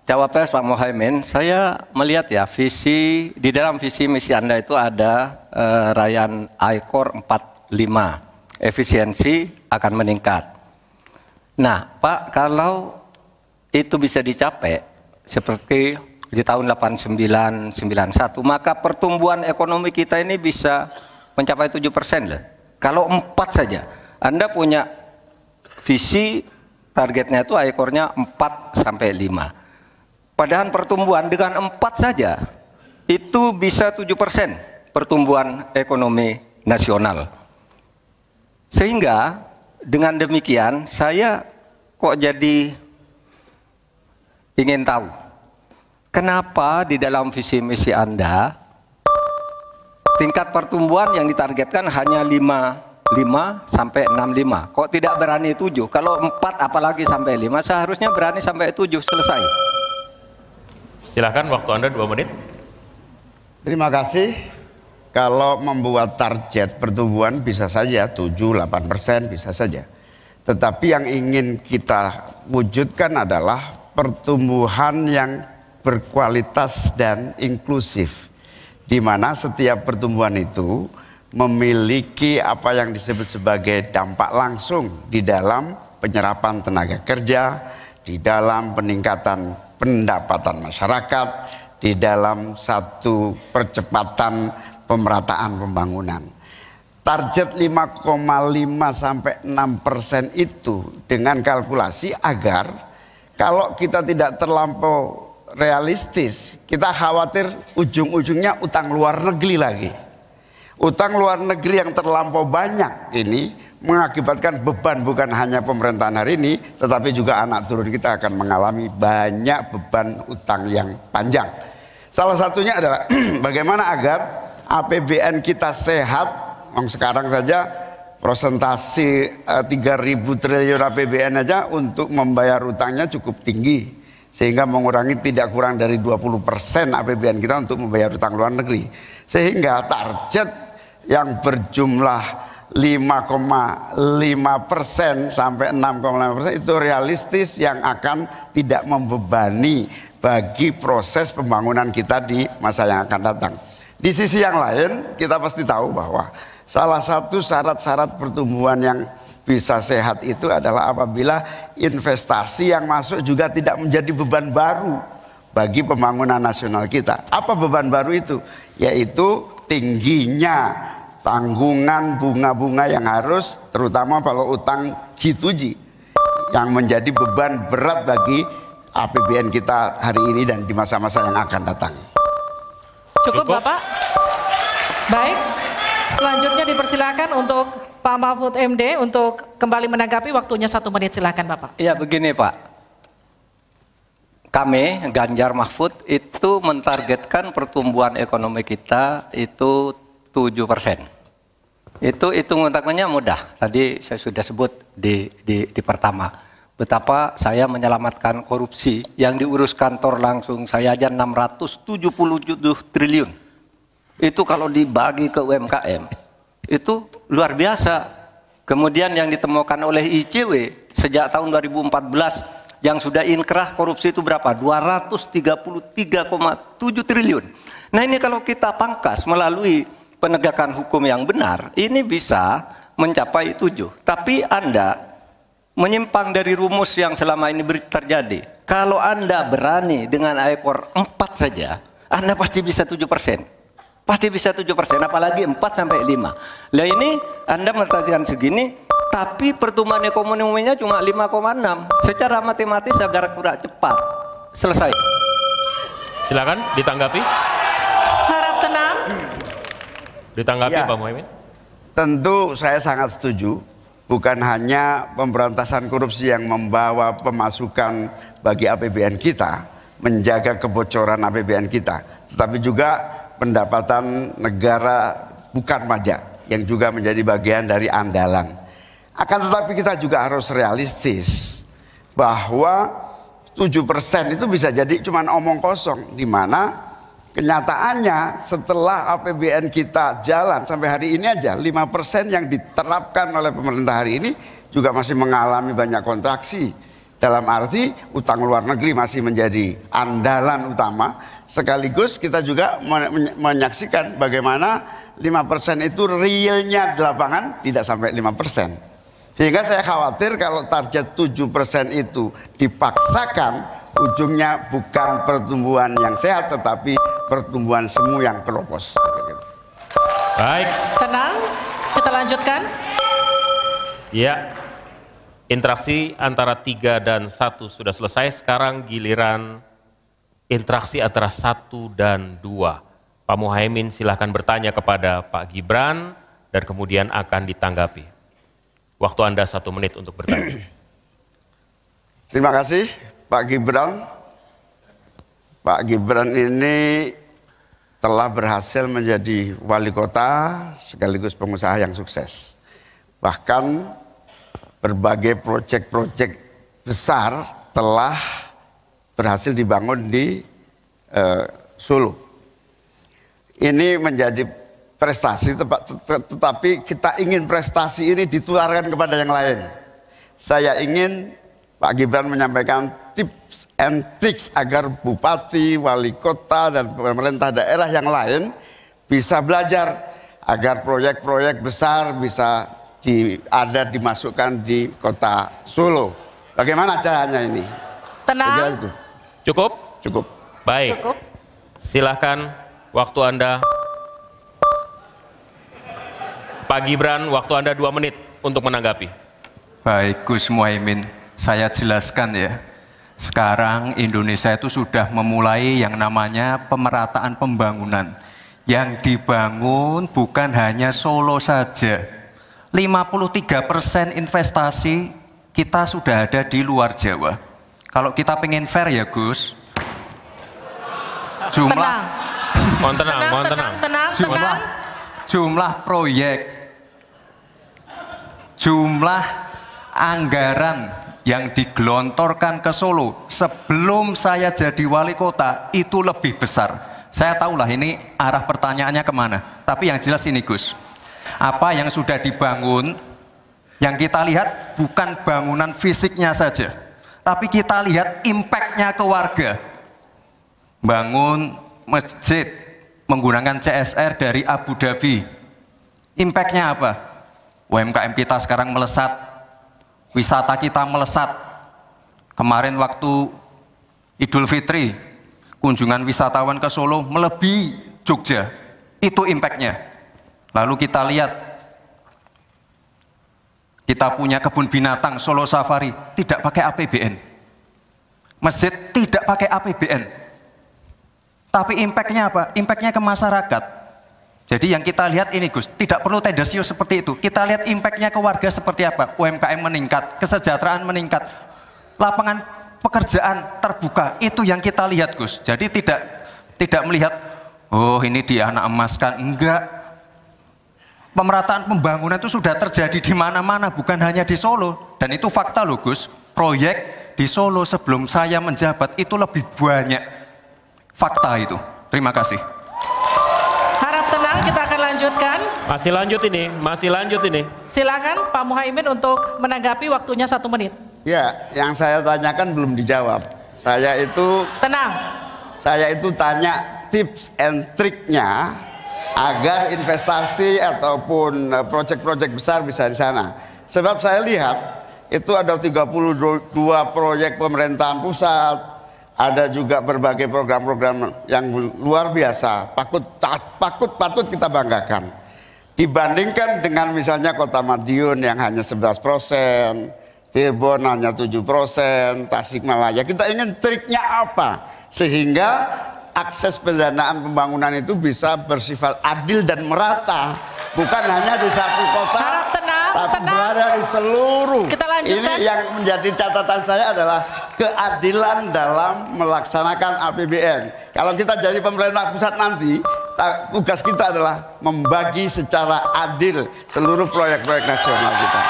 S9: Cawapres Pak Mohaimin, saya melihat ya visi di dalam visi misi Anda itu ada uh, Rayan ICOR 45, efisiensi akan meningkat. Nah, Pak, kalau itu bisa dicapai seperti di tahun 89 91, maka pertumbuhan ekonomi kita ini bisa mencapai 7 persen loh. Kalau empat saja, Anda punya visi targetnya itu ekornya 4 sampai 5. Padahal pertumbuhan dengan empat saja itu bisa 7 persen pertumbuhan ekonomi nasional. Sehingga dengan demikian saya kok jadi ingin tahu kenapa di dalam visi misi Anda tingkat pertumbuhan yang ditargetkan hanya 5 5 sampai 65. Kok tidak berani 7? Kalau 4 apalagi sampai 5 seharusnya berani sampai 7 selesai.
S5: Silahkan waktu Anda 2 menit.
S10: Terima kasih. Kalau membuat target pertumbuhan bisa saja 7-8 persen bisa saja. Tetapi yang ingin kita wujudkan adalah pertumbuhan yang berkualitas dan inklusif di mana setiap pertumbuhan itu memiliki apa yang disebut sebagai dampak langsung di dalam penyerapan tenaga kerja, di dalam peningkatan pendapatan masyarakat, di dalam satu percepatan pemerataan pembangunan. Target 5,5 sampai 6 persen itu dengan kalkulasi agar kalau kita tidak terlampau realistis. Kita khawatir ujung-ujungnya utang luar negeri lagi. Utang luar negeri yang terlampau banyak ini mengakibatkan beban bukan hanya pemerintahan hari ini, tetapi juga anak turun kita akan mengalami banyak beban utang yang panjang. Salah satunya adalah bagaimana agar APBN kita sehat. Yang sekarang saja prosentasi 3.000 eh, triliun APBN aja untuk membayar utangnya cukup tinggi sehingga mengurangi tidak kurang dari 20% APBN kita untuk membayar utang luar negeri. Sehingga target yang berjumlah 5,5 persen sampai 6,5 persen itu realistis yang akan tidak membebani bagi proses pembangunan kita di masa yang akan datang. Di sisi yang lain kita pasti tahu bahwa salah satu syarat-syarat pertumbuhan yang bisa sehat itu adalah apabila investasi yang masuk juga tidak menjadi beban baru bagi pembangunan nasional kita. Apa beban baru itu? Yaitu tingginya tanggungan bunga-bunga yang harus terutama kalau utang G2G yang menjadi beban berat bagi APBN kita hari ini dan di masa-masa yang akan datang.
S4: Cukup Bapak? Baik, selanjutnya dipersilakan untuk Pak Mahfud MD untuk kembali menanggapi waktunya satu menit silakan Bapak.
S9: Iya begini Pak, kami Ganjar Mahfud itu mentargetkan pertumbuhan ekonomi kita itu 7 persen. Itu hitung hitungannya mudah. Tadi saya sudah sebut di, di, di pertama. Betapa saya menyelamatkan korupsi yang diurus kantor langsung saya aja 677 triliun. Itu kalau dibagi ke UMKM itu luar biasa. Kemudian yang ditemukan oleh ICW sejak tahun 2014 yang sudah inkrah korupsi itu berapa? 233,7 triliun. Nah ini kalau kita pangkas melalui penegakan hukum yang benar, ini bisa mencapai tujuh. Tapi Anda menyimpang dari rumus yang selama ini terjadi. Kalau Anda berani dengan ekor 4 saja, Anda pasti bisa 7 persen. Pasti bisa 7 persen, apalagi 4 sampai 5. Lah ini Anda memperhatikan segini, tapi pertumbuhan ekonominya cuma 5,6. Secara matematis agar kurang cepat. Selesai.
S5: Silakan ditanggapi.
S4: Harap tenang.
S5: Ditanggapi
S10: Ya.
S5: Pak Muhaimin.
S10: Tentu saya sangat setuju. Bukan hanya pemberantasan korupsi yang membawa pemasukan bagi APBN kita, menjaga kebocoran APBN kita, tetapi juga pendapatan negara bukan pajak yang juga menjadi bagian dari andalan. Akan tetapi kita juga harus realistis bahwa 7% itu bisa jadi cuma omong kosong di mana kenyataannya setelah APBN kita jalan sampai hari ini aja 5% yang diterapkan oleh pemerintah hari ini juga masih mengalami banyak kontraksi. Dalam arti utang luar negeri masih menjadi andalan utama sekaligus kita juga men- men- menyaksikan bagaimana 5% itu realnya di lapangan tidak sampai 5%. Sehingga saya khawatir kalau target 7% itu dipaksakan ujungnya bukan pertumbuhan yang sehat tetapi pertumbuhan semu yang keropos.
S5: Baik,
S4: Tenang, kita lanjutkan.
S5: ya. Interaksi antara tiga dan satu sudah selesai. Sekarang giliran interaksi antara satu dan dua. Pak Muhaimin silahkan bertanya kepada Pak Gibran dan kemudian akan ditanggapi. Waktu Anda satu menit untuk bertanya.
S10: Terima kasih Pak Gibran. Pak Gibran ini telah berhasil menjadi wali kota sekaligus pengusaha yang sukses. Bahkan berbagai proyek-proyek besar telah berhasil dibangun di eh, Solo. Ini menjadi prestasi tetapi kita ingin prestasi ini ditularkan kepada yang lain. Saya ingin Pak Gibran menyampaikan tips and tricks agar bupati, wali kota dan pemerintah daerah yang lain bisa belajar agar proyek-proyek besar bisa di, ada dimasukkan di kota Solo. Bagaimana caranya ini?
S4: Tenang.
S10: itu.
S5: Cukup?
S10: Cukup.
S5: Baik.
S4: Cukup.
S5: Silahkan waktu Anda. Pak Gibran, waktu Anda dua menit untuk menanggapi.
S8: Baik Gus Muhaimin, saya jelaskan ya. Sekarang Indonesia itu sudah memulai yang namanya pemerataan pembangunan. Yang dibangun bukan hanya Solo saja. 53% investasi kita sudah ada di luar Jawa. Kalau kita pengen fair ya Gus, jumlah
S4: Tenang.
S5: Mohon tenang,
S4: Tenang,
S5: mohon
S4: tenang,
S5: tenang.
S4: tenang,
S8: jumlah
S4: tenang.
S8: jumlah proyek jumlah anggaran yang digelontorkan ke Solo sebelum saya jadi wali kota itu lebih besar. Saya tahulah ini arah pertanyaannya ke mana. Tapi yang jelas ini Gus, apa yang sudah dibangun, yang kita lihat bukan bangunan fisiknya saja, tapi kita lihat impactnya ke warga. Bangun masjid menggunakan CSR dari Abu Dhabi. Impactnya apa? UMKM kita sekarang melesat, wisata kita melesat. Kemarin waktu Idul Fitri, kunjungan wisatawan ke Solo melebihi Jogja. Itu impactnya. Lalu kita lihat, kita punya kebun binatang Solo Safari, tidak pakai APBN. Masjid tidak pakai APBN. Tapi impactnya apa? Impactnya ke masyarakat. Jadi yang kita lihat ini Gus, tidak perlu tendensius seperti itu. Kita lihat impactnya ke warga seperti apa. UMKM meningkat, kesejahteraan meningkat, lapangan pekerjaan terbuka. Itu yang kita lihat Gus. Jadi tidak tidak melihat, oh ini di anak emaskan. Enggak. Pemerataan pembangunan itu sudah terjadi di mana-mana, bukan hanya di Solo. Dan itu fakta loh Gus. Proyek di Solo sebelum saya menjabat itu lebih banyak fakta itu. Terima kasih.
S4: Kita akan lanjutkan.
S5: Masih lanjut ini, masih lanjut ini.
S4: Silakan Pak Muhaimin untuk menanggapi waktunya satu menit.
S10: Ya, yang saya tanyakan belum dijawab. Saya itu
S4: Tenang.
S10: saya itu tanya tips and triknya agar investasi ataupun eh, proyek-proyek besar bisa di sana. Sebab saya lihat itu ada 32 proyek pemerintahan pusat, ada juga berbagai program-program yang luar biasa, patut patut patut kita banggakan. Dibandingkan dengan misalnya Kota Madiun yang hanya 11 persen, Cirebon hanya 7 persen, Tasikmalaya. Kita ingin triknya apa? Sehingga akses pendanaan pembangunan itu bisa bersifat adil dan merata. Bukan hanya di satu kota,
S4: Harap tenang,
S10: tapi
S4: tenang.
S10: berada di seluruh.
S4: Kita lanjutkan.
S10: Ini yang menjadi catatan saya adalah keadilan dalam melaksanakan APBN. Kalau kita jadi pemerintah pusat nanti, tugas kita adalah membagi secara adil seluruh proyek-proyek nasional kita.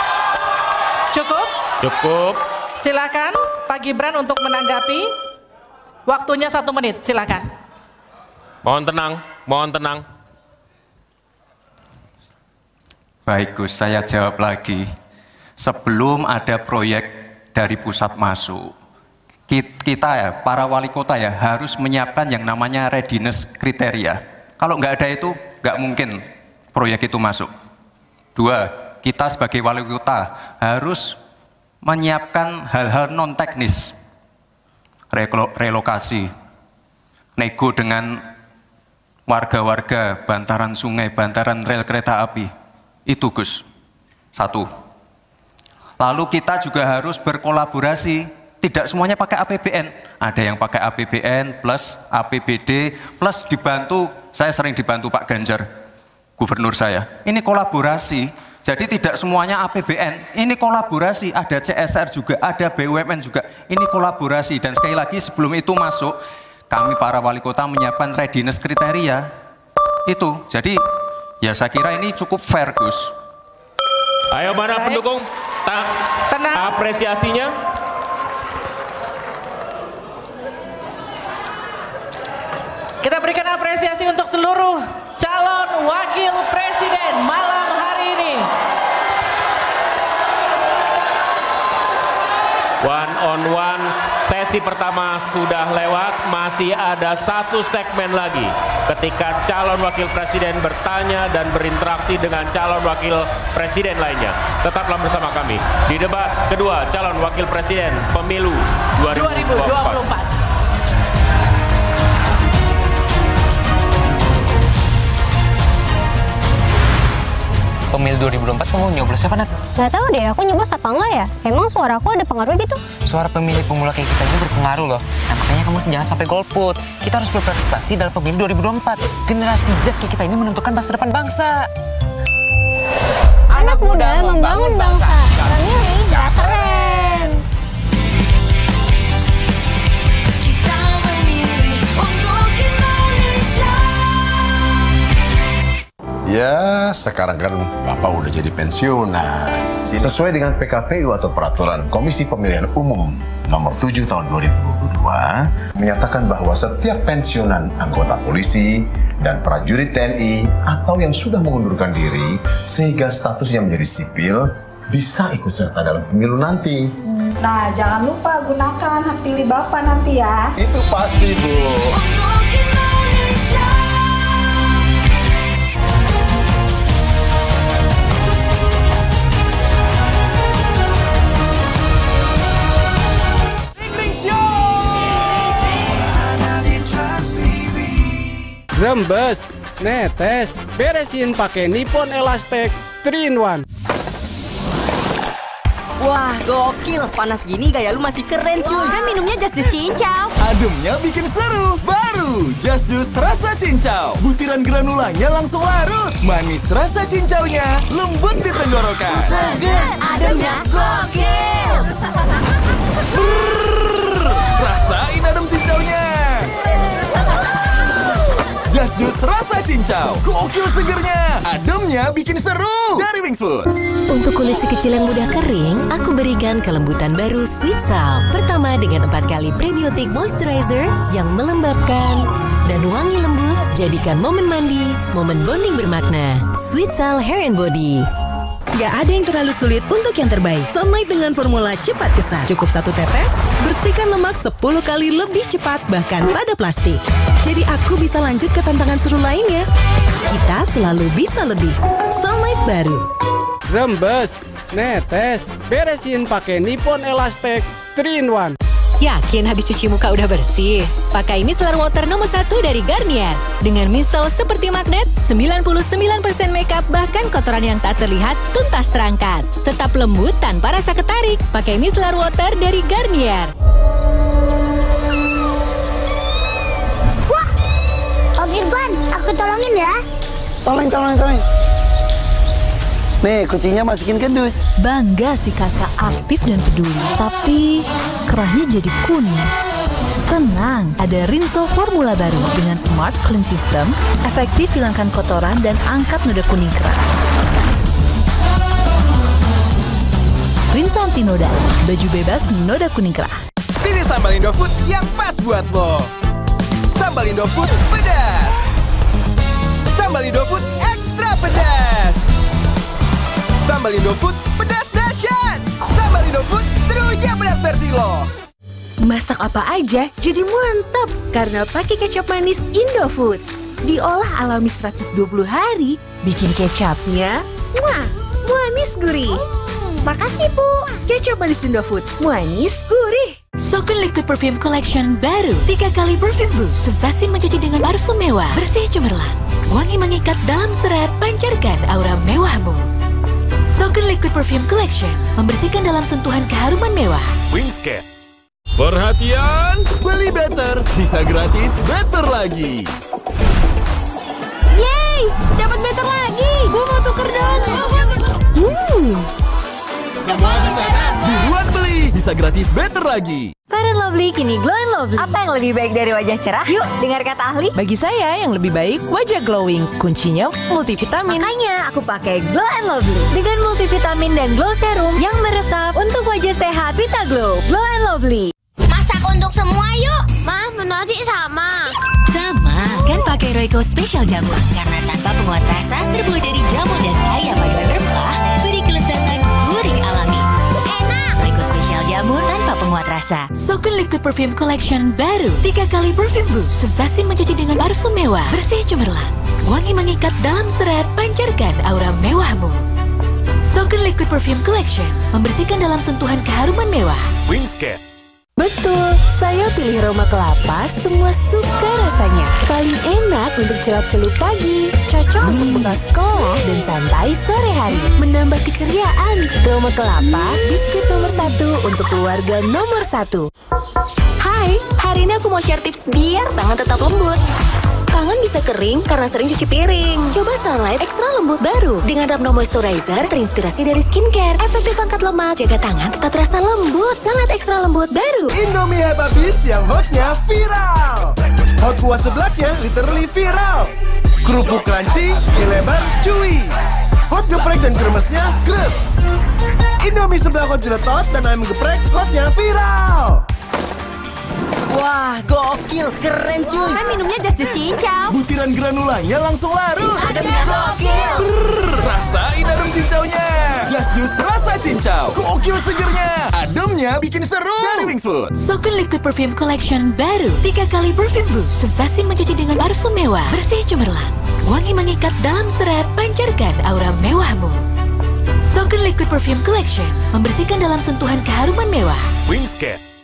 S4: Cukup?
S5: Cukup.
S4: Silakan Pak Gibran untuk menanggapi. Waktunya satu menit, silakan.
S5: Mohon tenang, mohon tenang.
S8: Baik Gus, saya jawab lagi. Sebelum ada proyek dari pusat masuk, kita ya, para wali kota ya harus menyiapkan yang namanya readiness kriteria. Kalau nggak ada itu, nggak mungkin proyek itu masuk. Dua, kita sebagai wali kota harus menyiapkan hal-hal non teknis, Relo- relokasi, nego dengan warga-warga bantaran sungai, bantaran rel kereta api. Itu Gus. Satu. Lalu kita juga harus berkolaborasi. Tidak semuanya pakai APBN. Ada yang pakai APBN plus APBD plus dibantu. Saya sering dibantu Pak Ganjar, gubernur saya. Ini kolaborasi. Jadi tidak semuanya APBN. Ini kolaborasi. Ada CSR juga, ada BUMN juga. Ini kolaborasi. Dan sekali lagi sebelum itu masuk, kami para wali kota menyiapkan readiness kriteria. Itu. Jadi ya saya kira ini cukup fair Gus.
S5: Ayo mana pendukung? Ta Apresiasinya.
S4: Kita berikan apresiasi untuk seluruh calon wakil presiden malam hari ini.
S5: One on one sesi pertama sudah lewat, masih ada satu segmen lagi. Ketika calon wakil presiden bertanya dan berinteraksi dengan calon wakil presiden lainnya. Tetaplah bersama kami di debat kedua calon wakil presiden pemilu 2024.
S4: 2024.
S48: Pemilu 2024 kamu nyoblos siapa Nat?
S23: Gak tahu deh, aku nyoblos apa enggak ya? Emang suaraku ada pengaruh gitu?
S48: Suara pemilih pemula kayak kita ini berpengaruh loh. Nah makanya kamu jangan sampai golput. Kita harus berprestasi dalam pemilu 2024. Generasi Z kayak kita ini menentukan masa depan bangsa.
S23: Anak muda membangun bangsa. Pemilih gak keren.
S49: Ya, sekarang kan Bapak udah jadi pensiunan. Sesuai dengan PKPU atau Peraturan Komisi Pemilihan Umum nomor 7 tahun 2022 menyatakan bahwa setiap pensiunan anggota polisi dan prajurit TNI atau yang sudah mengundurkan diri sehingga statusnya menjadi sipil bisa ikut serta dalam pemilu nanti.
S37: Nah, jangan lupa gunakan hak pilih Bapak nanti ya.
S49: Itu pasti, Bu.
S14: Rembes, netes, beresin pakai Nippon Elastex 3 in 1.
S13: Wah, gokil. Panas gini gaya lu masih keren, cuy.
S23: Kan minumnya just juice cincau.
S35: Ademnya bikin seru. Baru Just Juice rasa cincau. Butiran granulanya langsung larut. Manis rasa cincaunya, lembut di tenggorokan.
S13: Seger, ademnya gokil.
S35: Rasain adem cincaunya. Just Juice rasa cincau. Gokil segernya. Ademnya bikin seru. Dari Wingswood.
S16: Untuk kulit si kecil yang mudah kering, aku berikan kelembutan baru Sweet Sal. Pertama dengan 4 kali prebiotic moisturizer yang melembabkan dan wangi lembut, jadikan momen mandi, momen bonding bermakna. Sweet Sal Hair and Body.
S50: Gak ada yang terlalu sulit untuk yang terbaik. Sunlight dengan formula cepat kesan. Cukup satu tetes, bersihkan lemak 10 kali lebih cepat bahkan pada plastik. Jadi aku bisa lanjut ke tantangan seru lainnya. Kita selalu bisa lebih. Sunlight baru.
S14: Rembes, Netes, beresin pakai Nippon Elastex 3 in 1.
S16: Yakin habis cuci muka udah bersih? Pakai micellar water nomor 1 dari Garnier. Dengan misol seperti magnet, 99% makeup bahkan kotoran yang tak terlihat tuntas terangkat. Tetap lembut tanpa rasa ketarik. Pakai micellar water dari Garnier.
S23: Aku tolongin ya.
S51: Tolong, tolong, tolong. Nih, kucingnya masukin ke dus.
S16: Bangga si kakak aktif dan peduli, tapi kerahnya jadi kuning. Tenang, ada Rinso formula baru dengan Smart Clean System, efektif hilangkan kotoran dan angkat noda kuning kerah. Rinso anti noda, baju bebas noda kuning kerah.
S52: Pilih sambal Indofood yang pas buat lo. Sambal Indofood pedas. Indofood ekstra pedas. Sambal Indofood pedas dahsyat. Sambal Indofood serunya pedas versi lo.
S42: Masak apa aja jadi mantap karena pakai kecap manis Indofood. Diolah alami 120 hari, bikin kecapnya wah, manis gurih.
S23: Makasih, Bu.
S42: Kecap manis Indofood, manis gurih.
S16: Sokun Liquid Perfume Collection baru. Tiga kali perfume boost. Sensasi mencuci dengan parfum mewah. Bersih cemerlang. Wangi mengikat dalam serat. Pancarkan aura mewahmu. Sokun Liquid Perfume Collection. Membersihkan dalam sentuhan keharuman mewah.
S35: Wingscat. Perhatian, beli better bisa gratis better lagi.
S42: Yeay, dapat better lagi. Gue mau tuker dong. Hmm.
S35: Semua bisa Buruan beli, bisa gratis better lagi.
S42: And Lovely kini Glow and Lovely. Apa yang lebih baik dari wajah cerah? Yuk, dengar kata ahli.
S53: Bagi saya yang lebih baik wajah glowing. Kuncinya multivitamin.
S42: Makanya aku pakai Glow and Lovely dengan multivitamin dan glow serum yang meresap untuk wajah sehat Vita Glow. Glow and Lovely.
S23: Masak untuk semua yuk. Ma, menurut sama.
S16: Sama, kan pakai Royco Special Jamur. Karena tanpa penguat rasa, terbuat dari jamur dan kaya penguat rasa. Sokun Liquid Perfume Collection baru. Tiga kali perfume boost. Sensasi mencuci dengan parfum mewah. Bersih cemerlang. Wangi mengikat dalam serat. Pancarkan aura mewahmu. Sokun Liquid Perfume Collection. Membersihkan dalam sentuhan keharuman mewah.
S35: Wingscat.
S42: Betul, saya pilih Roma Kelapa, semua suka rasanya. Paling enak untuk celup-celup pagi, cocok untuk bekal sekolah dan santai sore hari. Menambah keceriaan, Roma Kelapa, biskuit nomor satu untuk keluarga nomor satu. Hai, hari ini aku mau share tips biar tangan tetap lembut. Tangan bisa kering karena sering cuci piring. Coba Sunlight Extra Lembut baru dengan Rapno Moisturizer terinspirasi dari skincare. Efektif angkat lemak, jaga tangan tetap terasa lembut. Sunlight Extra Lembut baru.
S52: Indomie habis yang hotnya viral. Hot kuah seblaknya literally viral. Kerupuk crunchy, mie lebar, chewy. Hot geprek dan kremesnya gres. Indomie sebelah hot jeletot dan ayam geprek hotnya viral.
S54: Wah, gokil, keren cuy.
S42: Kan minumnya just the cincau.
S35: Butiran granulanya langsung larut.
S54: Ademnya gokil.
S35: Brrr, rasain adem cincaunya. Just Juice rasa cincau. Gokil segernya. Ademnya bikin seru. Dari Wings Food.
S16: Sokun Liquid Perfume Collection baru. Tiga kali perfume boost. Sensasi mencuci dengan parfum mewah. Bersih cemerlang. Wangi mengikat dalam serat. Pancarkan aura mewahmu. Sokun Liquid Perfume Collection. Membersihkan dalam sentuhan keharuman mewah.
S35: Wingscat.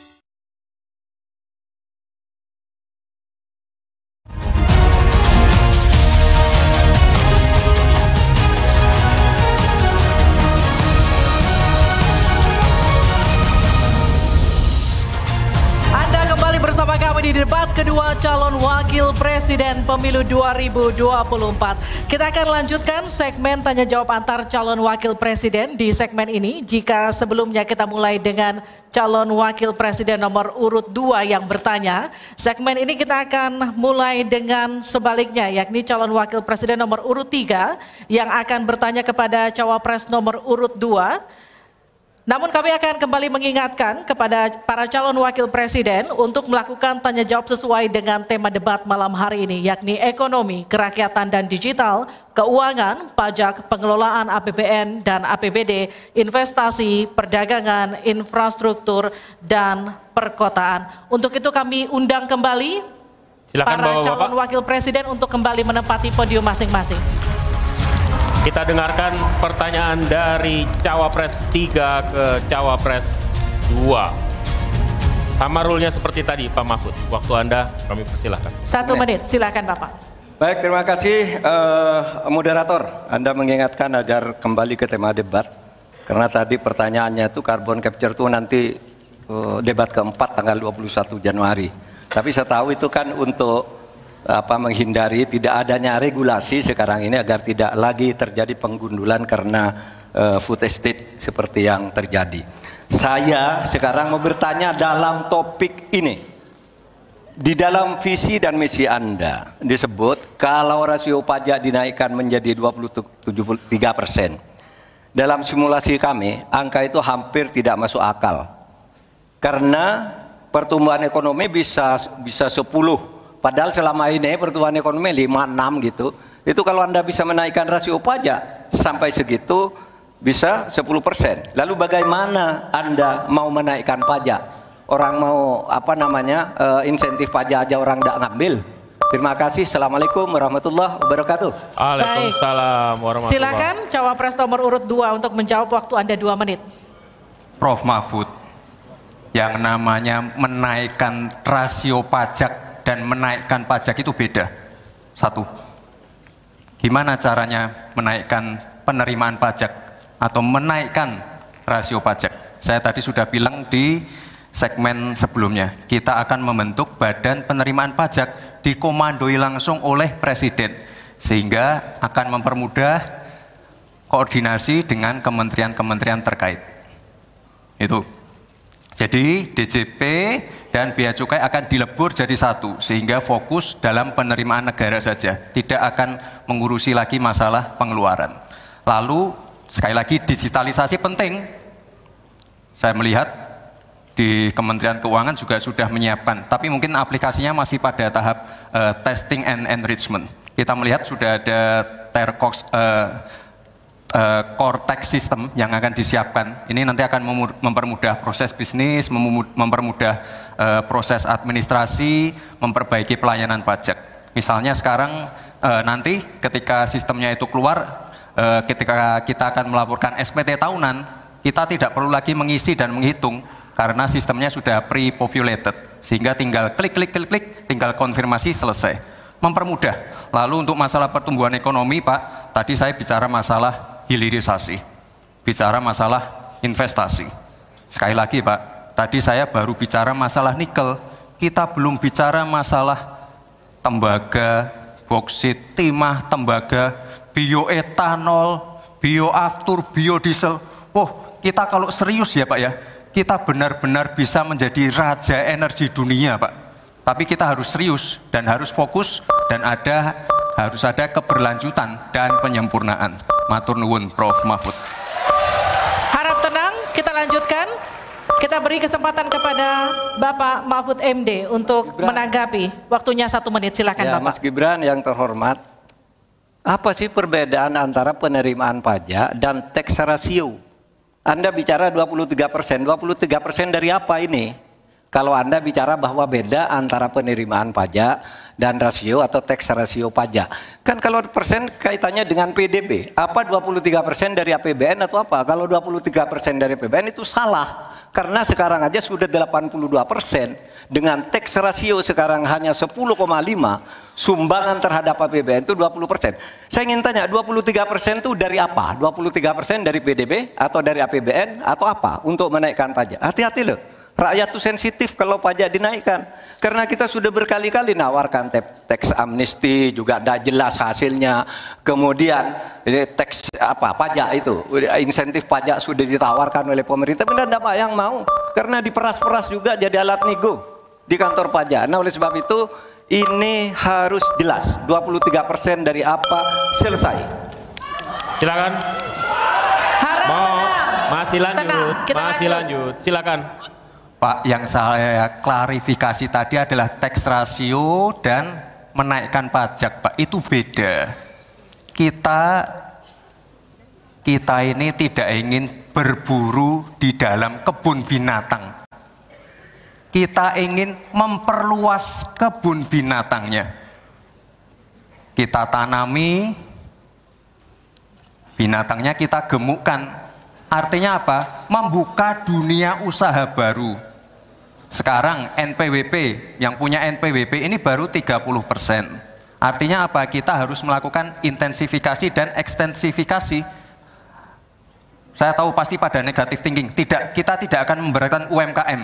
S4: Di debat kedua calon wakil presiden pemilu 2024. Kita akan lanjutkan segmen tanya jawab antar calon wakil presiden di segmen ini. Jika sebelumnya kita mulai dengan calon wakil presiden nomor urut 2 yang bertanya, segmen ini kita akan mulai dengan sebaliknya yakni calon wakil presiden nomor urut 3 yang akan bertanya kepada cawapres nomor urut 2. Namun kami akan kembali mengingatkan kepada para calon wakil presiden untuk melakukan tanya jawab sesuai dengan tema debat malam hari ini yakni ekonomi, kerakyatan dan digital, keuangan, pajak, pengelolaan APBN dan APBD, investasi, perdagangan, infrastruktur dan perkotaan. Untuk itu kami undang kembali
S5: Silakan
S4: para
S5: Bapak-bapak.
S4: calon wakil presiden untuk kembali menempati podium masing-masing.
S5: Kita dengarkan pertanyaan dari Cawapres 3 ke Cawapres 2. Sama rulenya seperti tadi Pak Mahfud. Waktu Anda kami persilahkan.
S4: Satu menit, silakan Bapak.
S9: Baik, terima kasih eh, moderator. Anda mengingatkan agar kembali ke tema debat. Karena tadi pertanyaannya itu carbon capture itu nanti eh, debat keempat tanggal 21 Januari. Tapi saya tahu itu kan untuk apa menghindari tidak adanya regulasi sekarang ini agar tidak lagi terjadi penggundulan karena eh, food estate seperti yang terjadi. Saya sekarang mau bertanya dalam topik ini. Di dalam visi dan misi Anda disebut kalau rasio pajak dinaikkan menjadi 23 persen. Dalam simulasi kami, angka itu hampir tidak masuk akal. Karena pertumbuhan ekonomi bisa bisa 10 Padahal selama ini pertumbuhan ekonomi 5 6 gitu. Itu kalau Anda bisa menaikkan rasio pajak sampai segitu bisa 10 persen. Lalu bagaimana Anda mau menaikkan pajak? Orang mau apa namanya uh, insentif pajak aja orang tidak ngambil. Terima kasih. Assalamualaikum warahmatullahi wabarakatuh.
S5: Waalaikumsalam warahmatullahi
S4: Silakan cawapres nomor urut 2 untuk menjawab waktu Anda 2 menit.
S8: Prof Mahfud, yang namanya menaikkan rasio pajak dan menaikkan pajak itu beda. Satu, gimana caranya menaikkan penerimaan pajak atau menaikkan rasio pajak? Saya tadi sudah bilang di segmen sebelumnya, kita akan membentuk badan penerimaan pajak dikomandoi langsung oleh presiden sehingga akan mempermudah koordinasi dengan kementerian-kementerian terkait. Itu. Jadi DJP dan Bea Cukai akan dilebur jadi satu sehingga fokus dalam penerimaan negara saja, tidak akan mengurusi lagi masalah pengeluaran. Lalu sekali lagi digitalisasi penting. Saya melihat di Kementerian Keuangan juga sudah menyiapkan, tapi mungkin aplikasinya masih pada tahap uh, testing and enrichment. Kita melihat sudah ada Tercox uh, uh, Cortex System yang akan disiapkan. Ini nanti akan mempermudah proses bisnis, mempermudah uh, proses administrasi, memperbaiki pelayanan pajak. Misalnya sekarang uh, nanti ketika sistemnya itu keluar, uh, ketika kita akan melaporkan SPT tahunan, kita tidak perlu lagi mengisi dan menghitung karena sistemnya sudah pre-populated sehingga tinggal klik klik klik klik tinggal konfirmasi selesai mempermudah lalu untuk masalah pertumbuhan ekonomi Pak tadi saya bicara masalah hilirisasi. Bicara masalah investasi. Sekali lagi Pak tadi saya baru bicara masalah nikel. Kita belum bicara masalah tembaga boksit timah tembaga bioetanol bioaftur biodiesel. Oh kita kalau serius ya Pak ya kita benar-benar bisa menjadi raja energi dunia, Pak. Tapi kita harus serius dan harus fokus dan ada harus ada keberlanjutan dan penyempurnaan. Matur nuwun Prof Mahfud.
S4: Harap tenang, kita lanjutkan. Kita beri kesempatan kepada Bapak Mahfud MD untuk Gibran. menanggapi. Waktunya satu menit, silakan
S9: ya,
S4: Bapak.
S9: Mas Gibran yang terhormat, apa sih perbedaan antara penerimaan pajak dan tax ratio? Anda bicara 23 persen, 23 persen dari apa ini? Kalau Anda bicara bahwa beda antara penerimaan pajak dan rasio atau tax rasio pajak. Kan kalau persen kaitannya dengan PDB. Apa 23 persen dari APBN atau apa? Kalau 23 persen dari APBN itu salah. Karena sekarang aja sudah 82 persen. Dengan tax rasio sekarang hanya 10,5 sumbangan terhadap APBN itu 20 persen. Saya ingin tanya 23 persen itu dari apa? 23 persen dari PDB atau dari APBN atau apa untuk menaikkan pajak? Hati-hati loh. Rakyat itu sensitif kalau pajak dinaikkan. Karena kita sudah berkali-kali nawarkan teks amnesti juga tidak jelas hasilnya. Kemudian teks apa pajak itu insentif pajak sudah ditawarkan oleh pemerintah, benar tidak Pak yang mau? Karena diperas-peras juga jadi alat nego di kantor pajak. Nah oleh sebab itu ini harus jelas 23% dari apa selesai.
S5: Silakan. Mau masih lanjut,
S4: Tenang, kita
S5: masih
S4: lanjut.
S5: lanjut. Silakan.
S8: Pak, yang saya klarifikasi tadi adalah tax rasio dan menaikkan pajak, Pak. Itu beda. Kita kita ini tidak ingin berburu di dalam kebun binatang. Kita ingin memperluas kebun binatangnya. Kita tanami binatangnya kita gemukkan. Artinya apa? Membuka dunia usaha baru. Sekarang NPWP yang punya NPWP ini baru 30 persen. Artinya apa? Kita harus melakukan intensifikasi dan ekstensifikasi. Saya tahu pasti pada negatif thinking. Tidak, kita tidak akan memberatkan UMKM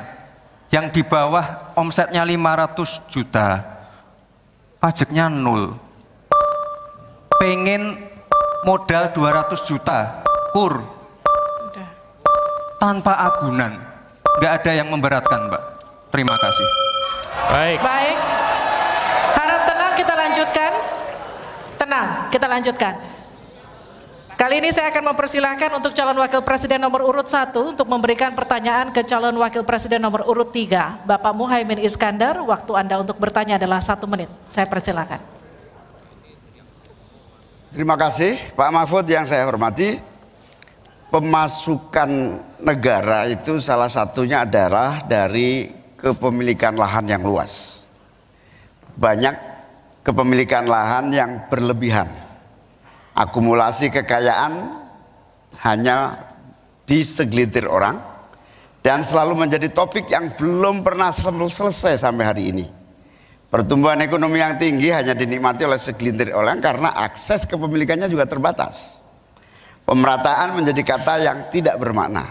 S8: yang di bawah omsetnya 500 juta, pajaknya nol. Pengen modal 200 juta, kur, tanpa agunan, nggak ada yang memberatkan, Mbak. Terima kasih.
S5: Baik.
S4: Baik. Harap tenang kita lanjutkan. Tenang, kita lanjutkan. Kali ini saya akan mempersilahkan untuk calon wakil presiden nomor urut 1 untuk memberikan pertanyaan ke calon wakil presiden nomor urut 3. Bapak Muhaimin Iskandar, waktu Anda untuk bertanya adalah satu menit. Saya persilahkan.
S10: Terima kasih Pak Mahfud yang saya hormati. Pemasukan negara itu salah satunya adalah dari kepemilikan lahan yang luas. Banyak kepemilikan lahan yang berlebihan akumulasi kekayaan hanya di segelintir orang dan selalu menjadi topik yang belum pernah selesai sampai hari ini. Pertumbuhan ekonomi yang tinggi hanya dinikmati oleh segelintir orang karena akses kepemilikannya juga terbatas. Pemerataan menjadi kata yang tidak bermakna.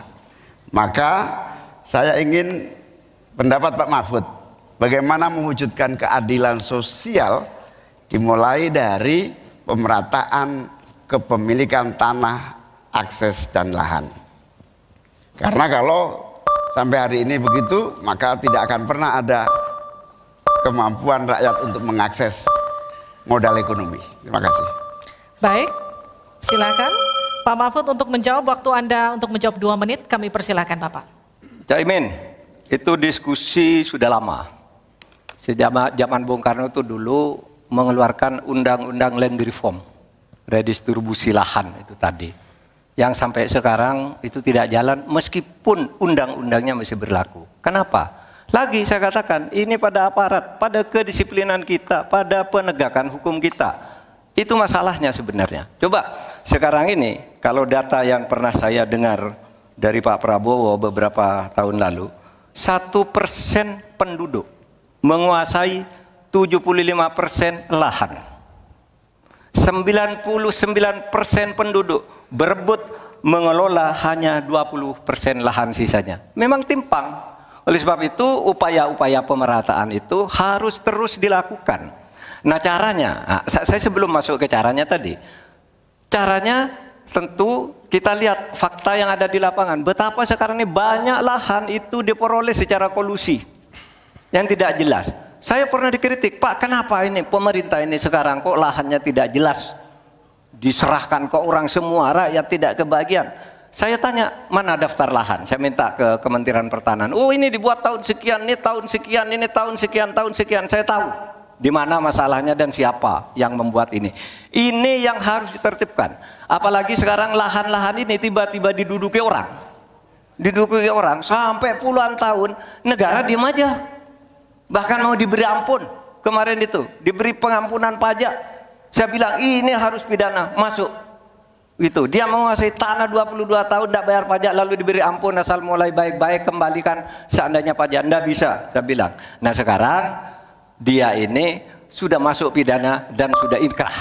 S10: Maka saya ingin pendapat Pak Mahfud, bagaimana mewujudkan keadilan sosial dimulai dari pemerataan kepemilikan tanah, akses dan lahan. Karena kalau sampai hari ini begitu, maka tidak akan pernah ada kemampuan rakyat untuk mengakses modal ekonomi. Terima kasih.
S4: Baik, silakan Pak Mahfud untuk menjawab waktu Anda untuk menjawab dua menit, kami persilakan Bapak.
S9: Caimin, itu diskusi sudah lama. Sejak zaman Bung Karno itu dulu mengeluarkan undang-undang land reform redistribusi lahan itu tadi. Yang sampai sekarang itu tidak jalan meskipun undang-undangnya masih berlaku. Kenapa? Lagi saya katakan, ini pada aparat, pada kedisiplinan kita, pada penegakan hukum kita. Itu masalahnya sebenarnya. Coba sekarang ini, kalau data yang pernah saya dengar dari Pak Prabowo beberapa tahun lalu, satu persen penduduk menguasai 75 persen lahan. 99% penduduk berebut mengelola hanya 20% lahan sisanya. Memang timpang. Oleh sebab itu upaya-upaya pemerataan itu harus terus dilakukan. Nah caranya, nah, saya sebelum masuk ke caranya tadi. Caranya tentu kita lihat fakta yang ada di lapangan. Betapa sekarang ini banyak lahan itu diperoleh secara kolusi. Yang tidak jelas. Saya pernah dikritik, Pak kenapa ini pemerintah ini sekarang kok lahannya tidak jelas? Diserahkan ke orang semua, rakyat tidak kebagian. Saya tanya, mana daftar lahan? Saya minta ke Kementerian Pertanian. Oh ini dibuat tahun sekian, ini tahun sekian, ini tahun sekian, tahun sekian. Saya tahu di mana masalahnya dan siapa yang membuat ini. Ini yang harus ditertibkan. Apalagi sekarang lahan-lahan ini tiba-tiba diduduki orang. Diduduki orang sampai puluhan tahun, negara diam aja. Bahkan mau diberi ampun kemarin itu, diberi pengampunan pajak. Saya bilang ini harus pidana, masuk. Itu dia menguasai tanah 22 tahun tidak bayar pajak lalu diberi ampun asal mulai baik-baik kembalikan seandainya pajak Anda bisa saya bilang. Nah sekarang dia ini sudah masuk pidana dan sudah inkrah.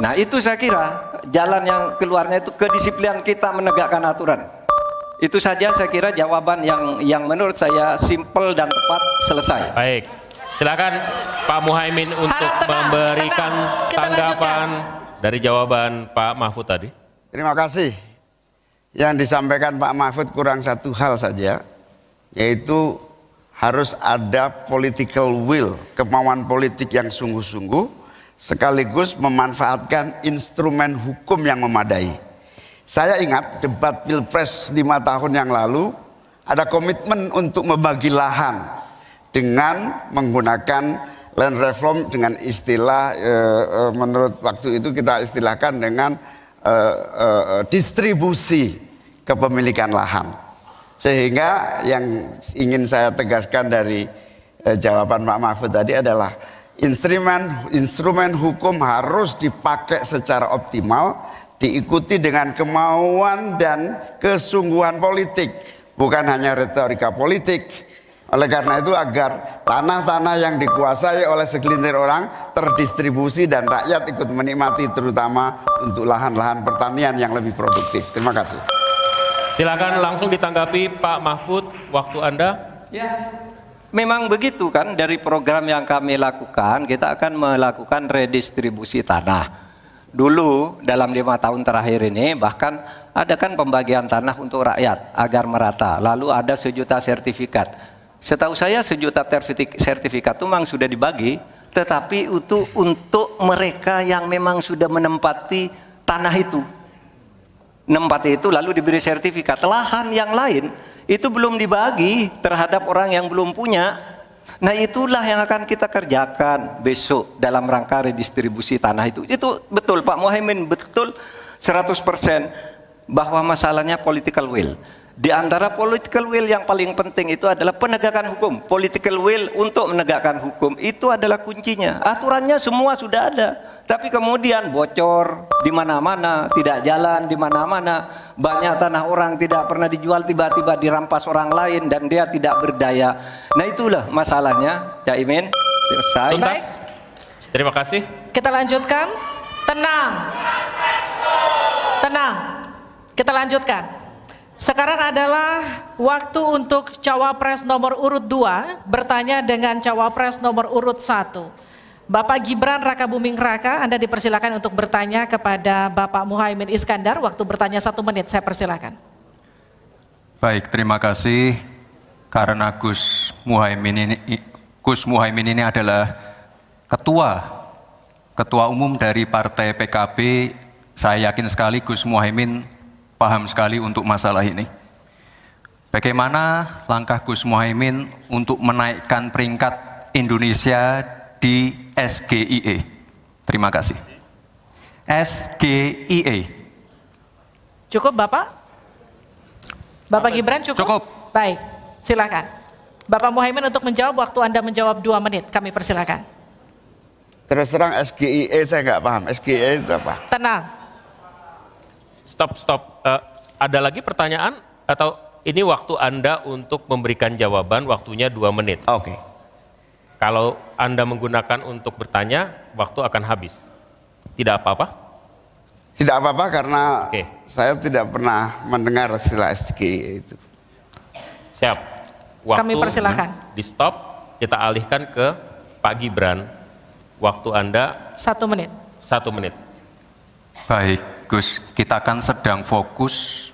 S9: Nah itu saya kira jalan yang keluarnya itu kedisiplinan kita menegakkan aturan. Itu saja saya kira jawaban yang yang menurut saya simpel dan tepat selesai.
S5: Baik. Silakan Pak Muhaimin untuk tenang, memberikan tenang. tanggapan lanjutkan. dari jawaban Pak Mahfud tadi.
S10: Terima kasih. Yang disampaikan Pak Mahfud kurang satu hal saja, yaitu harus ada political will, kemauan politik yang sungguh-sungguh, sekaligus memanfaatkan instrumen hukum yang memadai. Saya ingat debat pilpres lima tahun yang lalu ada komitmen untuk membagi lahan dengan menggunakan land reform dengan istilah e, e, menurut waktu itu kita istilahkan dengan e, e, distribusi kepemilikan lahan. Sehingga yang ingin saya tegaskan dari e, jawaban Pak Mahfud tadi adalah instrumen instrumen hukum harus dipakai secara optimal diikuti dengan kemauan dan kesungguhan politik, bukan hanya retorika politik. Oleh karena itu agar tanah-tanah yang dikuasai oleh segelintir orang terdistribusi dan rakyat ikut menikmati terutama untuk lahan-lahan pertanian yang lebih produktif. Terima kasih.
S5: Silakan langsung ditanggapi Pak Mahfud, waktu Anda.
S9: Ya, memang begitu kan dari program yang kami lakukan kita akan melakukan redistribusi tanah. Dulu dalam lima tahun terakhir ini bahkan ada kan pembagian tanah untuk rakyat agar merata. Lalu ada sejuta sertifikat. Setahu saya sejuta sertifikat itu memang sudah dibagi, tetapi itu untuk mereka yang memang sudah menempati tanah itu. Menempati itu lalu diberi sertifikat. Lahan yang lain itu belum dibagi terhadap orang yang belum punya. Nah itulah yang akan kita kerjakan besok dalam rangka redistribusi tanah itu. Itu betul Pak Muhaimin betul 100% bahwa masalahnya political will. Di antara political will yang paling penting itu adalah penegakan hukum. Political will untuk menegakkan hukum itu adalah kuncinya. Aturannya semua sudah ada. Tapi kemudian bocor di mana-mana, tidak jalan di mana-mana. Banyak tanah orang tidak pernah dijual tiba-tiba dirampas orang lain dan dia tidak berdaya. Nah itulah masalahnya, Cak Imin. Selesai.
S5: Tuntas. Terima kasih.
S4: Kita lanjutkan. Tenang. Tenang. Kita lanjutkan. Sekarang adalah waktu untuk cawapres nomor urut 2 bertanya dengan cawapres nomor urut 1. Bapak Gibran Raka Buming Raka, Anda dipersilakan untuk bertanya kepada Bapak Muhaimin Iskandar. Waktu bertanya satu menit, saya persilakan.
S8: Baik, terima kasih. Karena Gus Muhaimin ini, Gus Muhaimin ini adalah ketua, ketua umum dari Partai PKB. Saya yakin sekali Gus Muhaimin paham sekali untuk masalah ini. Bagaimana langkah Gus Muhaimin untuk menaikkan peringkat Indonesia di SGIE? Terima kasih. SGIE.
S4: Cukup Bapak? Bapak Gibran cukup?
S8: Cukup.
S4: Baik, silakan. Bapak Muhaimin untuk menjawab, waktu Anda menjawab dua menit, kami persilakan.
S10: Terus terang SGIE saya nggak paham. SGIE itu apa?
S4: Tenang.
S5: Stop, stop. Uh, ada lagi pertanyaan atau ini waktu Anda untuk memberikan jawaban waktunya dua menit.
S10: Oke. Okay.
S5: Kalau Anda menggunakan untuk bertanya, waktu akan habis. Tidak apa-apa?
S10: Tidak apa-apa karena okay. saya tidak pernah mendengar istilah SGI itu.
S5: Siap. Waktu
S4: Kami persilakan.
S5: Di stop, kita alihkan ke Pak Gibran. Waktu Anda
S4: satu menit.
S5: Satu menit.
S8: Baik, Gus, kita kan sedang fokus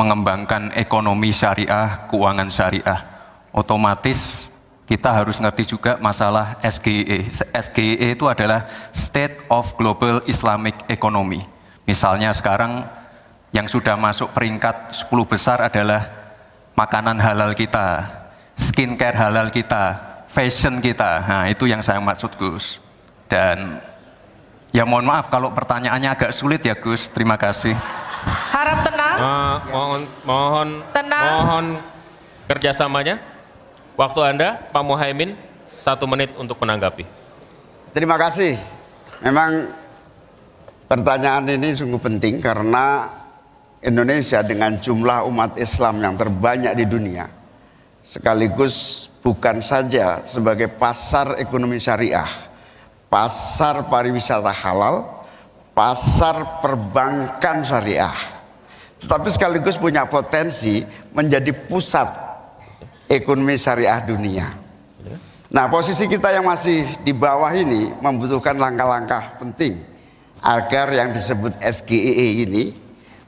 S8: mengembangkan ekonomi syariah, keuangan syariah. Otomatis kita harus ngerti juga masalah SGE. SGE itu adalah State of Global Islamic Economy. Misalnya sekarang yang sudah masuk peringkat 10 besar adalah makanan halal kita, skincare halal kita, fashion kita. Nah, itu yang saya maksud Gus. Dan Ya mohon maaf kalau pertanyaannya agak sulit ya Gus. Terima kasih.
S4: Harap tenang.
S5: Uh, mohon mohon
S4: tenang.
S5: mohon kerjasamanya. Waktu Anda, Pak Muhaimin, satu menit untuk menanggapi.
S10: Terima kasih. Memang pertanyaan ini sungguh penting karena Indonesia dengan jumlah umat Islam yang terbanyak di dunia sekaligus bukan saja sebagai pasar ekonomi syariah pasar pariwisata halal, pasar perbankan syariah. Tetapi sekaligus punya potensi menjadi pusat ekonomi syariah dunia. Nah, posisi kita yang masih di bawah ini membutuhkan langkah-langkah penting agar yang disebut SGIE ini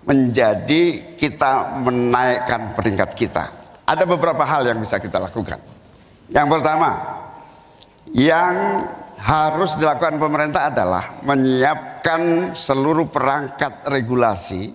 S10: menjadi kita menaikkan peringkat kita. Ada beberapa hal yang bisa kita lakukan. Yang pertama, yang harus dilakukan pemerintah adalah menyiapkan seluruh perangkat regulasi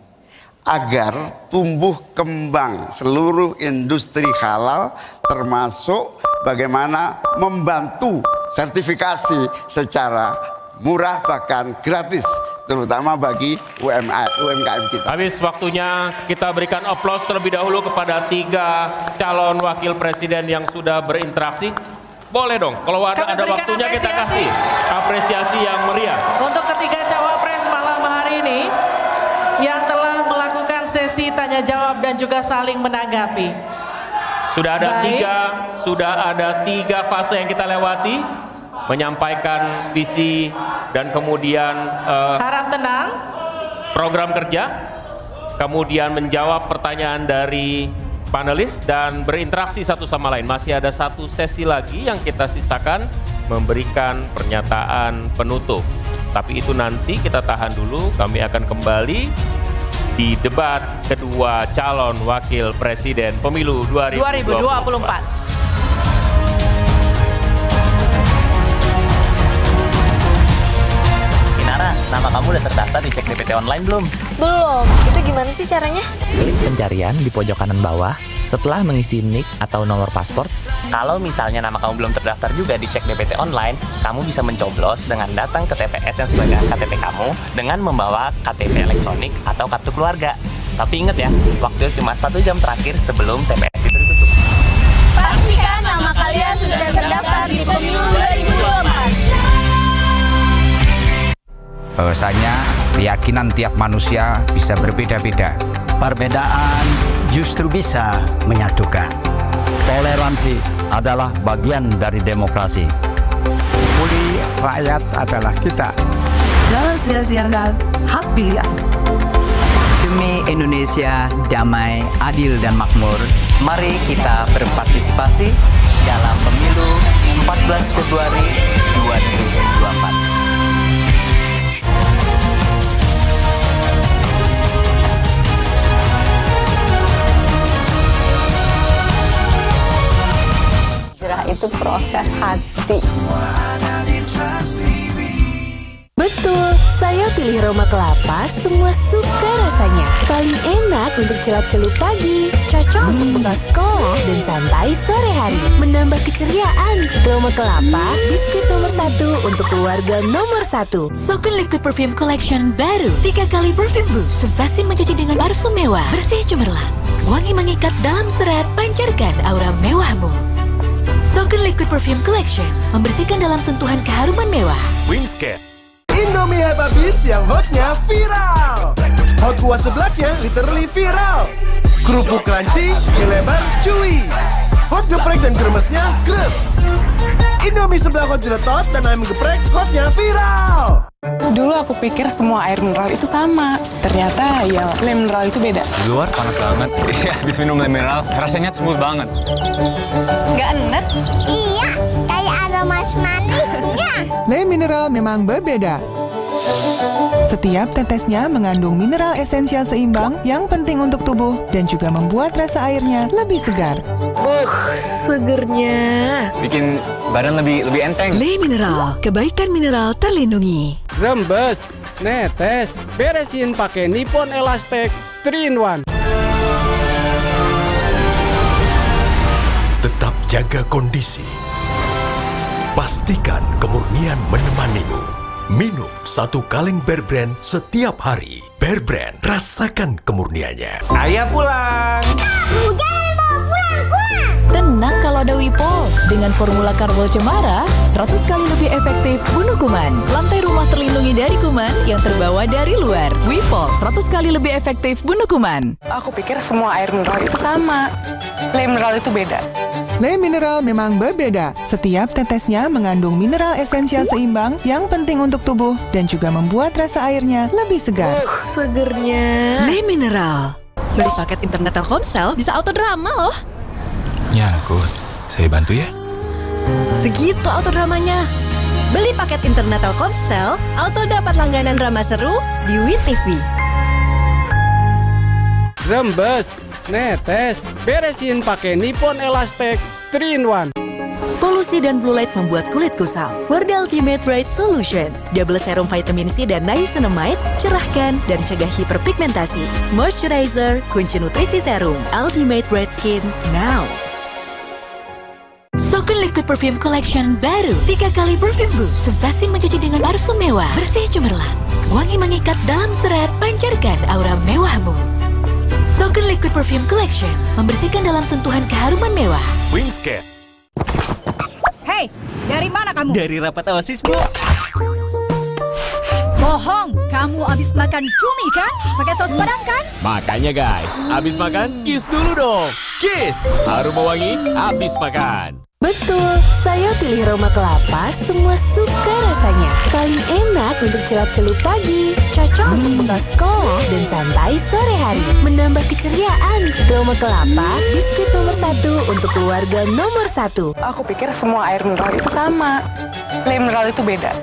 S10: agar tumbuh kembang seluruh industri halal termasuk bagaimana membantu sertifikasi secara murah bahkan gratis terutama bagi UMI, UMKM kita.
S5: Habis waktunya kita berikan aplaus terlebih dahulu kepada tiga calon wakil presiden yang sudah berinteraksi. Boleh dong, kalau ada, Kami ada waktunya apresiasi. kita kasih apresiasi yang meriah.
S4: Untuk ketiga cawapres malam hari ini yang telah melakukan sesi tanya jawab dan juga saling menanggapi.
S5: Sudah ada
S4: Baik.
S5: tiga, sudah ada tiga fase yang kita lewati menyampaikan visi dan kemudian uh,
S4: harap tenang
S5: program kerja kemudian menjawab pertanyaan dari panelis dan berinteraksi satu sama lain. Masih ada satu sesi lagi yang kita sisakan memberikan pernyataan penutup. Tapi itu nanti kita tahan dulu, kami akan kembali di debat kedua calon wakil presiden pemilu 2024.
S4: 2024.
S55: Inara, nama kamu udah terdaftar di cek DPT online belum?
S19: Belum. Itu gimana sih caranya?
S55: Klik pencarian di pojok kanan bawah. Setelah mengisi nik atau nomor paspor, kalau misalnya nama kamu belum terdaftar juga di cek DPT online, kamu bisa mencoblos dengan datang ke TPS yang sesuai dengan KTP kamu dengan membawa KTP elektronik atau kartu keluarga. Tapi ingat ya, waktu cuma satu jam terakhir sebelum TPS itu ditutup.
S23: Pastikan nama kalian sudah terdaftar di pemilu 2024.
S56: Bahwasanya keyakinan tiap manusia bisa berbeda-beda.
S57: Perbedaan justru bisa menyatukan.
S56: Toleransi adalah bagian dari demokrasi.
S57: Muli rakyat adalah kita.
S58: Jangan sia-siakan hak pilihan.
S55: Demi Indonesia damai, adil, dan makmur, mari kita berpartisipasi dalam pemilu 14 Februari 2024.
S19: Proses hati.
S16: Betul, saya pilih Roma Kelapa, semua suka rasanya. Paling enak untuk celup-celup pagi, cocok untuk bekal sekolah dan santai sore hari. Menambah keceriaan, Roma Kelapa, biskuit nomor satu untuk keluarga nomor satu. Sokun Liquid Perfume Collection baru, tiga kali perfume boost, sensasi mencuci dengan parfum mewah, bersih cemerlang, wangi mengikat dalam serat, pancarkan aura mewahmu. Sokun Liquid Perfume Collection, membersihkan dalam sentuhan keharuman mewah.
S3: Wingscat. Indomie Hype Habis yang hotnya viral. Hot kuah seblaknya literally viral. Kerupuk crunchy, mie lebar, chewy. Hot geprek dan kremesnya gres. Indomie sebelah hot jeletot dan ayam geprek hotnya viral.
S17: Dulu aku pikir semua air mineral itu sama. Ternyata ya lem mineral itu beda.
S12: Di luar panas banget. Iya, habis minum lem mineral, rasanya smooth banget.
S17: Nggak enak.
S23: Iya, kayak aroma manisnya.
S20: Le mineral memang berbeda. Setiap tetesnya mengandung mineral esensial seimbang yang penting untuk tubuh dan juga membuat rasa airnya lebih segar.
S42: Uh, segernya.
S12: Bikin badan lebih lebih enteng.
S42: Le Mineral, kebaikan mineral terlindungi.
S14: Rembes, netes, beresin pakai Nippon Elastex 3 in 1.
S7: Tetap jaga kondisi. Pastikan kemurnian menemanimu. Minum satu kaleng Bear Brand setiap hari. Bear Brand, rasakan kemurniannya.
S5: Ayah pulang.
S16: Tenang kalau ada Wipol. Dengan formula karbol cemara, 100 kali lebih efektif bunuh kuman. Lantai rumah terlindungi dari kuman yang terbawa dari luar. Wipol, 100 kali lebih efektif bunuh kuman.
S17: Aku pikir semua air mineral itu sama. Lem mineral itu beda.
S20: Le mineral memang berbeda. Setiap tetesnya mengandung mineral esensial seimbang yang penting untuk tubuh dan juga membuat rasa airnya lebih segar.
S42: Segernya. Le Mineral. Beli paket internet Telkomsel bisa auto drama loh.
S7: Nyangkut. Saya bantu ya.
S42: Segitu auto dramanya. Beli paket internet Telkomsel, auto dapat langganan drama seru di WeTV.
S14: Rembes, netes, beresin pakai Nippon Elastex 3 in 1.
S42: Polusi dan blue light membuat kulit kusam. Wardah Ultimate Bright Solution. Double serum vitamin C dan niacinamide, cerahkan dan cegah hiperpigmentasi. Moisturizer, kunci nutrisi serum. Ultimate Bright Skin, now.
S16: Sokun Liquid Perfume Collection baru, tiga kali perfume boost, sensasi mencuci dengan parfum mewah, bersih cemerlang, wangi mengikat dalam serat, pancarkan aura mewahmu. Sokun Liquid Perfume Collection, membersihkan dalam sentuhan keharuman mewah.
S12: Wingscat.
S13: Hei, dari mana kamu?
S55: Dari rapat OSIS, Bu.
S13: Bohong,
S16: Kamu habis makan cumi kan? Pakai saus padang kan?
S22: Makanya guys, habis makan kiss dulu dong. Kiss, harum mewangi habis makan.
S42: Betul, saya pilih Roma Kelapa, semua suka rasanya. Paling enak untuk celup-celup pagi, cocok untuk bekal sekolah dan santai sore hari. Menambah keceriaan, Roma Kelapa, biskuit nomor satu untuk keluarga nomor satu.
S17: Aku pikir semua air mineral itu sama. Le mineral itu beda.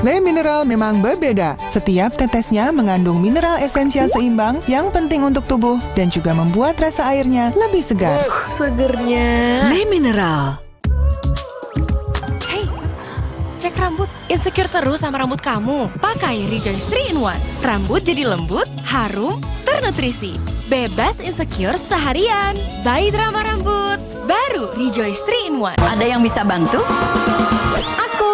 S20: Le mineral memang berbeda. Setiap tetesnya mengandung mineral esensial seimbang yang penting untuk tubuh dan juga membuat rasa airnya lebih segar.
S42: segernya. Le Mineral.
S13: Rambut. Insecure terus sama rambut kamu? Pakai Rejoice 3 in 1. Rambut jadi lembut, harum, ternutrisi. Bebas insecure seharian. Bayi drama rambut. Baru Rejoice 3 in 1.
S59: Ada yang bisa bantu? Aku.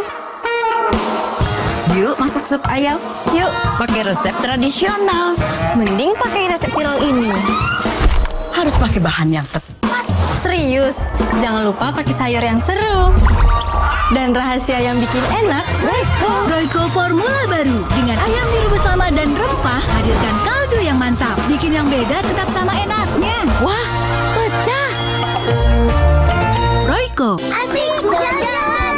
S59: Yuk masak sup ayam. Yuk pakai resep tradisional.
S13: Mending pakai resep viral ini.
S59: Harus pakai bahan yang tepat.
S13: Serius, jangan lupa pakai sayur yang seru. Dan rahasia yang bikin enak, Royco.
S16: Royco formula baru dengan ayam direbus lama dan rempah hadirkan kaldu yang mantap. Bikin yang beda tetap sama enaknya.
S59: Wah, pecah.
S16: Royco.
S23: Asik, jalan-jalan.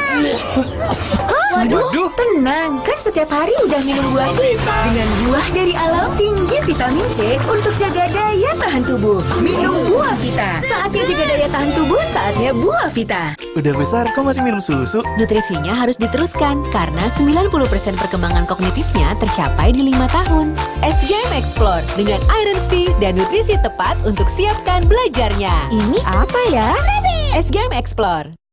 S13: Waduh, tenang. Kan setiap hari udah minum buah vita. Dengan buah dari alam tinggi vitamin C untuk jaga daya tahan tubuh. Minum buah vita. Saatnya jaga daya tahan tubuh, saatnya buah vita.
S60: Udah besar kok masih minum susu?
S42: Nutrisinya harus diteruskan karena 90% perkembangan kognitifnya tercapai di lima tahun. SGM Explore dengan Iron C dan nutrisi tepat untuk siapkan belajarnya.
S16: Ini apa ya?
S42: SGM Explore.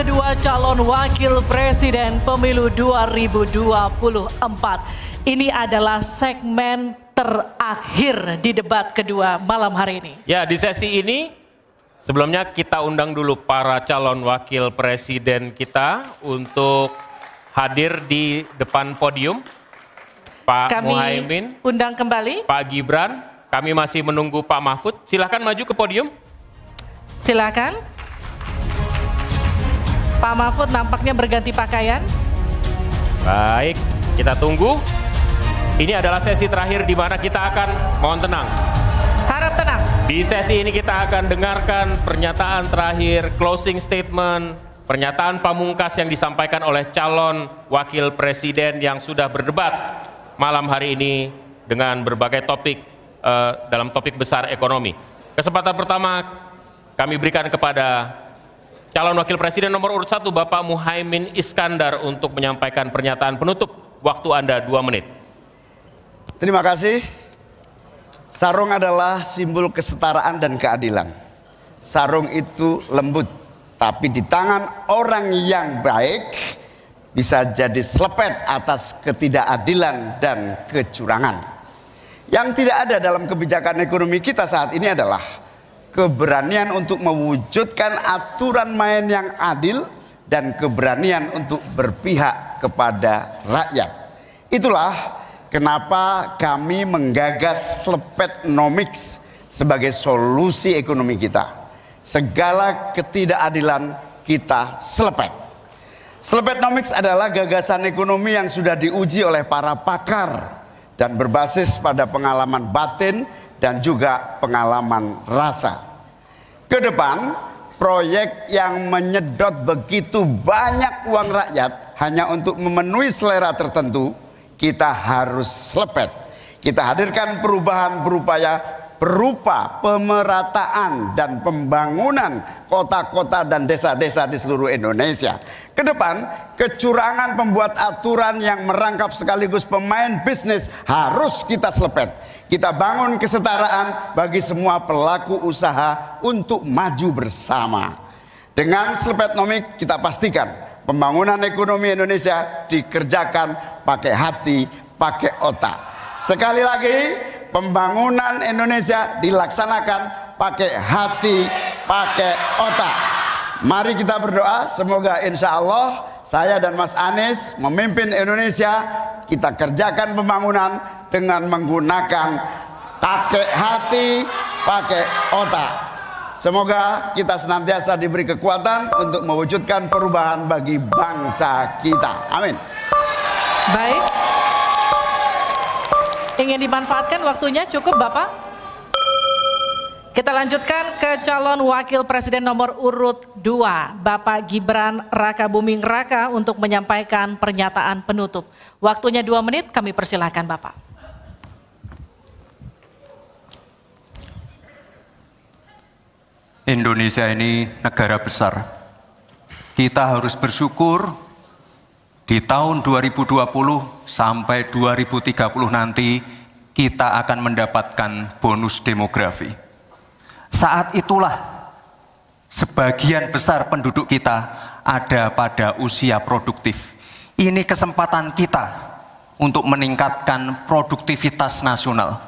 S4: Kedua calon wakil presiden pemilu 2024. Ini adalah segmen terakhir di debat kedua malam hari ini.
S5: Ya, di sesi ini sebelumnya kita undang dulu para calon wakil presiden kita untuk hadir di depan podium. Pak
S4: Kami
S5: Muhaimin,
S4: undang kembali.
S5: Pak Gibran, kami masih menunggu Pak Mahfud. Silahkan maju ke podium.
S4: Silakan. Pak Mahfud nampaknya berganti pakaian.
S5: Baik, kita tunggu. Ini adalah sesi terakhir di mana kita akan mohon tenang.
S4: Harap tenang.
S5: Di sesi ini kita akan dengarkan pernyataan terakhir, closing statement, pernyataan pamungkas yang disampaikan oleh calon wakil presiden yang sudah berdebat malam hari ini dengan berbagai topik eh, dalam topik besar ekonomi. Kesempatan pertama kami berikan kepada calon wakil presiden nomor urut satu Bapak Muhaimin Iskandar untuk menyampaikan pernyataan penutup. Waktu Anda dua menit.
S10: Terima kasih. Sarung adalah simbol kesetaraan dan keadilan. Sarung itu lembut, tapi di tangan orang yang baik bisa jadi selepet atas ketidakadilan dan kecurangan. Yang tidak ada dalam kebijakan ekonomi kita saat ini adalah keberanian untuk mewujudkan aturan main yang adil dan keberanian untuk berpihak kepada rakyat. Itulah kenapa kami menggagas Slepetnomics sebagai solusi ekonomi kita. Segala ketidakadilan kita selepet. Slepetnomics adalah gagasan ekonomi yang sudah diuji oleh para pakar dan berbasis pada pengalaman batin dan juga pengalaman rasa. Ke depan, proyek yang menyedot begitu banyak uang rakyat hanya untuk memenuhi selera tertentu, kita harus selepet. Kita hadirkan perubahan berupaya berupa pemerataan dan pembangunan kota-kota dan desa-desa di seluruh Indonesia. Ke depan, kecurangan pembuat aturan yang merangkap sekaligus pemain bisnis harus kita selepet. Kita bangun kesetaraan bagi semua pelaku usaha untuk maju bersama. Dengan Slepetnomik kita pastikan Pembangunan ekonomi Indonesia dikerjakan pakai hati, pakai otak. Sekali lagi, pembangunan Indonesia dilaksanakan pakai hati, pakai otak. Mari kita berdoa, semoga insya Allah saya dan Mas Anies memimpin Indonesia, kita kerjakan pembangunan dengan menggunakan pakai hati, pakai otak. Semoga kita senantiasa diberi kekuatan untuk mewujudkan perubahan bagi bangsa kita. Amin.
S4: Baik. Ingin dimanfaatkan waktunya cukup Bapak? Kita lanjutkan ke calon wakil presiden nomor urut 2, Bapak Gibran Raka Buming Raka untuk menyampaikan pernyataan penutup. Waktunya dua menit, kami persilahkan Bapak.
S8: Indonesia ini negara besar. Kita harus bersyukur di tahun 2020 sampai 2030 nanti kita akan mendapatkan bonus demografi. Saat itulah sebagian besar penduduk kita ada pada usia produktif. Ini kesempatan kita untuk meningkatkan produktivitas nasional.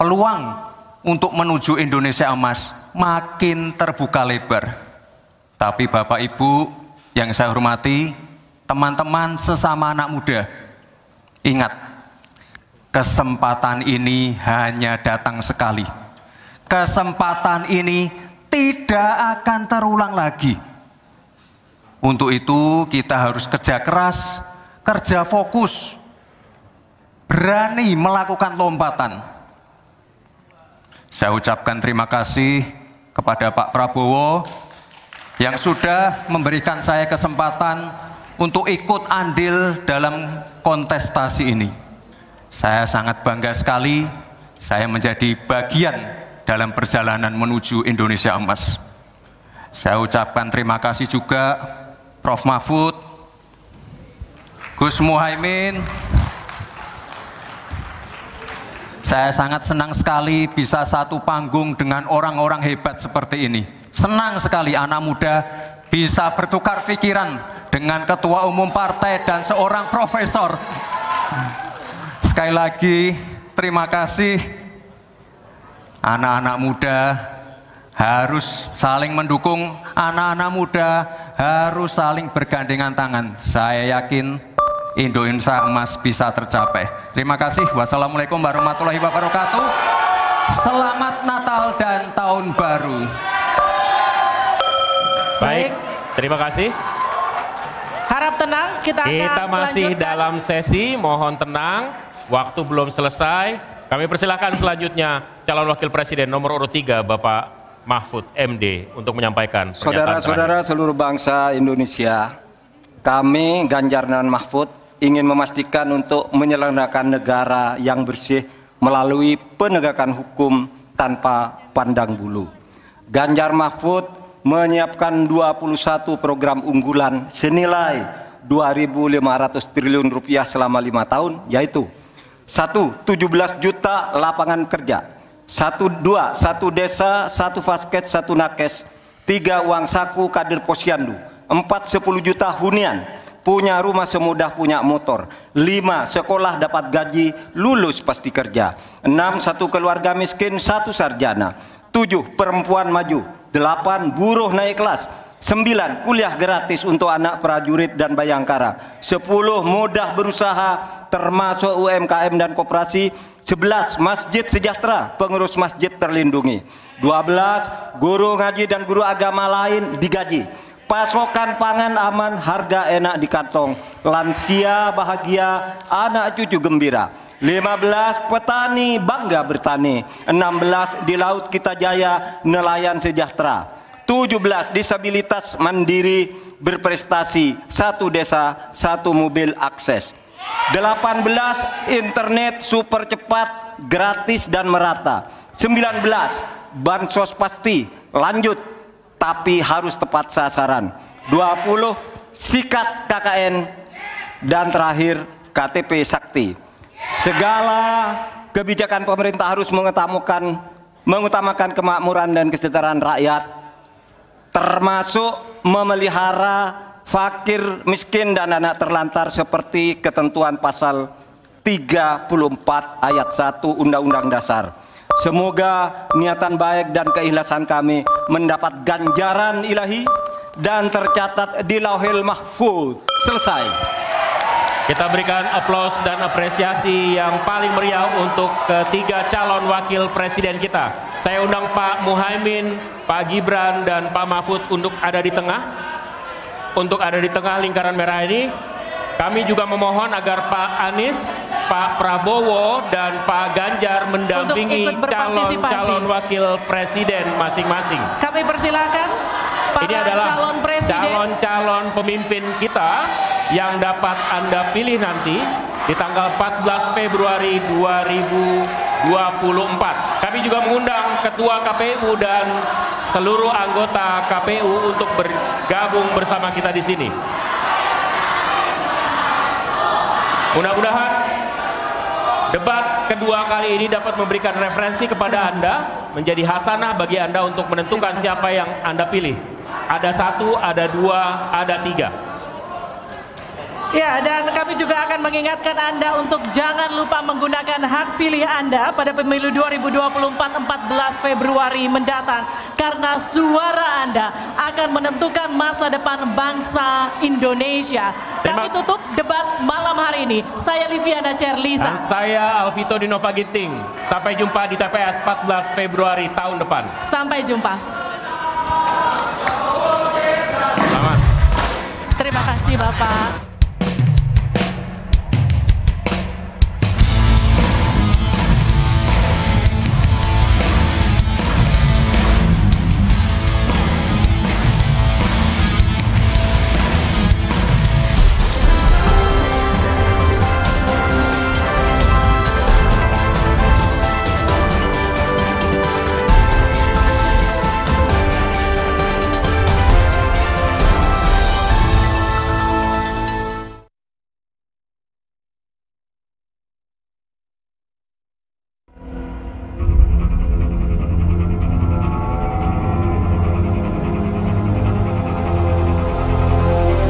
S8: Peluang untuk menuju Indonesia emas makin terbuka lebar. Tapi Bapak Ibu yang saya hormati, teman-teman sesama anak muda, ingat, kesempatan ini hanya datang sekali. Kesempatan ini tidak akan terulang lagi. Untuk itu kita harus kerja keras, kerja fokus, berani melakukan lompatan. Saya ucapkan terima kasih kepada Pak Prabowo yang sudah memberikan saya kesempatan untuk ikut andil dalam kontestasi ini. Saya sangat bangga sekali saya menjadi bagian dalam perjalanan menuju Indonesia Emas. Saya ucapkan terima kasih juga Prof. Mahfud, Gus Muhaimin, saya sangat senang sekali bisa satu panggung dengan orang-orang hebat seperti ini. Senang sekali anak muda bisa bertukar pikiran dengan ketua umum partai dan seorang profesor. Sekali lagi, terima kasih anak-anak muda harus saling mendukung, anak-anak muda harus saling bergandengan tangan. Saya yakin Indonesia emas bisa tercapai. Terima kasih. Wassalamualaikum warahmatullahi wabarakatuh. Selamat Natal dan Tahun Baru.
S5: Baik, terima kasih.
S4: Harap tenang, kita akan
S5: Kita masih dalam sesi, mohon tenang. Waktu belum selesai. Kami persilakan selanjutnya calon wakil presiden nomor urut 3 Bapak Mahfud MD untuk menyampaikan.
S9: Saudara-saudara seluruh bangsa Indonesia, kami Ganjar dan Mahfud ingin memastikan untuk menyelenggarakan negara yang bersih melalui penegakan hukum tanpa pandang bulu. Ganjar Mahfud menyiapkan 21 program unggulan senilai 2.500 triliun rupiah selama lima tahun, yaitu satu, 17 juta lapangan kerja. Satu, dua, satu desa, satu fasket, satu nakes. Tiga, uang saku kader posyandu. Empat, 10 juta hunian. Punya rumah semudah punya motor. Lima, sekolah dapat gaji, lulus pasti kerja. Enam, satu keluarga miskin, satu sarjana. Tujuh, perempuan maju. Delapan, buruh naik kelas. Sembilan, kuliah gratis untuk anak prajurit dan bayangkara. Sepuluh, mudah berusaha termasuk UMKM dan koperasi. Sebelas, masjid sejahtera, pengurus masjid terlindungi. Dua belas, guru ngaji dan guru agama lain digaji. Pasokan pangan aman, harga enak di kantong. Lansia bahagia, anak cucu gembira. 15 petani bangga bertani. 16 di laut kita jaya, nelayan sejahtera. 17 disabilitas mandiri berprestasi, satu desa, satu mobil akses. 18 internet super cepat, gratis dan merata. 19 bansos pasti, lanjut tapi harus tepat sasaran. 20 sikat KKN dan terakhir KTP Sakti. Segala kebijakan pemerintah harus mengutamakan mengutamakan kemakmuran dan kesejahteraan rakyat termasuk memelihara fakir, miskin, dan anak terlantar seperti ketentuan pasal 34 ayat 1 Undang-Undang Dasar. Semoga niatan baik dan keikhlasan kami mendapat ganjaran ilahi dan tercatat di lauhil mahfuz. Selesai.
S5: Kita berikan aplaus dan apresiasi yang paling meriah untuk ketiga calon wakil presiden kita. Saya undang Pak Muhaimin, Pak Gibran, dan Pak Mahfud untuk ada di tengah. Untuk ada di tengah lingkaran merah ini. Kami juga memohon agar Pak Anies, Pak Prabowo, dan Pak Ganjar mendampingi calon-calon wakil presiden masing-masing.
S4: Kami persilakan para
S5: Ini adalah
S4: calon presiden.
S5: calon-calon pemimpin kita yang dapat Anda pilih nanti di tanggal 14 Februari 2024. Kami juga mengundang Ketua KPU dan seluruh anggota KPU untuk bergabung bersama kita di sini. Mudah-mudahan debat kedua kali ini dapat memberikan referensi kepada Anda, menjadi hasanah bagi Anda untuk menentukan siapa yang Anda pilih. Ada satu, ada dua, ada tiga.
S4: Ya, dan kami juga akan mengingatkan Anda untuk jangan lupa menggunakan hak pilih Anda pada pemilu 2024 14 Februari mendatang karena suara Anda akan menentukan masa depan bangsa Indonesia. Kami tutup debat malam hari ini. Saya Liviana
S5: Dan
S4: Cerlisa.
S5: saya Alvito Dinova Ginting. Sampai jumpa di TPS 14 Februari tahun depan.
S4: Sampai jumpa.
S5: Selamat.
S4: Terima kasih Bapak.